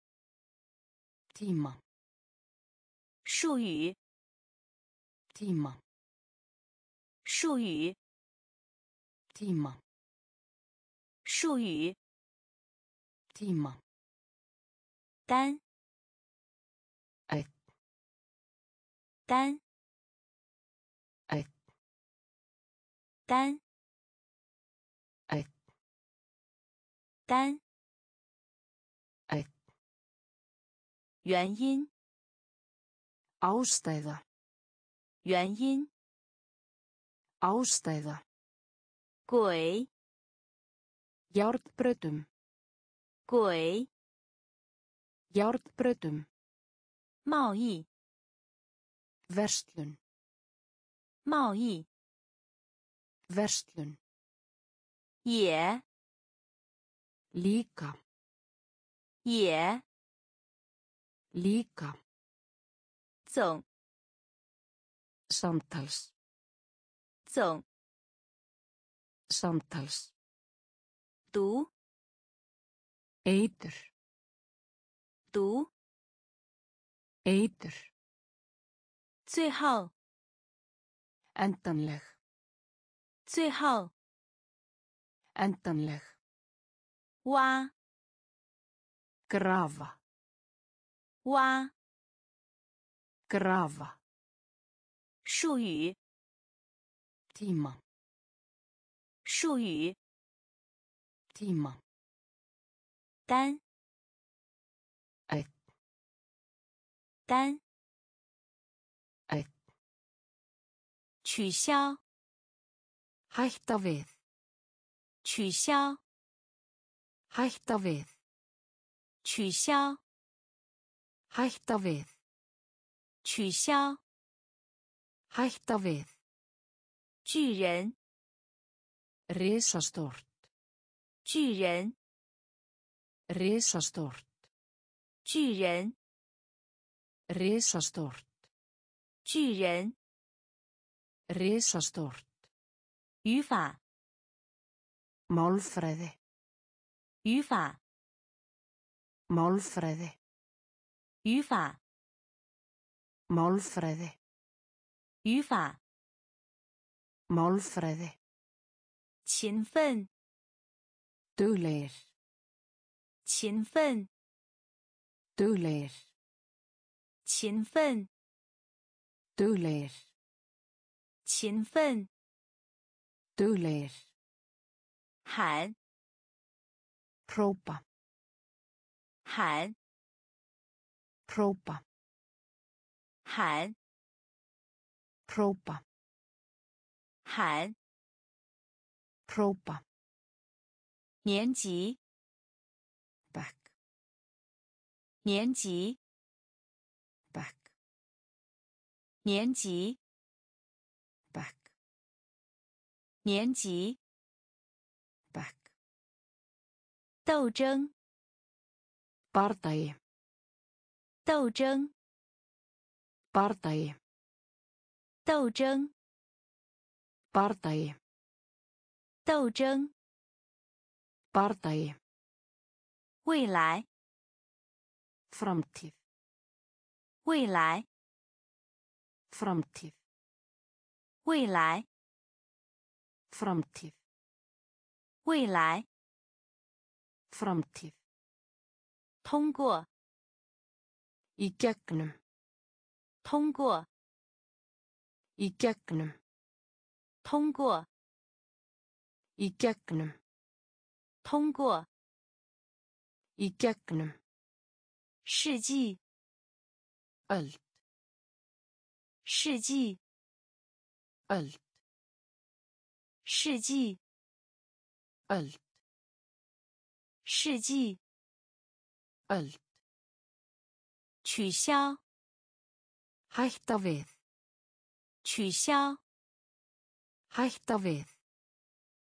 tíma 术语 tíma 术语 tíma 术语 tíma 单 eitt 单单 eitt 单 eitt 原因 ástæða 原因 ástæða 鬼 járnbrautum 鬼 járnbrautum 贸易 verslun 贸易 Verslun. Ég. Líka. Ég. Líka. Zóng. Samtals. Zóng. Samtals. Þú. Eitur. Þú. Eitur. 最后，endanleg 最后 endanleg 挖挖 grafa 术语 tíma 术语 tíma 单单 eitt 取消 hætta við 取消 hætta við 取消 hætta við 取消 hætta við 巨人 risastórt 巨人 risastórt 巨人 risastórt 巨人 risastórt 语法 málfræði 语法 málfræði 语法 málfræði 语法 málfræði 勤奋 duglegir 勤奋 duglegir 勤奋 duglegir 勤奋 duglegir 喊 própa 喊 própa 喊 própa 喊 própa 年级 back 年级 back 年级 年级 back 斗争 bardagi 斗争 bardagi 斗争 bardagi 斗争 bardagi 未来 framtíð 未来 framtíð 未来 framtíð 未来 framtíð 通过 í gegnum 通过 í gegnum 通过 í gegnum 通过 í gegnum 世纪 öld 世纪 öld 世纪 öld 世纪 öld 取消 hætta við 取消 hætta við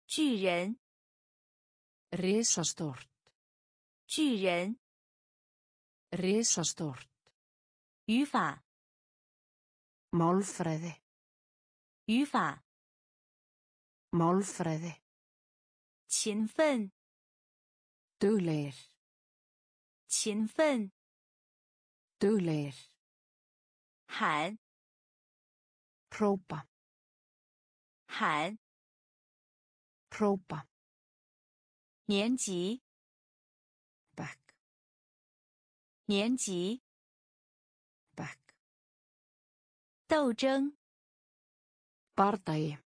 巨人 risastórt 巨人 risastórt 语法 málfræði 语法 málfræði 勤奋 duglegir 勤奋 duglegir 喊 própa 喊 própa 年级 back 年级 back 斗争 bardagi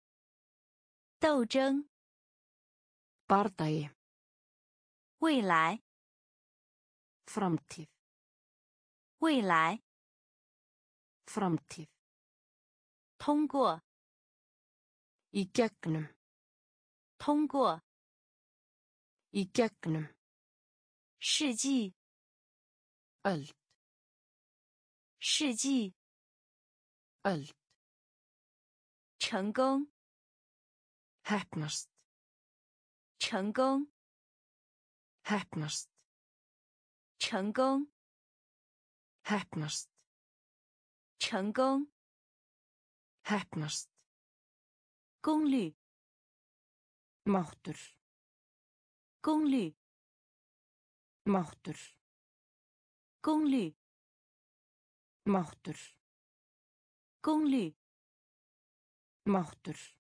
斗争 bardagi 未来 framtíð 未来 framtíð 通过 í gegnum 通过 í gegnum 世纪 öld 世纪 öld 成功，Heppnast. 成功， Heppnast. 成功， Heppnast. 成功， Heppnast. 功率， Máttur. 功率， Máttur. 功率， Máttur. 功率， Máttur.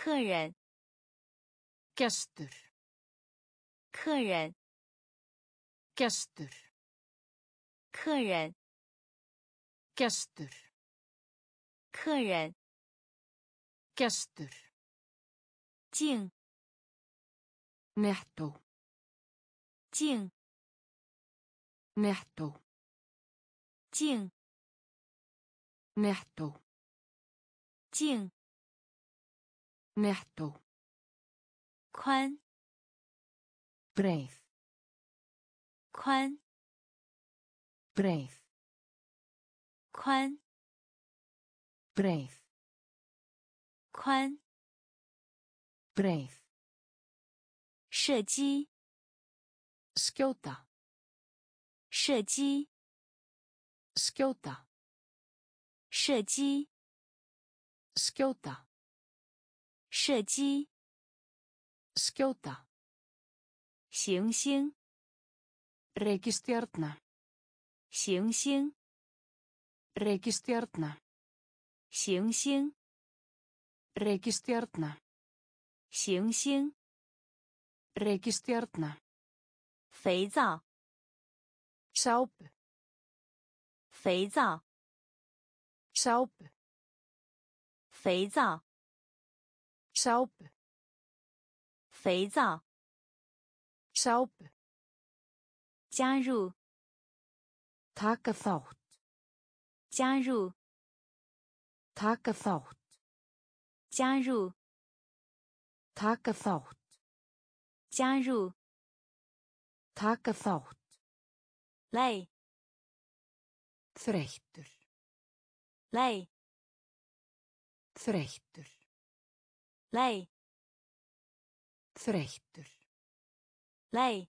客人，Gestur. 客人，Gestur. 客人，Gestur. 客人，Gestur. 静，Netto. 静，Netto. 静，Netto. 静，Netto. 宽，Breið. 宽，Breið. 宽，Breið. 宽，Breið. 射击，Skjóta. 射击，Skjóta. 射击，Skjóta. 射击， Skjóta. 行星， Reikistjarna. 行星， Reikistjarna. 行星， Reikistjarna. 行星， Reikistjarna. 肥皂， Sápu. 肥皂， Sápu. 肥皂， Sápu. 肥皂， Sápu. 加入， Taka þátt. 加入， Taka þátt. 加入， Taka þátt. 加入， Taka þátt. 累， Þreyttur. 累， Þreyttur. 累， Þreyttur. 累，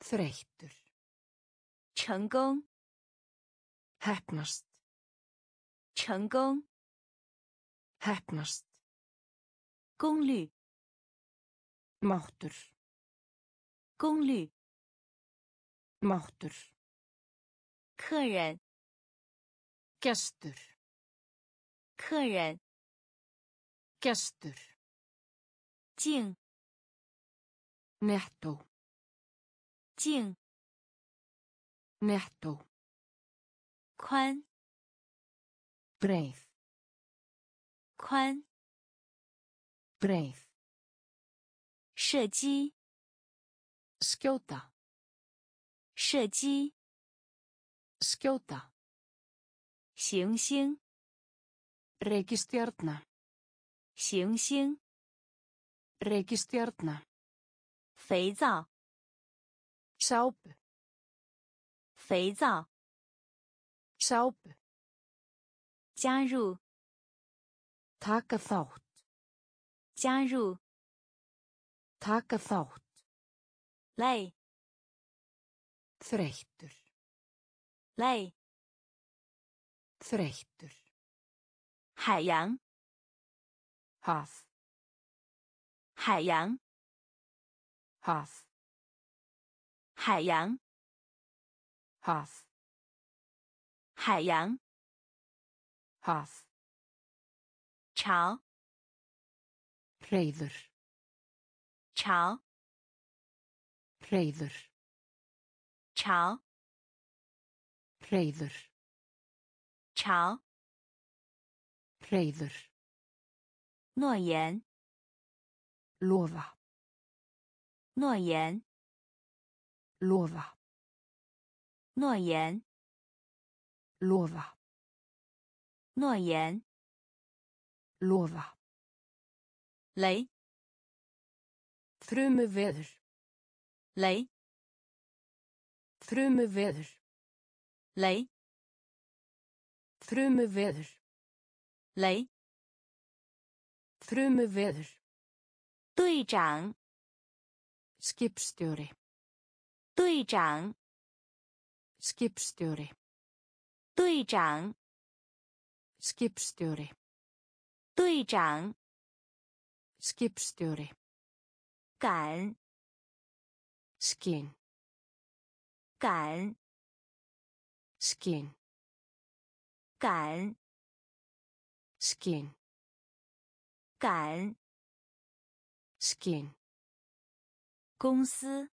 Þreyttur. 成功， Heppnast. 成功， Heppnast. 功率， Máttur. 功率， Máttur. 客人， Gestur. 客人， Gestur. Jing. Nettó. Jing. Nettó. Kun. Breið. Kvann. Breið. Shegi. Skjóta. Shegi. Skjóta. 行星。Reikistjárna. 行星， Reikistjarna. 肥皂， Sápu. 肥皂， Sápu. 加入， Taka þátt. 加入， Taka þátt. 累， Þreyttur. 累， Þreyttur. 海洋， Haf. 海洋，Haf. 海洋，Haf. 海洋，Haf. 潮，Hreiður. 潮，Hreiður. 潮，Hreiður. 潮，Hreiður. 诺言， Lofa. 诺言， Lofa. 诺言， Lofa. 诺言， Lofa. 雷， Þrumuveður. 雷， Þrumuveður. 雷， Þrumuveður. 雷 Þrumuveður. 队长 Skipstjóri. 队长 Skipstjóri. 队长 Skipstjóri. 队长 Skipstjóri. 赶 Skin. 赶 Skin. 赶 Skin. 赶 Skin. 公司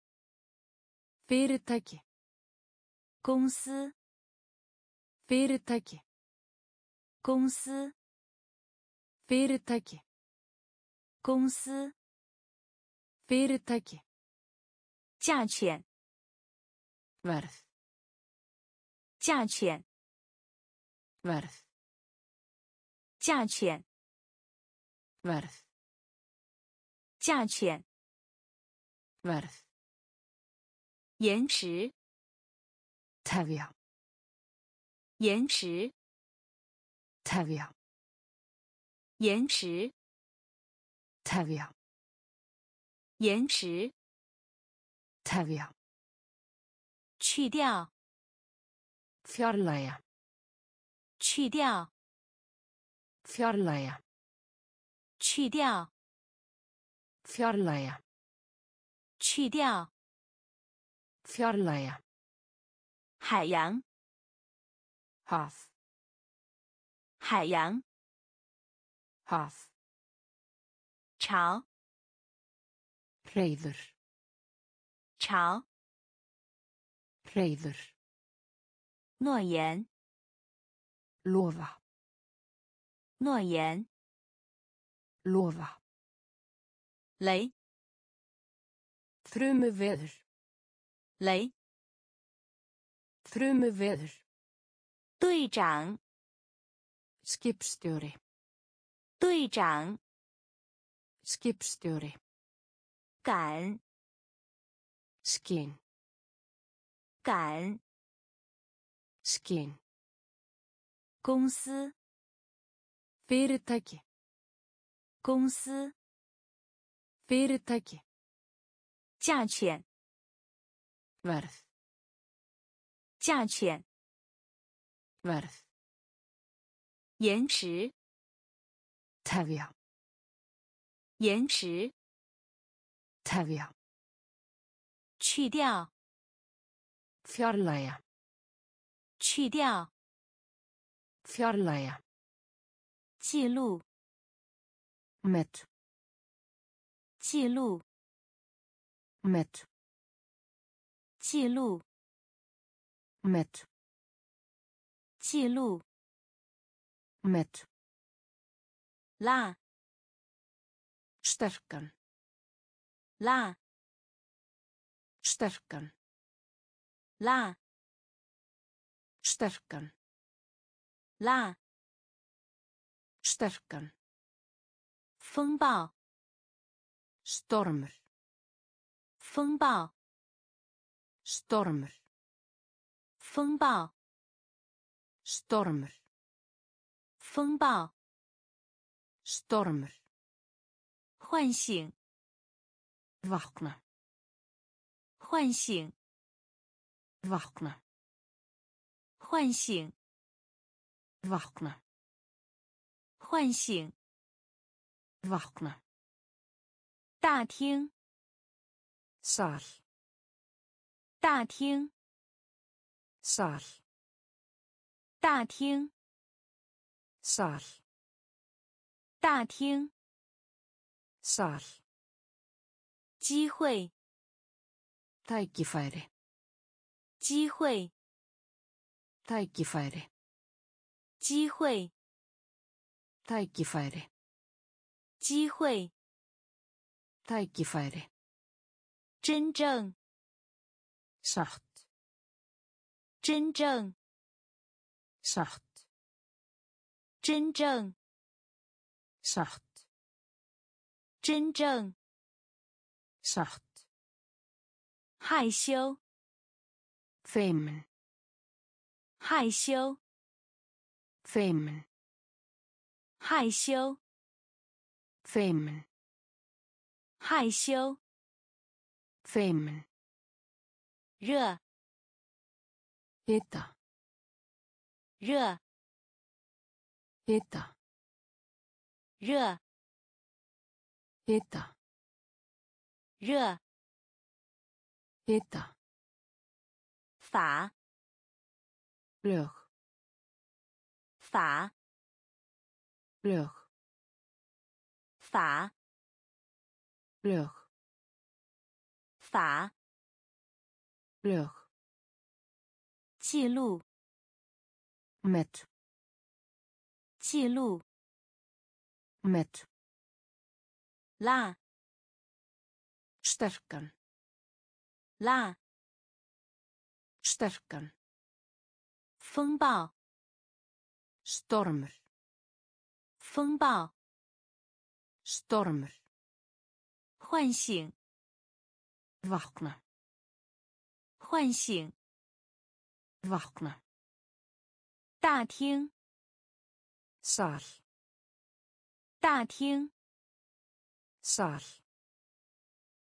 Fyrirtæki. 公司 Fyrirtæki. 公司 Fyrirtæki. 公司 Fyrirtæki. 价钱 Verð. 价钱 Verð. 价钱 Verð. 价钱 Verð. 延迟.延迟.延迟.延迟.去掉 Fjarlægja. 去掉 Fjarlægja. 去掉 Fjarlægja. 去掉 Fjarlægja. 海洋 Haf. 海洋 Haf. 潮 Hreiður. 潮 Hreiður. 诺言 Lofa. 诺言 Loða. Lei. Þrumu veður. Lei. Þrumu veður. Dujjang. Skipstjóri. Dujjang. Skipstjóri. Gann. Skinn. Gann. Skinn. Gómsi. Fyrirtæki. 公司 Fyrirtæki. 价钱 Verð. 价钱 Verð. 延迟 Tefja. 延迟 Tefja. 去掉 Fjarlægja. 去掉 Fjarlægja. 记录 Met. 记录 Met. 记录 Met. 记录 Met. 拉 Sterkan. 拉 Sterkan. 拉 Sterkan. 拉 Sterkan. 风暴 Stormur. 风暴 Stormur. 风暴 Stormur. 风暴 Stormur. 唤醒 Vakna. 唤醒 Vakna. 唤醒 Vakna. 唤醒 Vakna. 大厅 Sal. 大厅 Sal. 大厅 Sal. 大厅 Sal. 机会 Tækifæri. 机会 Tækifæri. 机会 Tækifæri. 机会 Tækifæri. 真正 Satt. 真正 Satt. 真正 Satt. 真正 Satt. 害羞 Feimin. 害羞 Feimin. 害羞，feimin, 害羞，feimin, 热，hita, 热，hita, 热，hita, 热，hita, 法，lög, 法，lög, 法，lög, 法，lög, 记录，met, 记录，met, 拉，sterkan, 拉，sterkan, 风暴，stormur, 风暴，stormur, 唤醒，vakna, 唤醒，vakna, 大厅，sal, 大厅，sal,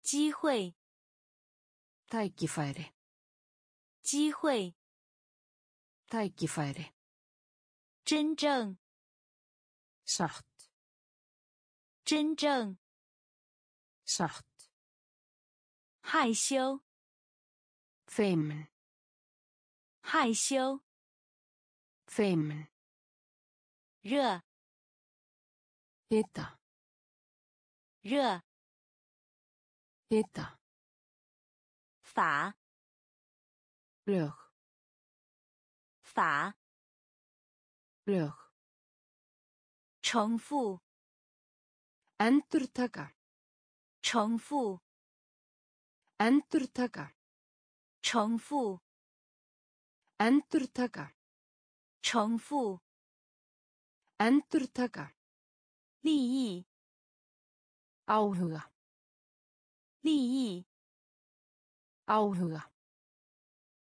机会，tækifæri, 机会，tækifæri, 真正，satt, 真正，satt, 害羞，feimin, 害羞，feimin, 热，hita, 热，hita, 法，lög, 法，lög, 重复，endurtaka, 重复， endurtaka, 重复， endurtaka, 重复， endurtaka, 利益， áhuga, 利益， áhuga,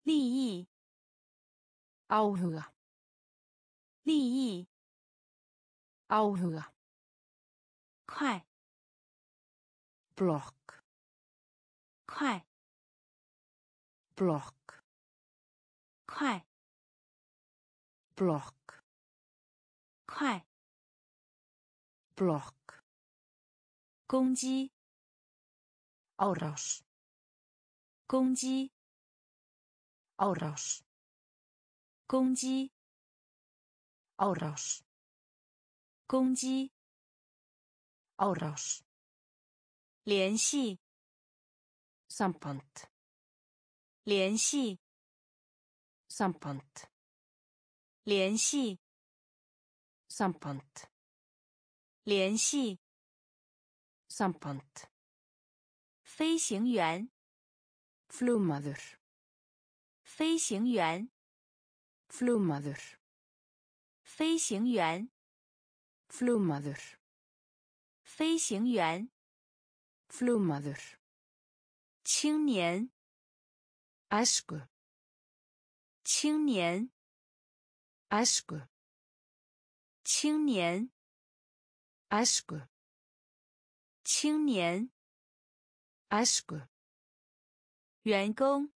利益， áhuga, 利益， áhuga, 快，，block，快，，block，快，，block，快，，block，攻击，árás, 攻击，árás, 攻击，árás, 攻击，árás, 联系， samband, 联系， samband, 联系， samband, 联系， samband, 飞行员， flugmaður, 飞行员， flugmaður, 飞行员， flugmaður, 飞行员， flugmaður, 青年， æsku, 青年， æsku, 青年， æsku, 青年， æsku, 员工，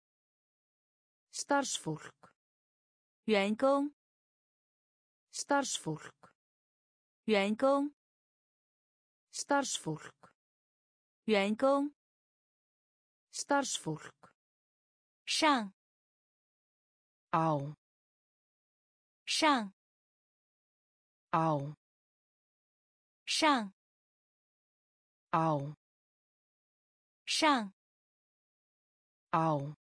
starfsfólk, 员工， starfsfólk, 员工， starfsfólk, 员工， starfsfólk, 上， á, 上， á, 上， á, 上， á,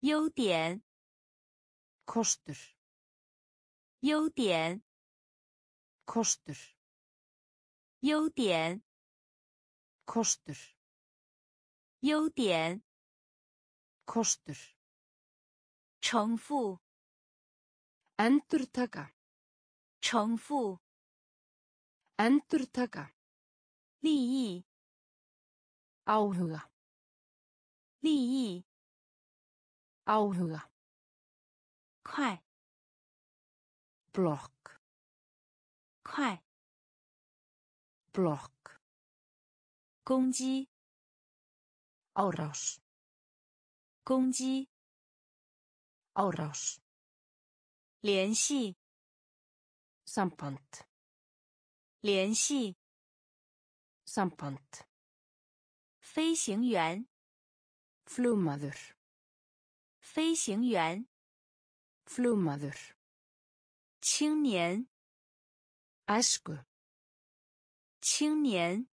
优点， kostur, 优点， kostur, 优点， kostur, 优点， kostur, 重复， endurtaka, 重复， endurtaka, 利益， áhuga, 利益， áhuga, 快， blokk, 快， blokk, 攻击， árás, 攻击， árás, 联系， samband, 联系， samband, 飞行员， flugmaður, 飞行员， flugmaður, 青年， æsku, 青年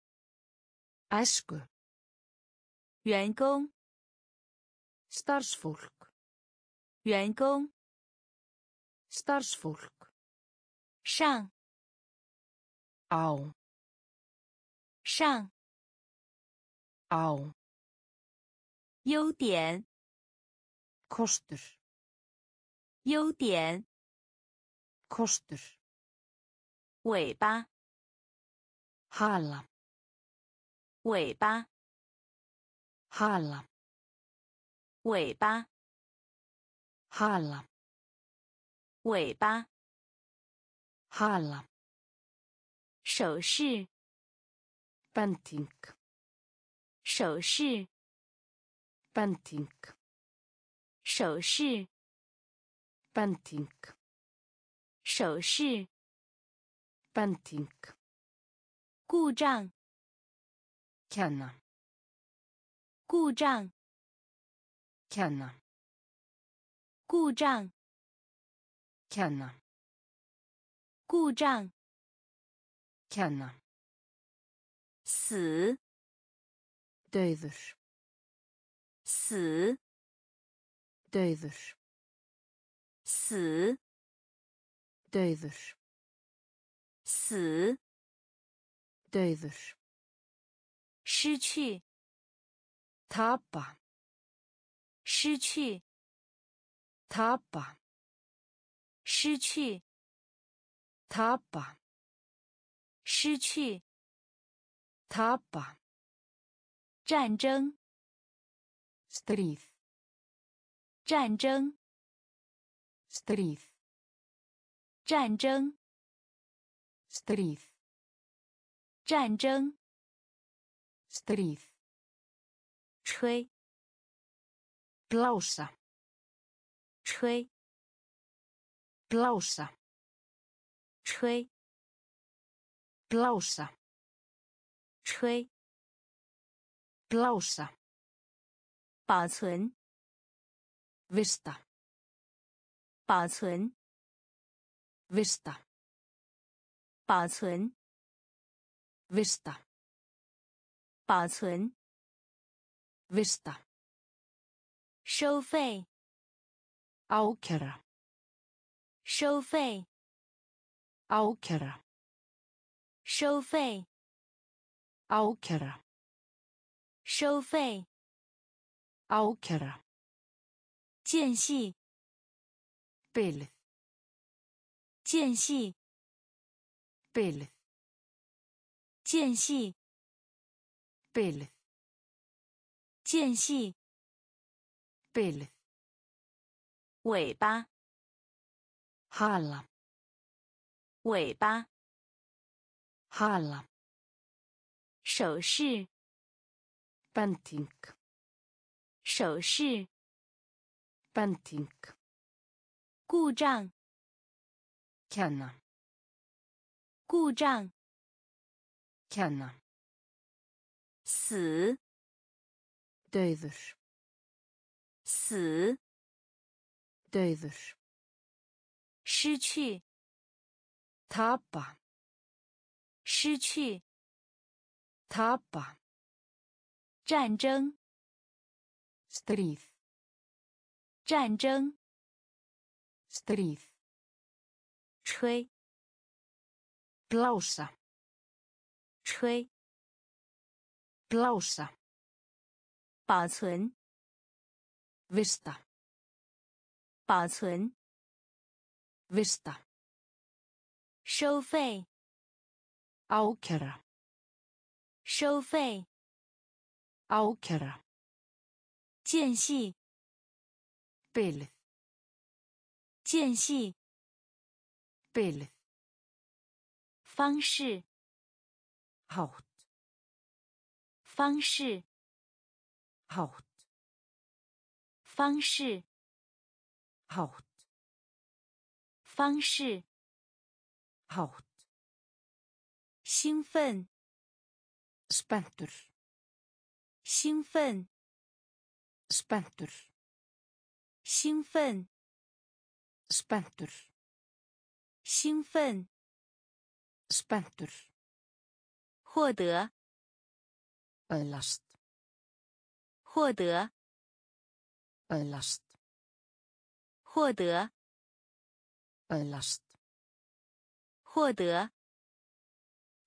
，æsku, 员工，starfsfólk, 员工，starfsfólk, 上，á, 上，á, 优点，kostur, 优点，kostur, 尾巴，hala, 尾巴，hala, 尾巴，hala, 尾巴，hala, 手势，bending, 手势，bending, 手势，bending, 手势，bending, 故障，kenna, 故障，kenna, 故障，kenna, 故障，kenna, 死，dauður, 死，dauður, 死，dauður, 死，dauður, 失去，tapa, 失去，tapa, 失去，tapa, 失去，tapa, 战争，stríð, 战争，stríð, 战争，stríð, 战争，Strith 吹，blása, 吹，blása, 吹，blása, 吹，blása, 保存，vista, 保存，vista, 保存，vista, 保存，vista, 收费，，ákera，收费，，ákera，收费，，ákera，收费，，ákera，间隙，bilið, 间隙，bilið, 间隙，bilið, 间隙，bilið, 尾巴，hala, 尾巴，hala, 手势，bending, 手势，bending, 故障，kenna, 故障，kenna, 死，dauður, 死，dauður, 失去，tapa, 失去，tapa, 战争，stríð, 战争，stríð, 吹，blása, 吹，blása, 保存，vista, 保存，vista, 收费，ákæra, 收费，ákæra, 间隙，bilið, 间隙，bilið, 方式，hátt, 方式， hátt, 方式， hátt, 方式， hátt, 兴奋， spenntur, 兴奋， spenntur, 兴奋， spenntur, 兴奋， spenntur, 获得， öðlast, 获得， öðlast, 获得， öðlast, 获得，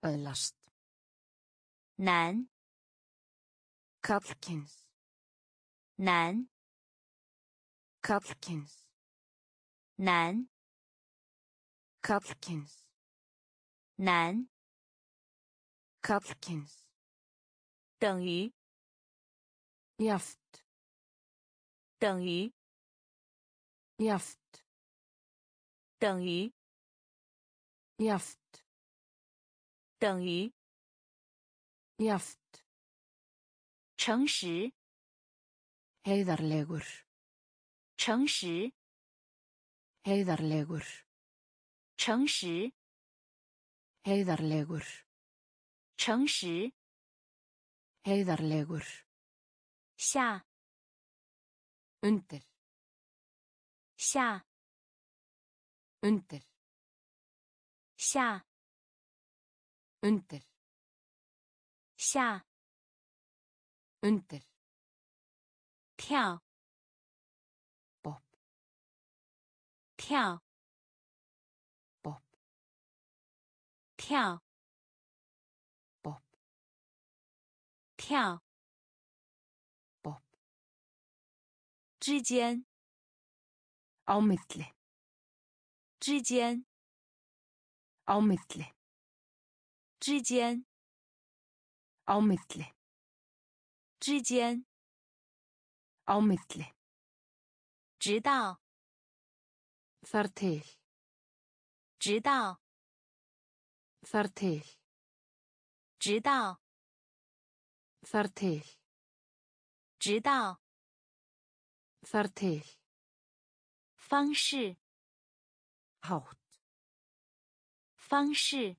öðlast, 男， kallkyns, 男， kallkyns, 男， kallkyns, 男， kallkyns, 等于， jaft, 等于， jaft, 等于， jaft, 等于， jaft, 诚实， heiðarlegur, 诚实， heiðarlegur, 诚实， heiðarlegur, 诚实，heiðarlegur, 下，undir, 下，undir, 下，undir, 下，undir, 跳跳跳，跳之间，á milli, 之间，á milli, 之间，á milli, 之间，á milli, 直到，þar til, 直到，þar til, 直到，þar til, 直到， þar til, 方式， hátt, 方式，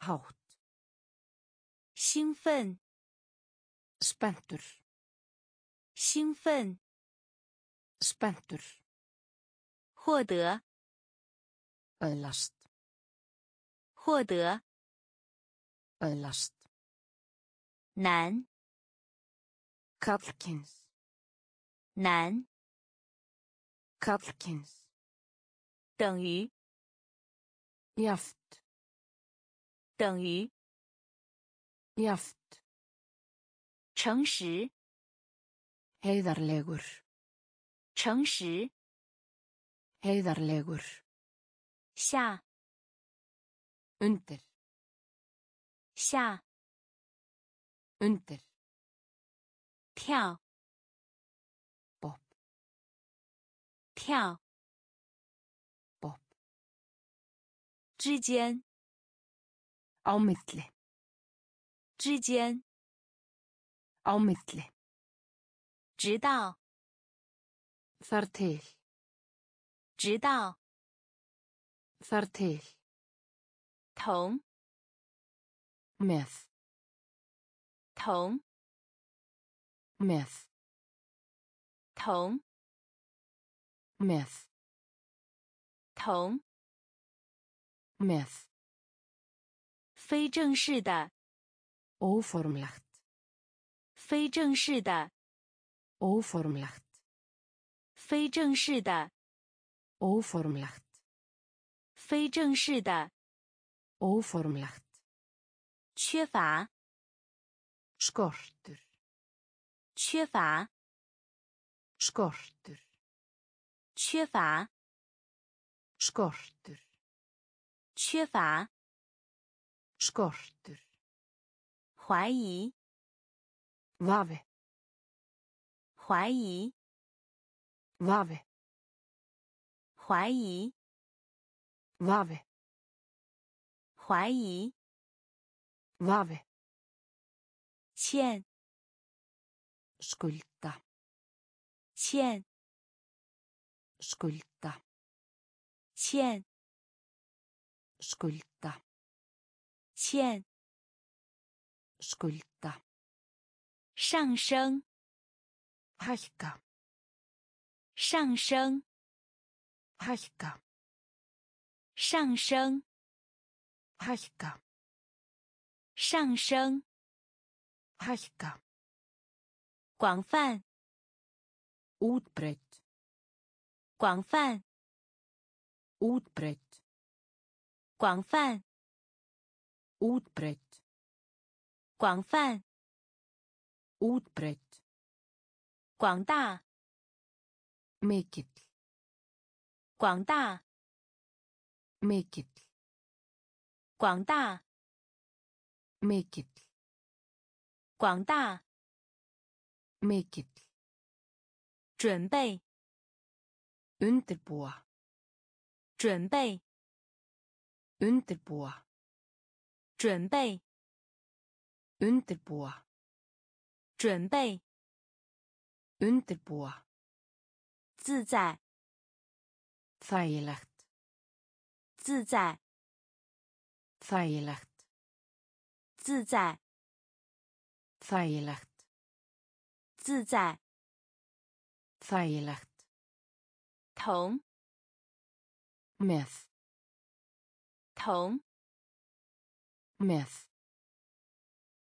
hátt, 兴奋， spenntur, 兴奋， spenntur, 获得， öðlast, 获得， öðlast, 男， kallkyns, 男， kallkyns, 等于， jaft, 等于， jaft, 诚实， heiðarlegur, 诚实， heiðarlegur, 下， undir, 下， undir, 跳， pop, 跳， pop, 之间， á milli, 之间， á milli, 直到， þar til, 直到， þar til, 同， með, 同，，myth，同，，myth，同，，myth，非正式的，óformlegt, 非正式的，óformlegt, 非正式的，óformlegt, 非正式的，óformlegt, 缺乏，skortur, 缺乏， skortur, 缺乏， skortur, 缺乏， skortur, 怀疑， vafi, 怀疑， vafi, 怀疑， vafi, 怀疑， vafi, 欠，skulda, 欠，skulda, 欠，skulda, 欠，skulda, 上升，hækka, 上升，hækka, 上升，hækka, 上升，hækka, 广泛，útbreytt, 广泛，útbreytt, 广泛，útbreytt, 广泛，útbreytt, 广大，mikill, 广大，mikill, 广大，mikill, 广大， mikill, 准备， undirbúa, 准备， undirbúa, 准备， undirbúa, 准备， undirbúa, 自在， þægilegt, 自在， þægilegt, 自在， þægilegt, 自在， þægilegt, 同， með, 同， með,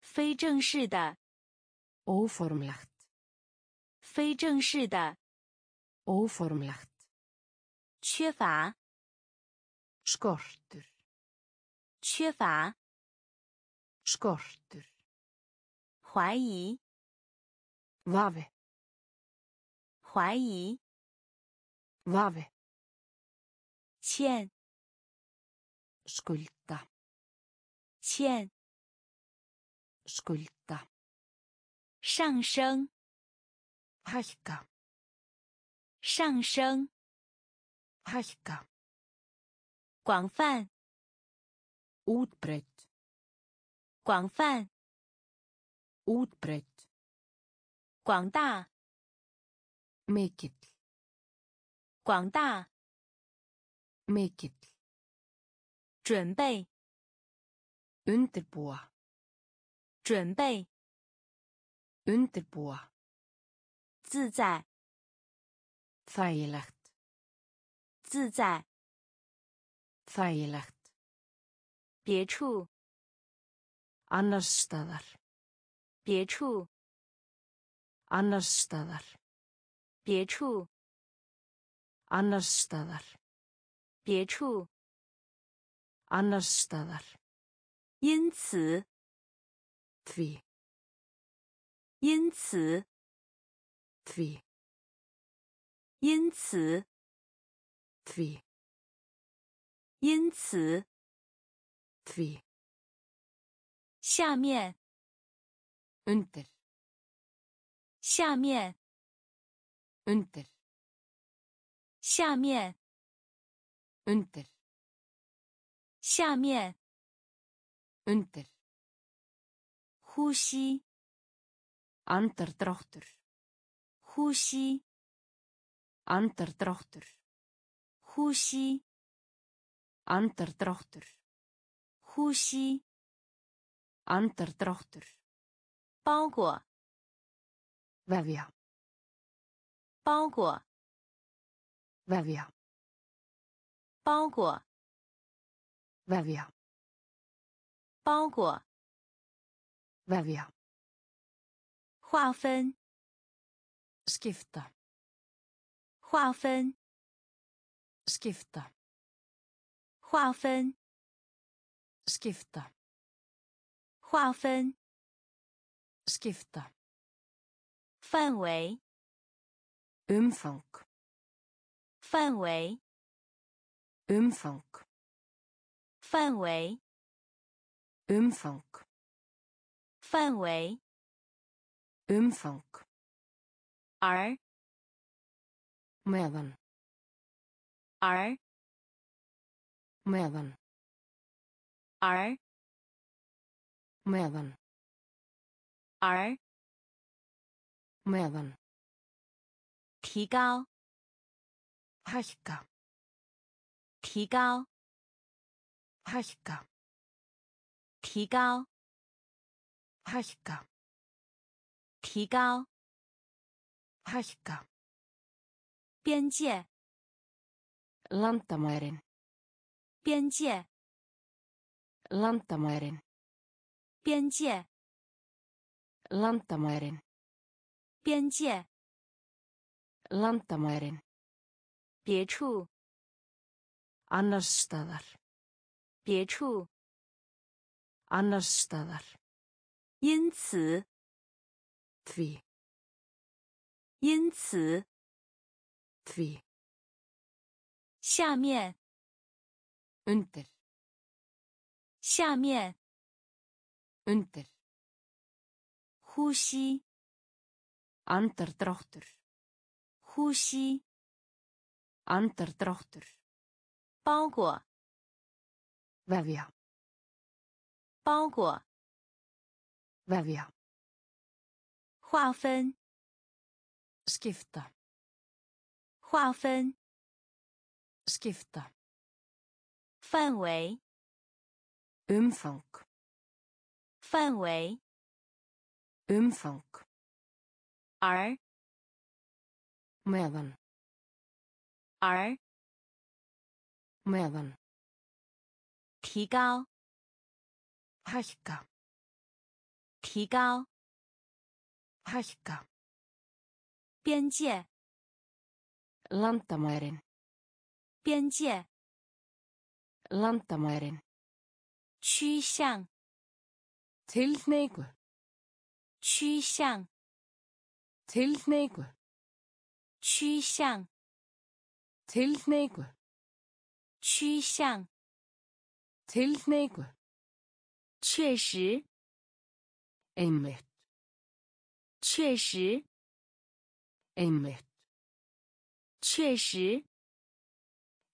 非正式的， óformlegt, 非正式的， óformlegt, 缺乏， skortur, 缺乏， skortur, 怀疑，vafi, 怀疑，vafi, 欠，skulda, 欠，skulda, 上升，hækka, 上升，hækka, 广泛，útbreytt, 广泛，útbreytt, 广大， mikill, 广大， mikill, 准备， undirbúa, 准备， undirbúa, 自在， þægilegt, 自在， þægilegt, 别处， annars staðar, 别处，annars staðar, 别处，annars staðar, 别处，annars staðar, 因此，því, 因此，því, 因此，því, 因此，því, 下面，undir, 下面， undir, 下面， undir, 下面， undir, 呼吸， andardráttur, 呼吸， andardráttur, 呼吸， andardráttur, 呼吸， andardráttur, 包裹，，vävja，包裹，，vävja，包裹，，vävja，包裹，，vävja，划分，，skifta，划分，，skifta，划分，，skifta，划分，skipta, 范围， umfang, 范围， umfang, 范围， umfang, 范围， umfang, 而， meðan, 而， meðan, 而 meðan 而提高 hækka 提高 hækka 提高 hækka 提高 hækka 边界 landamærin 边界 landamærin 边界 landamærin 边界 landamærin 别处 annars staðar 别处 annars staðar 因此 því 因此 því 下面 undir 下面 undir 呼吸 andardráttur 呼吸 andardráttur 包裹 vefja 包裹 vefja 划分 skipta 划分 skipta 范围 umfang 范围 umfang 而 meðan 而 meðan 提高 hækka 提高 hækka 边界 landamærin 边界 landamærin 趋向 tilhneigu 趋向 tilhneigu 趋向 tilhneigu 趋向 tilhneigu 确实 einmitt 确实 einmitt 确实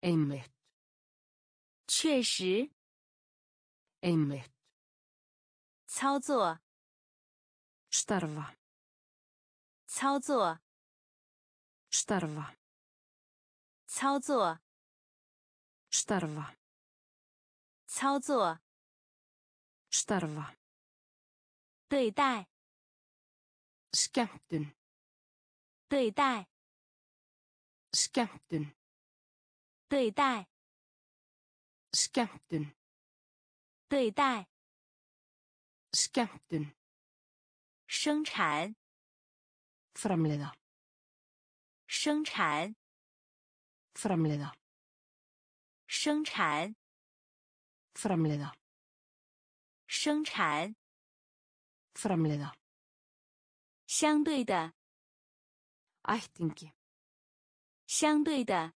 einmitt 确实 einmitt 操作 starfa 操作 starfa 操作 starfa 操作 starfa 对待 skemmtun 对待 skemmtun 对待 skemmtun 对待 skemmtun 生产 framleiða 生产 framleiða 生产 framleiða 生产 framleiða 相对的 ættingi 相对的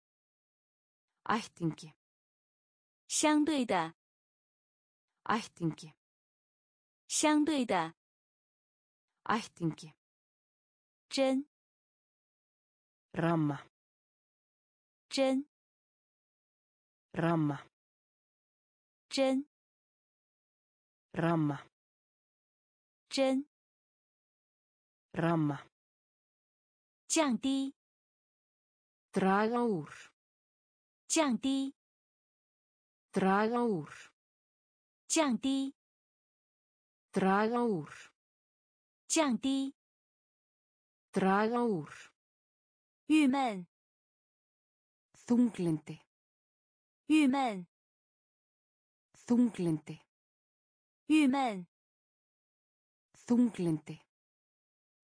ættingi 相对的 ættingi 相对的 ættingi 针 ramma 针 ramma 针 ramma 针 ramma 降低 draga úr 降低 draga úr 降低 draga úr 降低 draga úr 郁闷 þunglindi 郁闷 þunglindi 郁闷 þunglindi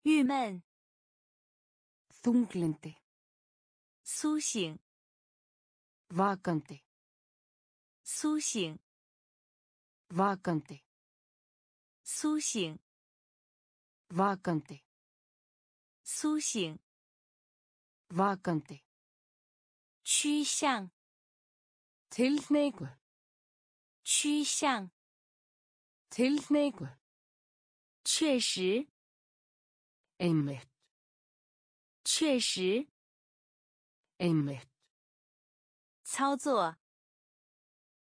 郁闷 þunglindi 苏醒 vakandi 苏醒 vakandi 苏醒 vakandi 苏醒 vakandi 趋向 tilhneigu 趋向 tilhneigu 确实 einmitt 确实 einmitt 操作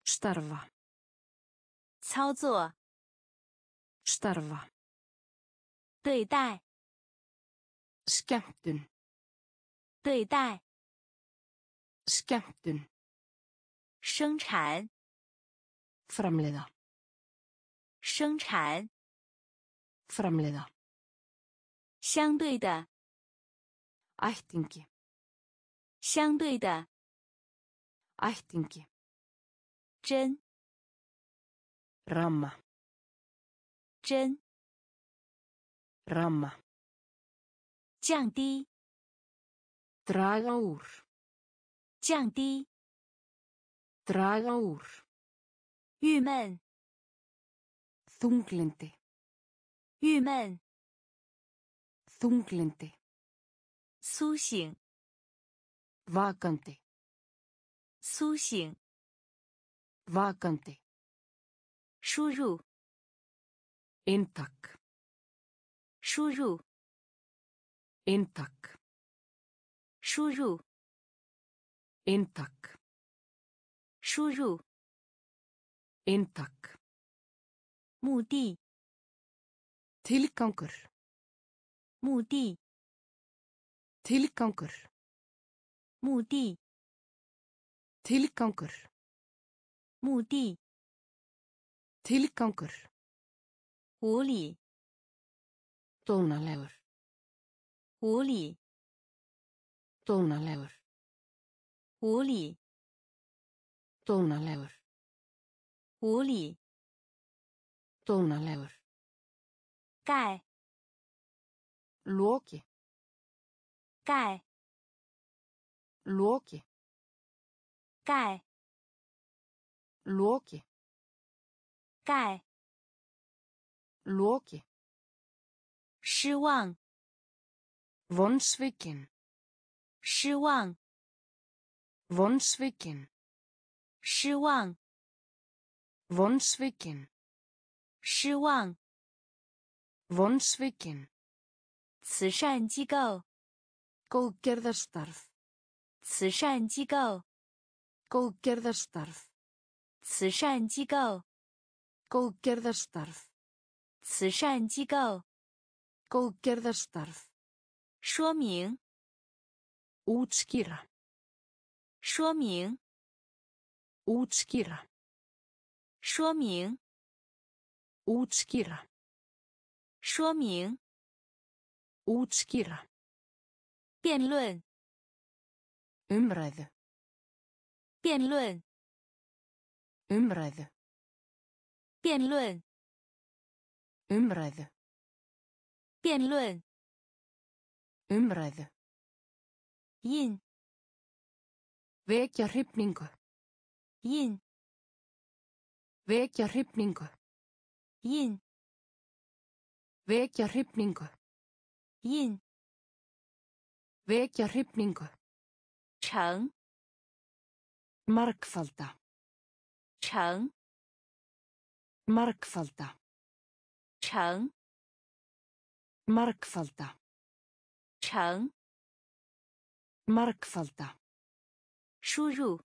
starfa 操作， starfa, 对待， skemmtun, 对待， skemmtun, 生产， framleiða, 生产， framleiða, 相对的， ættingi, 相对的， ættingi, 针， ramma, 针， ramma, 降低， draga úr, 降低， draga úr, 郁闷， þunglindi, 郁闷， þunglindi, 苏醒， vakandi, 苏醒， vakandi, 输入， inntak, 输入， inntak, 输入， inntak, 输入， inntak, 目的， tilgangur, 目的， tilgangur, 目的， tilgangur, 目的， tilgangur, 无理， Dónalegur. Húli. Dónalegur. Húli. Dónalegur. Húli. Dónalegur. Gæ. Loki. Gæ. Loki. Gæ. Loki. Gæ. Loki. 失望，vonsvikin, 失望，vonsvikin, 失望，vonsvikin, 失望。vonsvikin, 慈善机构，góðgerðarstarf, 慈善机构，góðgerðarstarf, 慈善机构，góðgerðarstarf, 慈善机构。góðgerðarstarf, 说明， útskýra, 说明， útskýra, 说明， útskýra, 说明。 útskýra, 辩论， umræðu, 辩论， umræðu, 辩论， umræðu, 辩论。 umræðu, 印， vekja hrifningu, 印， vekja hrifningu, 印， vekja hrifningu, 印。 vekja hrifningu, 成， margfalda, 成， margfalda, 成， Markfalda. Chang. Markfalda. Shuru.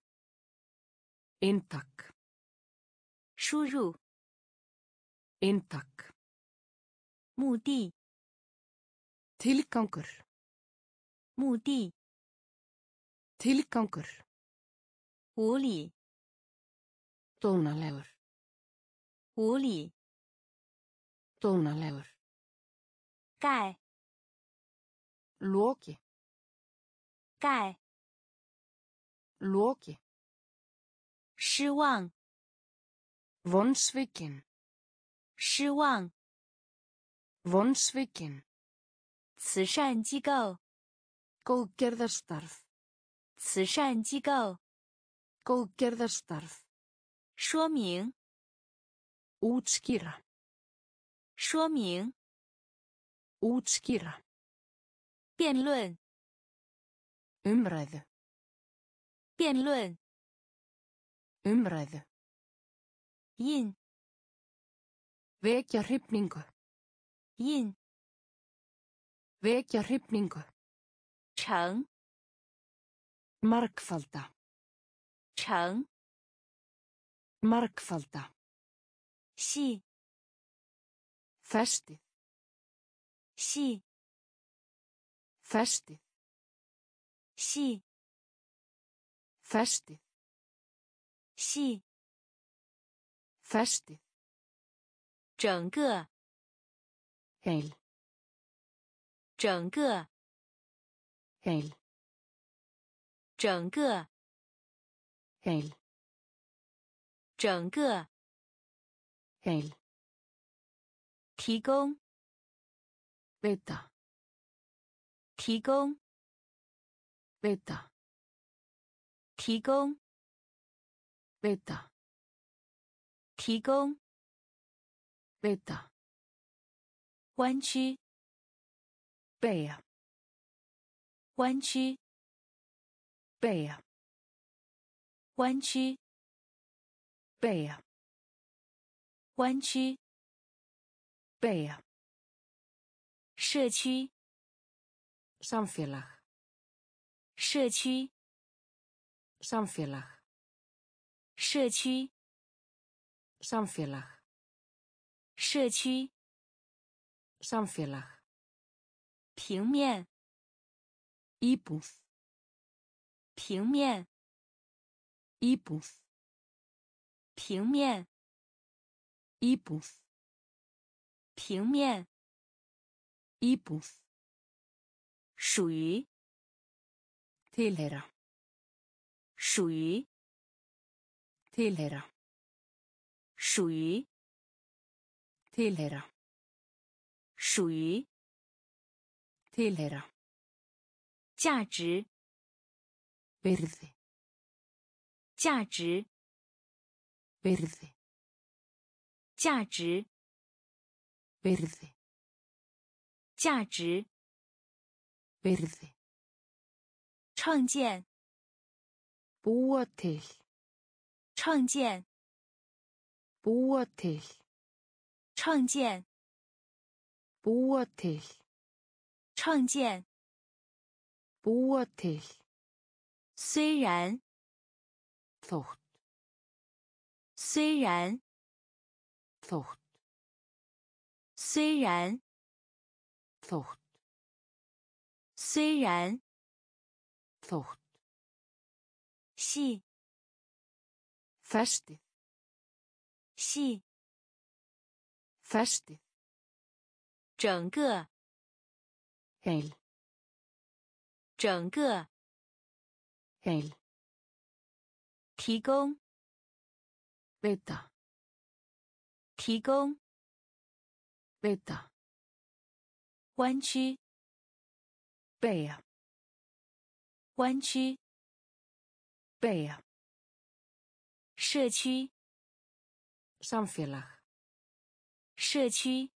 Inntak. Shuru. Inntak. Múdi. Tilgangur. Múdi. Tilgangur. Hóli. Dónalegur. Hóli. Dónalegur. 盖，loki, 盖。loki, 失望，vonsvikin, 失望。vonsvikin, 慈善机构，góðgerðarstarf, 慈善机构。góðgerðarstarf, 说明，útskýra, 说明。útskýra, 辩论， umræðu, 辩论。 umræðu, 印， vekja hrifningu, 印。 vekja hrifningu, 成， margfalda, 成。 margfalda, 细 Festið. 细 Festið. 细 Festið. 细，Festið. 整个 Heil. 整个 Heil. 整个 Heil. 整个 Heil. 提供贝塔提供贝塔提供贝塔提供贝塔弯曲 Bea. 弯曲 Bea. 弯曲 Bea. 弯曲 Bea. 社区 Samfélag. 社区 Samfélag. 社区 Samfélag. 社区 Samfélag. 平面 Íbúð. 平面 Íbúð. 平面 Íbúð. 平面 Íbúð. 属于 Tilheyra. 属于 Tilheyra. 属于 Tilheyra. 属于 Tilheyra. 价值 Virði. 价值 Virði. 价值 Virði. 价值 Virði. 创建 Búa til. 创建 Búa til. 创建 Búa til. 创建 Búa til. 虽然 Þótt. 虽然 Þótt. 虽然 Þótt. 虽然 Þótt. 系 Festið. 细 Festið. 整个 Heil. 整个 Heil. 提供.提供.弯曲 Beygja. 弯曲 Beygja. 社区 Samfélag. 社区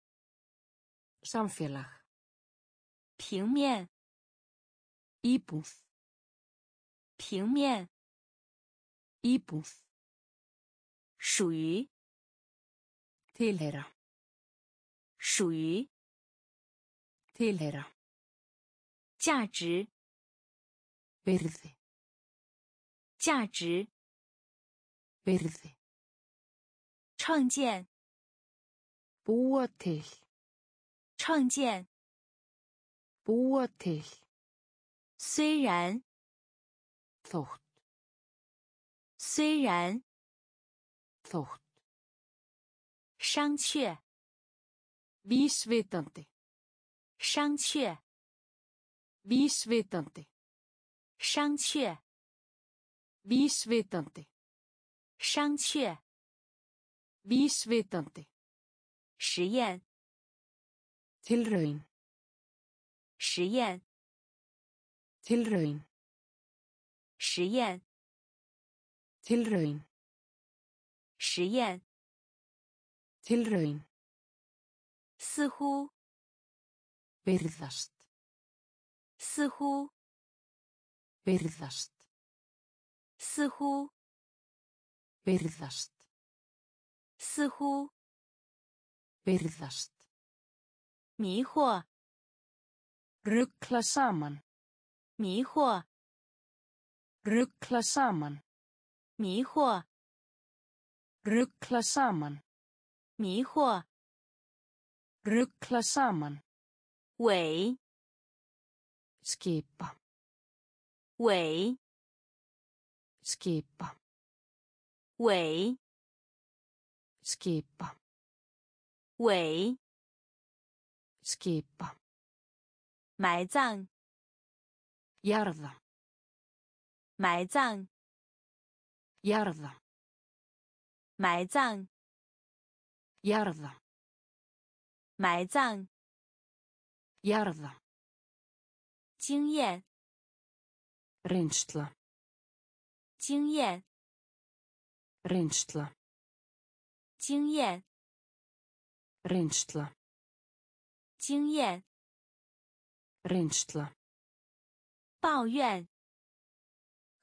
Samfélag. 平面 Íbúð. 平面 Íbúð. 属于 Tilheyra. 属于 Tilheyra. 价值 Virði. 价值 Virði. 创建 Búa til. 创建 Búa til. 虽然 Þótt. 虽然 Þótt. 商榷 Vísvitandi. 商榷 Vísvitandi. 商榷 Vísvitandi. 商榷 Vísvitandi. 实验 Tilraun. 实验 Tilraun. 实验 Tilraun. 实验 Tilraun. 似乎 Virðast. 似乎 Virðast. 似乎 Virðast. 似乎 Virðast. 迷惑 Ruggla saman. 迷惑 Ruggla saman. 迷惑 Ruggla saman. 迷惑， Ruggla saman. 尾， Skipa. 尾， Skipa. 尾， Skipa. 尾， Skipa. 埋葬， Jarða. 埋葬， Jarða. 埋葬， Jarða. 埋葬， Jarða. 经验，Reynsla. 经验，Reynsla. 经验，Reynsla. 经验，Reynsla. 抱怨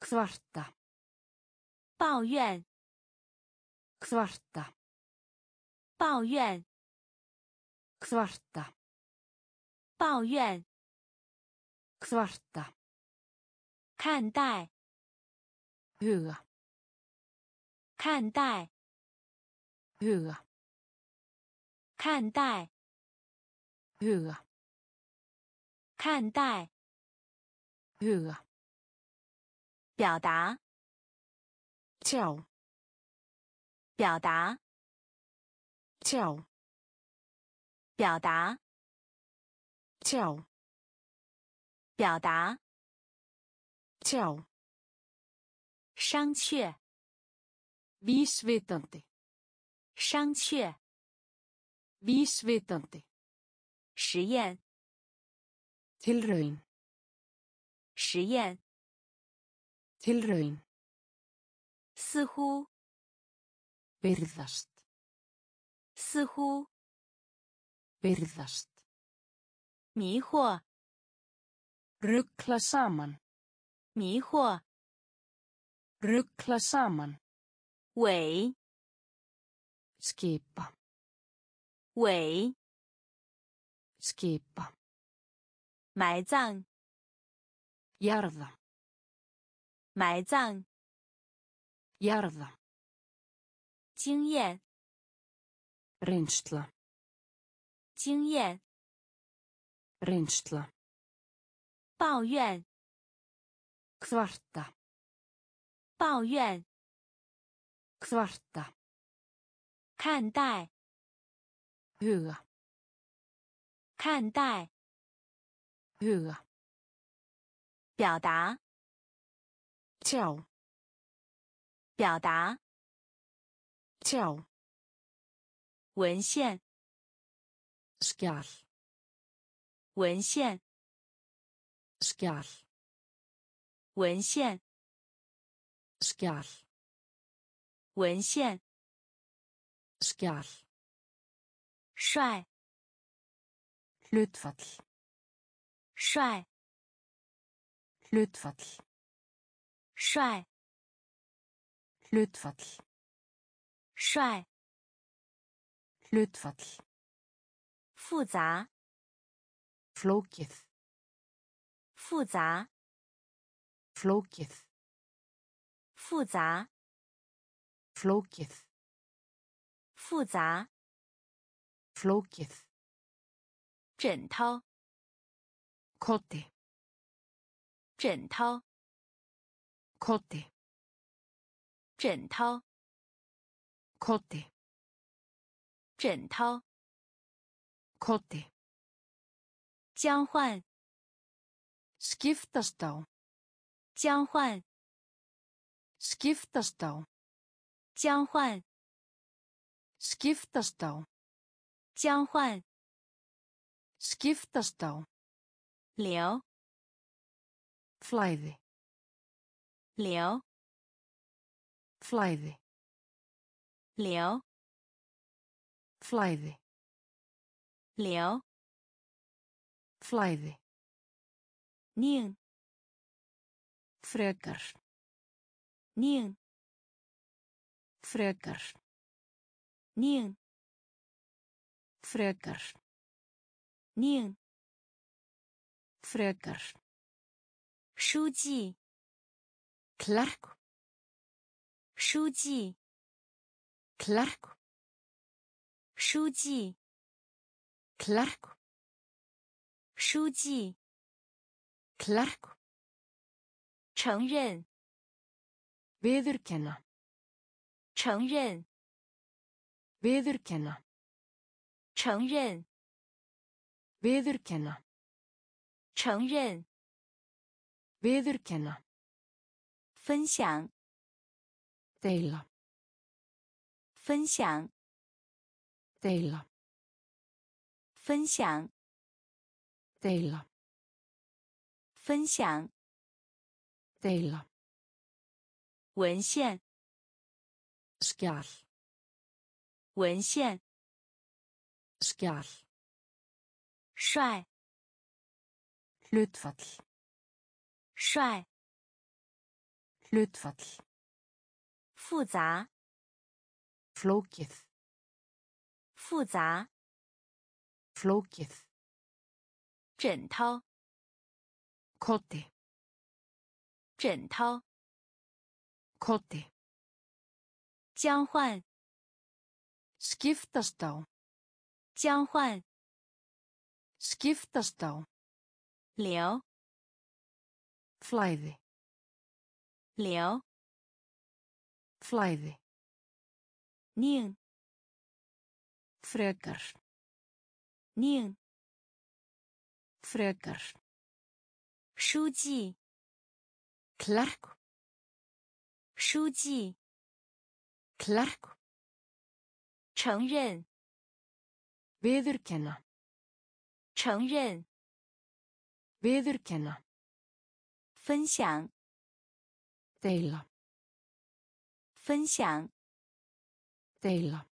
，Kvarta. 抱怨，Kvarta. 抱怨，Kvarta. 抱怨，Kvarta. 看待，Huga. 看待，Huga. 看待，Huga. 看待，Huga. 表达，Tell，表达，Tell，表达，Tjá. 表达， Tjá. 商榷， Vísvitandi. 商榷， Vísvitandi. 实验， Tilraun. 实验， Tilraun. 似乎， Byrðast. 似乎， Byrðast. 迷惑，Ruggla saman. 迷惑，Ruggla saman. 尾，Skipa. 尾，Skipa. 埋葬，Jarða. 埋葬，Jarða. 经验，Reynsla. 经验，Reynsla. 抱怨， Kvarta. 抱怨， Kvarta. 看待， Huga. 看待， Huga. 表达， Tjá. 表达， Tjá. 文献， Skjal. 文献，Skjal. 文献，Skjal. 文献，Skjal. 帅，Hlutfall. 帅，Hlutfall. 帅，Hlutfall. 帅，Hlutfall. 复杂，Flókið. 复杂，Flókið. 复杂，Flókið. 复杂，Flókið. 枕头，Koddi. 枕头，Koddi. 枕头，Koddi. 枕头，Koddi. 交换， Skiptast á. 交换， Skiptast á. 交换， Skiptast á. 交换， Skiptast á. 流， Flæði. 流， Flæði. 流， Flæði. 流， Flæði. Níðan. Frekar. Níðan. Frekar. Níðan. Frekar. Níðan. Frekar. Sjúji. Klark. Sjúji. Klark. Sjúji. Klark. 书记， Klerk. 书记， Klerk. 承认， Viðurkenna. 承认， Viðurkenna. 承认， Viðurkenna. 承认， Viðurkenna. 分享， Deila. 分享， Deila. 分享， Deila. 分享， Deila. 文献， Skjal. 文献， Skjal. 帅， Hlutfall. 帅， Hlutfall. 复杂， Flókið. 复杂， Flókið. 枕头， Koddi. 枕头， Koddi. 交换， Skiptast á. 交换， Skiptast á. 流， Flæði. 流， Flæði. 宁， Frekar. 宁， Frekar. 书记， Klerk. 书记， Klerk. 承认， Viðurkenna. 承认， Viðurkenna. 分享， Deila. 分享， Deila.